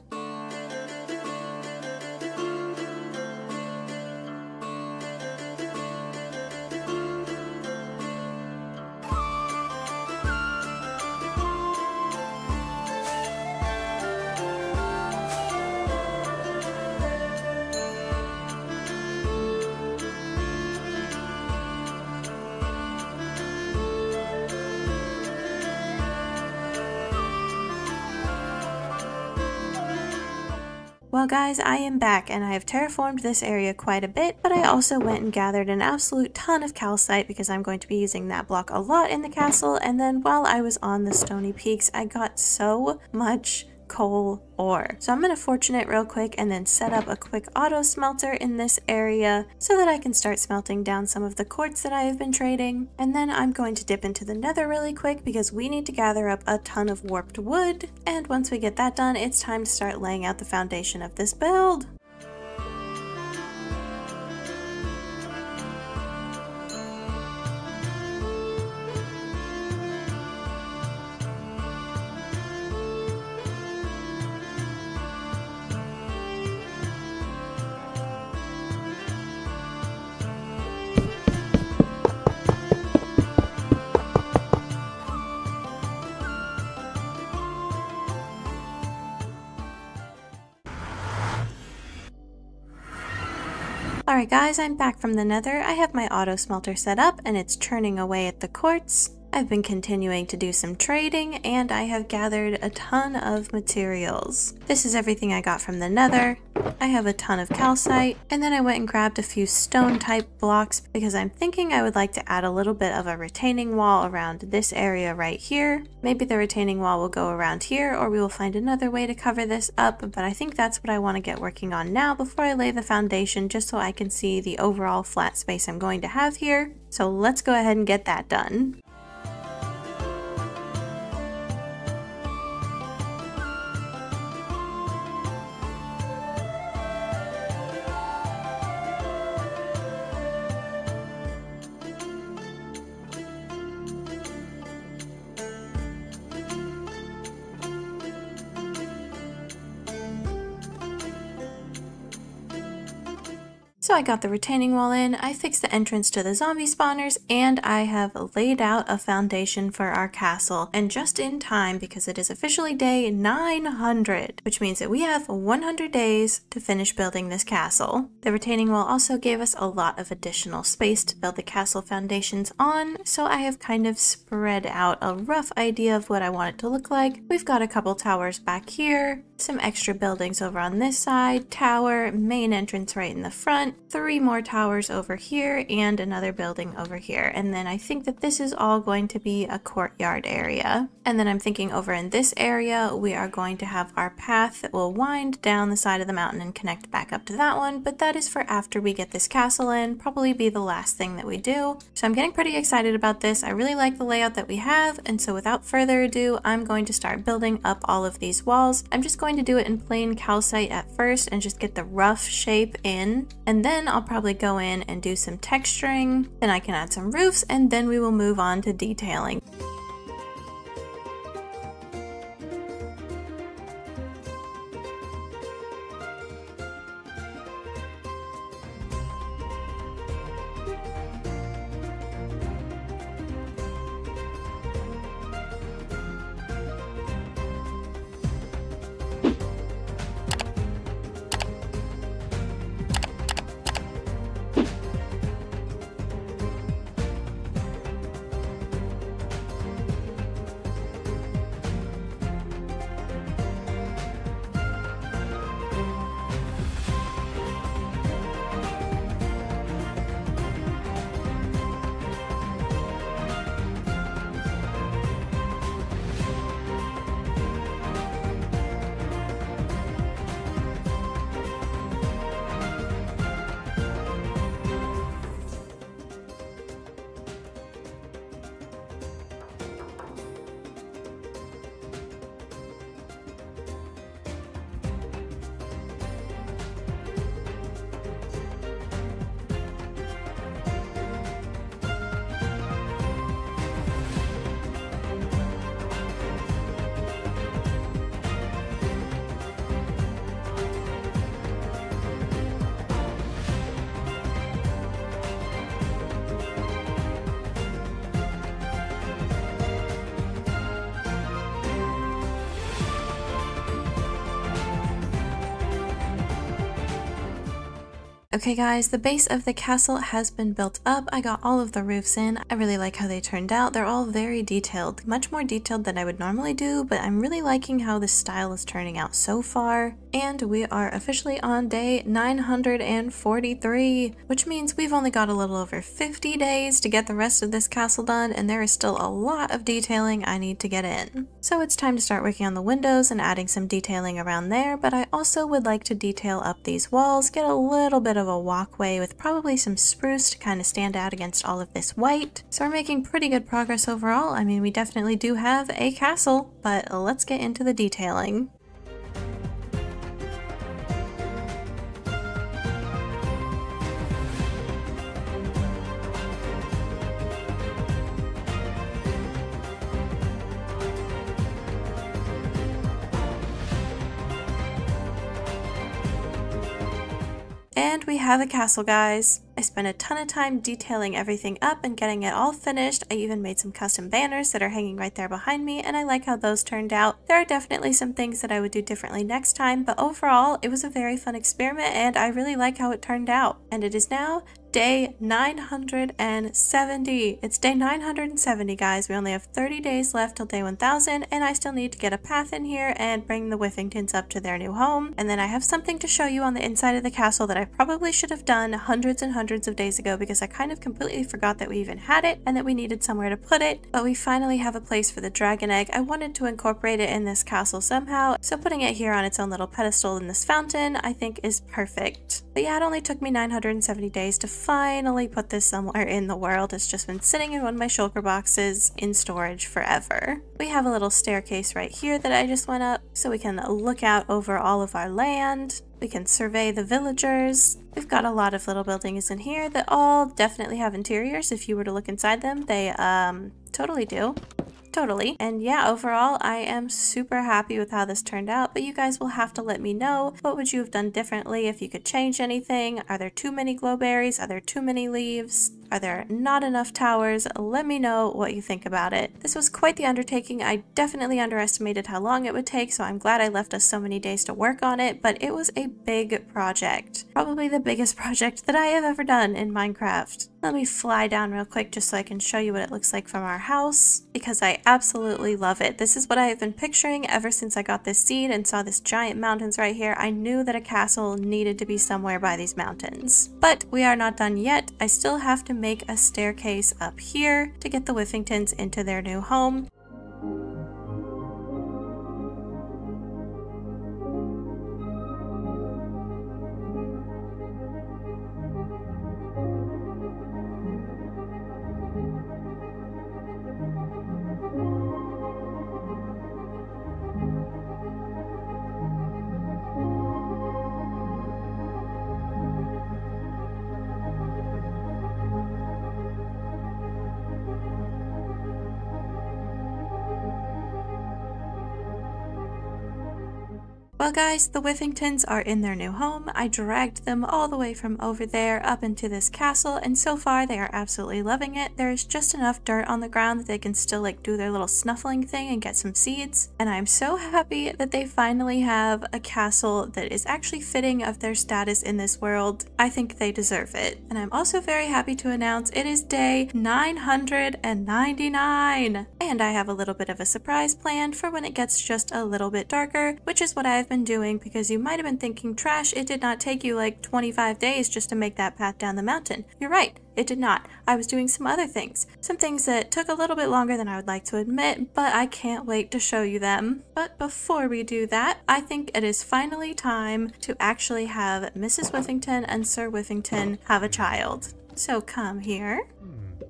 Well guys, I am back and I have terraformed this area quite a bit, but I also went and gathered an absolute ton of calcite because I'm going to be using that block a lot in the castle, and then while I was on the stony peaks, I got so much coal ore. So I'm going to fortune it real quick and then set up a quick auto smelter in this area so that I can start smelting down some of the quartz that I have been trading. And then I'm going to dip into the nether really quick because we need to gather up a ton of warped wood. And once we get that done, it's time to start laying out the foundation of this build. Alright guys, I'm back from the nether. I have my auto smelter set up and it's churning away at the quartz. I've been continuing to do some trading and I have gathered a ton of materials. This is everything I got from the nether. I have a ton of calcite and then I went and grabbed a few stone type blocks because I'm thinking I would like to add a little bit of a retaining wall around this area right here. Maybe the retaining wall will go around here or we will find another way to cover this up but I think that's what I want to get working on now before I lay the foundation just so I can see the overall flat space I'm going to have here. So let's go ahead and get that done. So I got the retaining wall in, I fixed the entrance to the zombie spawners, and I have laid out a foundation for our castle. And just in time because it is officially day 900, which means that we have 100 days to finish building this castle. The retaining wall also gave us a lot of additional space to build the castle foundations on, so I have kind of spread out a rough idea of what I want it to look like. We've got a couple towers back here, some extra buildings over on this side, tower, main entrance right in the front, three more towers over here, and another building over here. And then I think that this is all going to be a courtyard area. And then I'm thinking over in this area, we are going to have our path that will wind down the side of the mountain and connect back up to that one, but that is for after we get this castle in, probably be the last thing that we do. So I'm getting pretty excited about this. I really like the layout that we have, and so without further ado, I'm going to start building up all of these walls. I'm just going to do it in plain calcite at first and just get the rough shape in, and then I'll probably go in and do some texturing, then I can add some roofs, and then we will move on to detailing. Okay guys, the base of the castle has been built up. I got all of the roofs in. I really like how they turned out. They're all very detailed, much more detailed than I would normally do, but I'm really liking how this style is turning out so far. And we are officially on day 943, which means we've only got a little over 50 days to get the rest of this castle done, and there is still a lot of detailing I need to get in. So it's time to start working on the windows and adding some detailing around there, but I also would like to detail up these walls, get a little bit of a walkway with probably some spruce to kind of stand out against all of this white. So we're making pretty good progress overall. I mean, we definitely do have a castle, but let's get into the detailing. And we have a castle, guys. I spent a ton of time detailing everything up and getting it all finished. I even made some custom banners that are hanging right there behind me, and I like how those turned out. There are definitely some things that I would do differently next time, but overall, it was a very fun experiment, and I really like how it turned out. And it is now day 970. It's day 970, guys. We only have 30 days left till day 1000, and I still need to get a path in here and bring the Whiffingtons up to their new home. And then I have something to show you on the inside of the castle that I probably should have done hundreds and hundreds of days ago because I kind of completely forgot that we even had it and that we needed somewhere to put it. But we finally have a place for the dragon egg. I wanted to incorporate it in this castle somehow, so putting it here on its own little pedestal in this fountain I think is perfect. But yeah, it only took me 970 days to finally put this somewhere in the world. It's just been sitting in one of my shulker boxes in storage forever. We have a little staircase right here that I just went up so we can look out over all of our land. We can survey the villagers. We've got a lot of little buildings in here that all definitely have interiors. If you were to look inside them, they um, totally do. Totally. And yeah, overall, I am super happy with how this turned out, but you guys will have to let me know what would you have done differently if you could change anything. Are there too many glowberries? Are there too many leaves? Are there not enough towers? Let me know what you think about it. This was quite the undertaking. I definitely underestimated how long it would take, so I'm glad I left us so many days to work on it, but it was a big project. Probably the biggest (laughs) project that I have ever done in Minecraft. Let me fly down real quick just so I can show you what it looks like from our house, because I absolutely love it. This is what I have been picturing ever since I got this seed and saw this giant mountains right here. I knew that a castle needed to be somewhere by these mountains. But we are not done yet. I still have to make a staircase up here to get the Whiffingtons into their new home. Well guys, the Whiffingtons are in their new home. I dragged them all the way from over there up into this castle and so far they are absolutely loving it. There is just enough dirt on the ground that they can still like do their little snuffling thing and get some seeds. And I'm so happy that they finally have a castle that is actually fitting of their status in this world. I think they deserve it. And I'm also very happy to announce it is day 999 and I have a little bit of a surprise planned for when it gets just a little bit darker, which is what I've been doing because you might have been thinking, trash, it did not take you like 25 days just to make that path down the mountain. You're right, it did not. I was doing some other things. Some things that took a little bit longer than I would like to admit, but I can't wait to show you them. But before we do that, I think it is finally time to actually have Mrs. Whiffington and Sir Whiffington have a child. So come here hmm.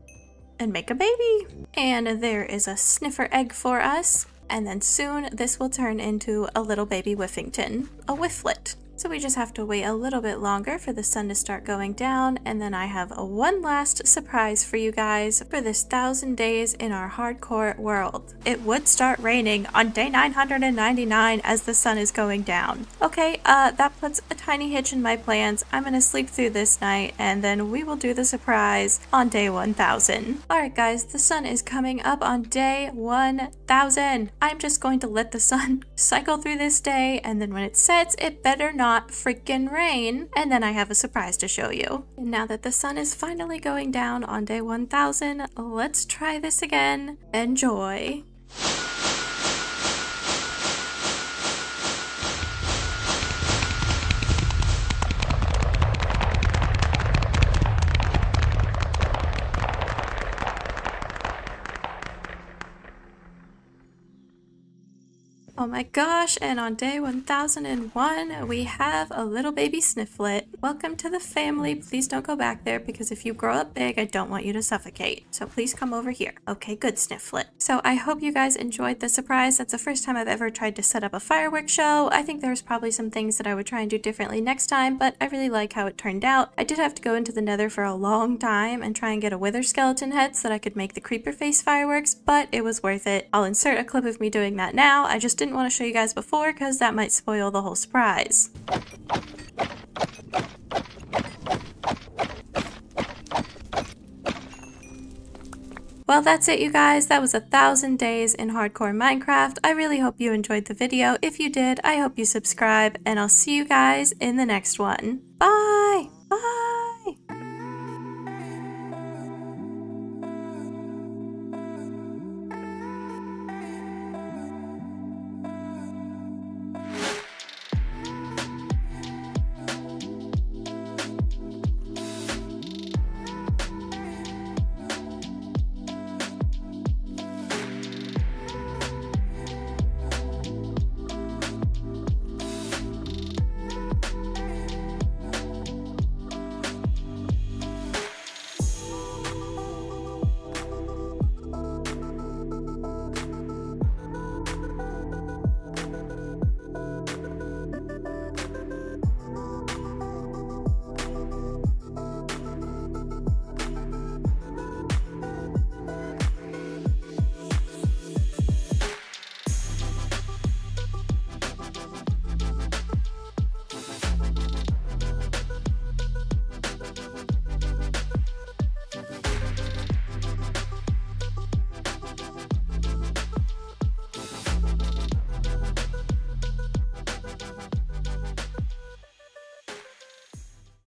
and make a baby. And there is a sniffer egg for us. And then soon this will turn into a little baby Whiffington, a Whifflet. So we just have to wait a little bit longer for the sun to start going down and then I have one last surprise for you guys for this thousand days in our hardcore world. It would start raining on day 999 as the sun is going down. Okay, uh, that puts a tiny hitch in my plans. I'm gonna sleep through this night and then we will do the surprise on day 1000. Alright guys, the sun is coming up on day 1000. I'm just going to let the sun (laughs) cycle through this day and then when it sets, it better not not freaking rain. And then I have a surprise to show you. And now that the sun is finally going down on day 1000, let's try this again. Enjoy. Oh my gosh, and on day 1001, we have a little baby Snifflet. Welcome to the family. Please don't go back there because if you grow up big, I don't want you to suffocate. So please come over here. Okay, good Snifflet. So I hope you guys enjoyed the surprise. That's the first time I've ever tried to set up a fireworks show. I think there's probably some things that I would try and do differently next time, but I really like how it turned out. I did have to go into the nether for a long time and try and get a wither skeleton head so that I could make the creeper face fireworks, but it was worth it. I'll insert a clip of me doing that now. I just didn't want to show you guys before because that might spoil the whole surprise. Well, that's it, you guys. That was a thousand days in hardcore Minecraft. I really hope you enjoyed the video. If you did, I hope you subscribe, and I'll see you guys in the next one. Bye!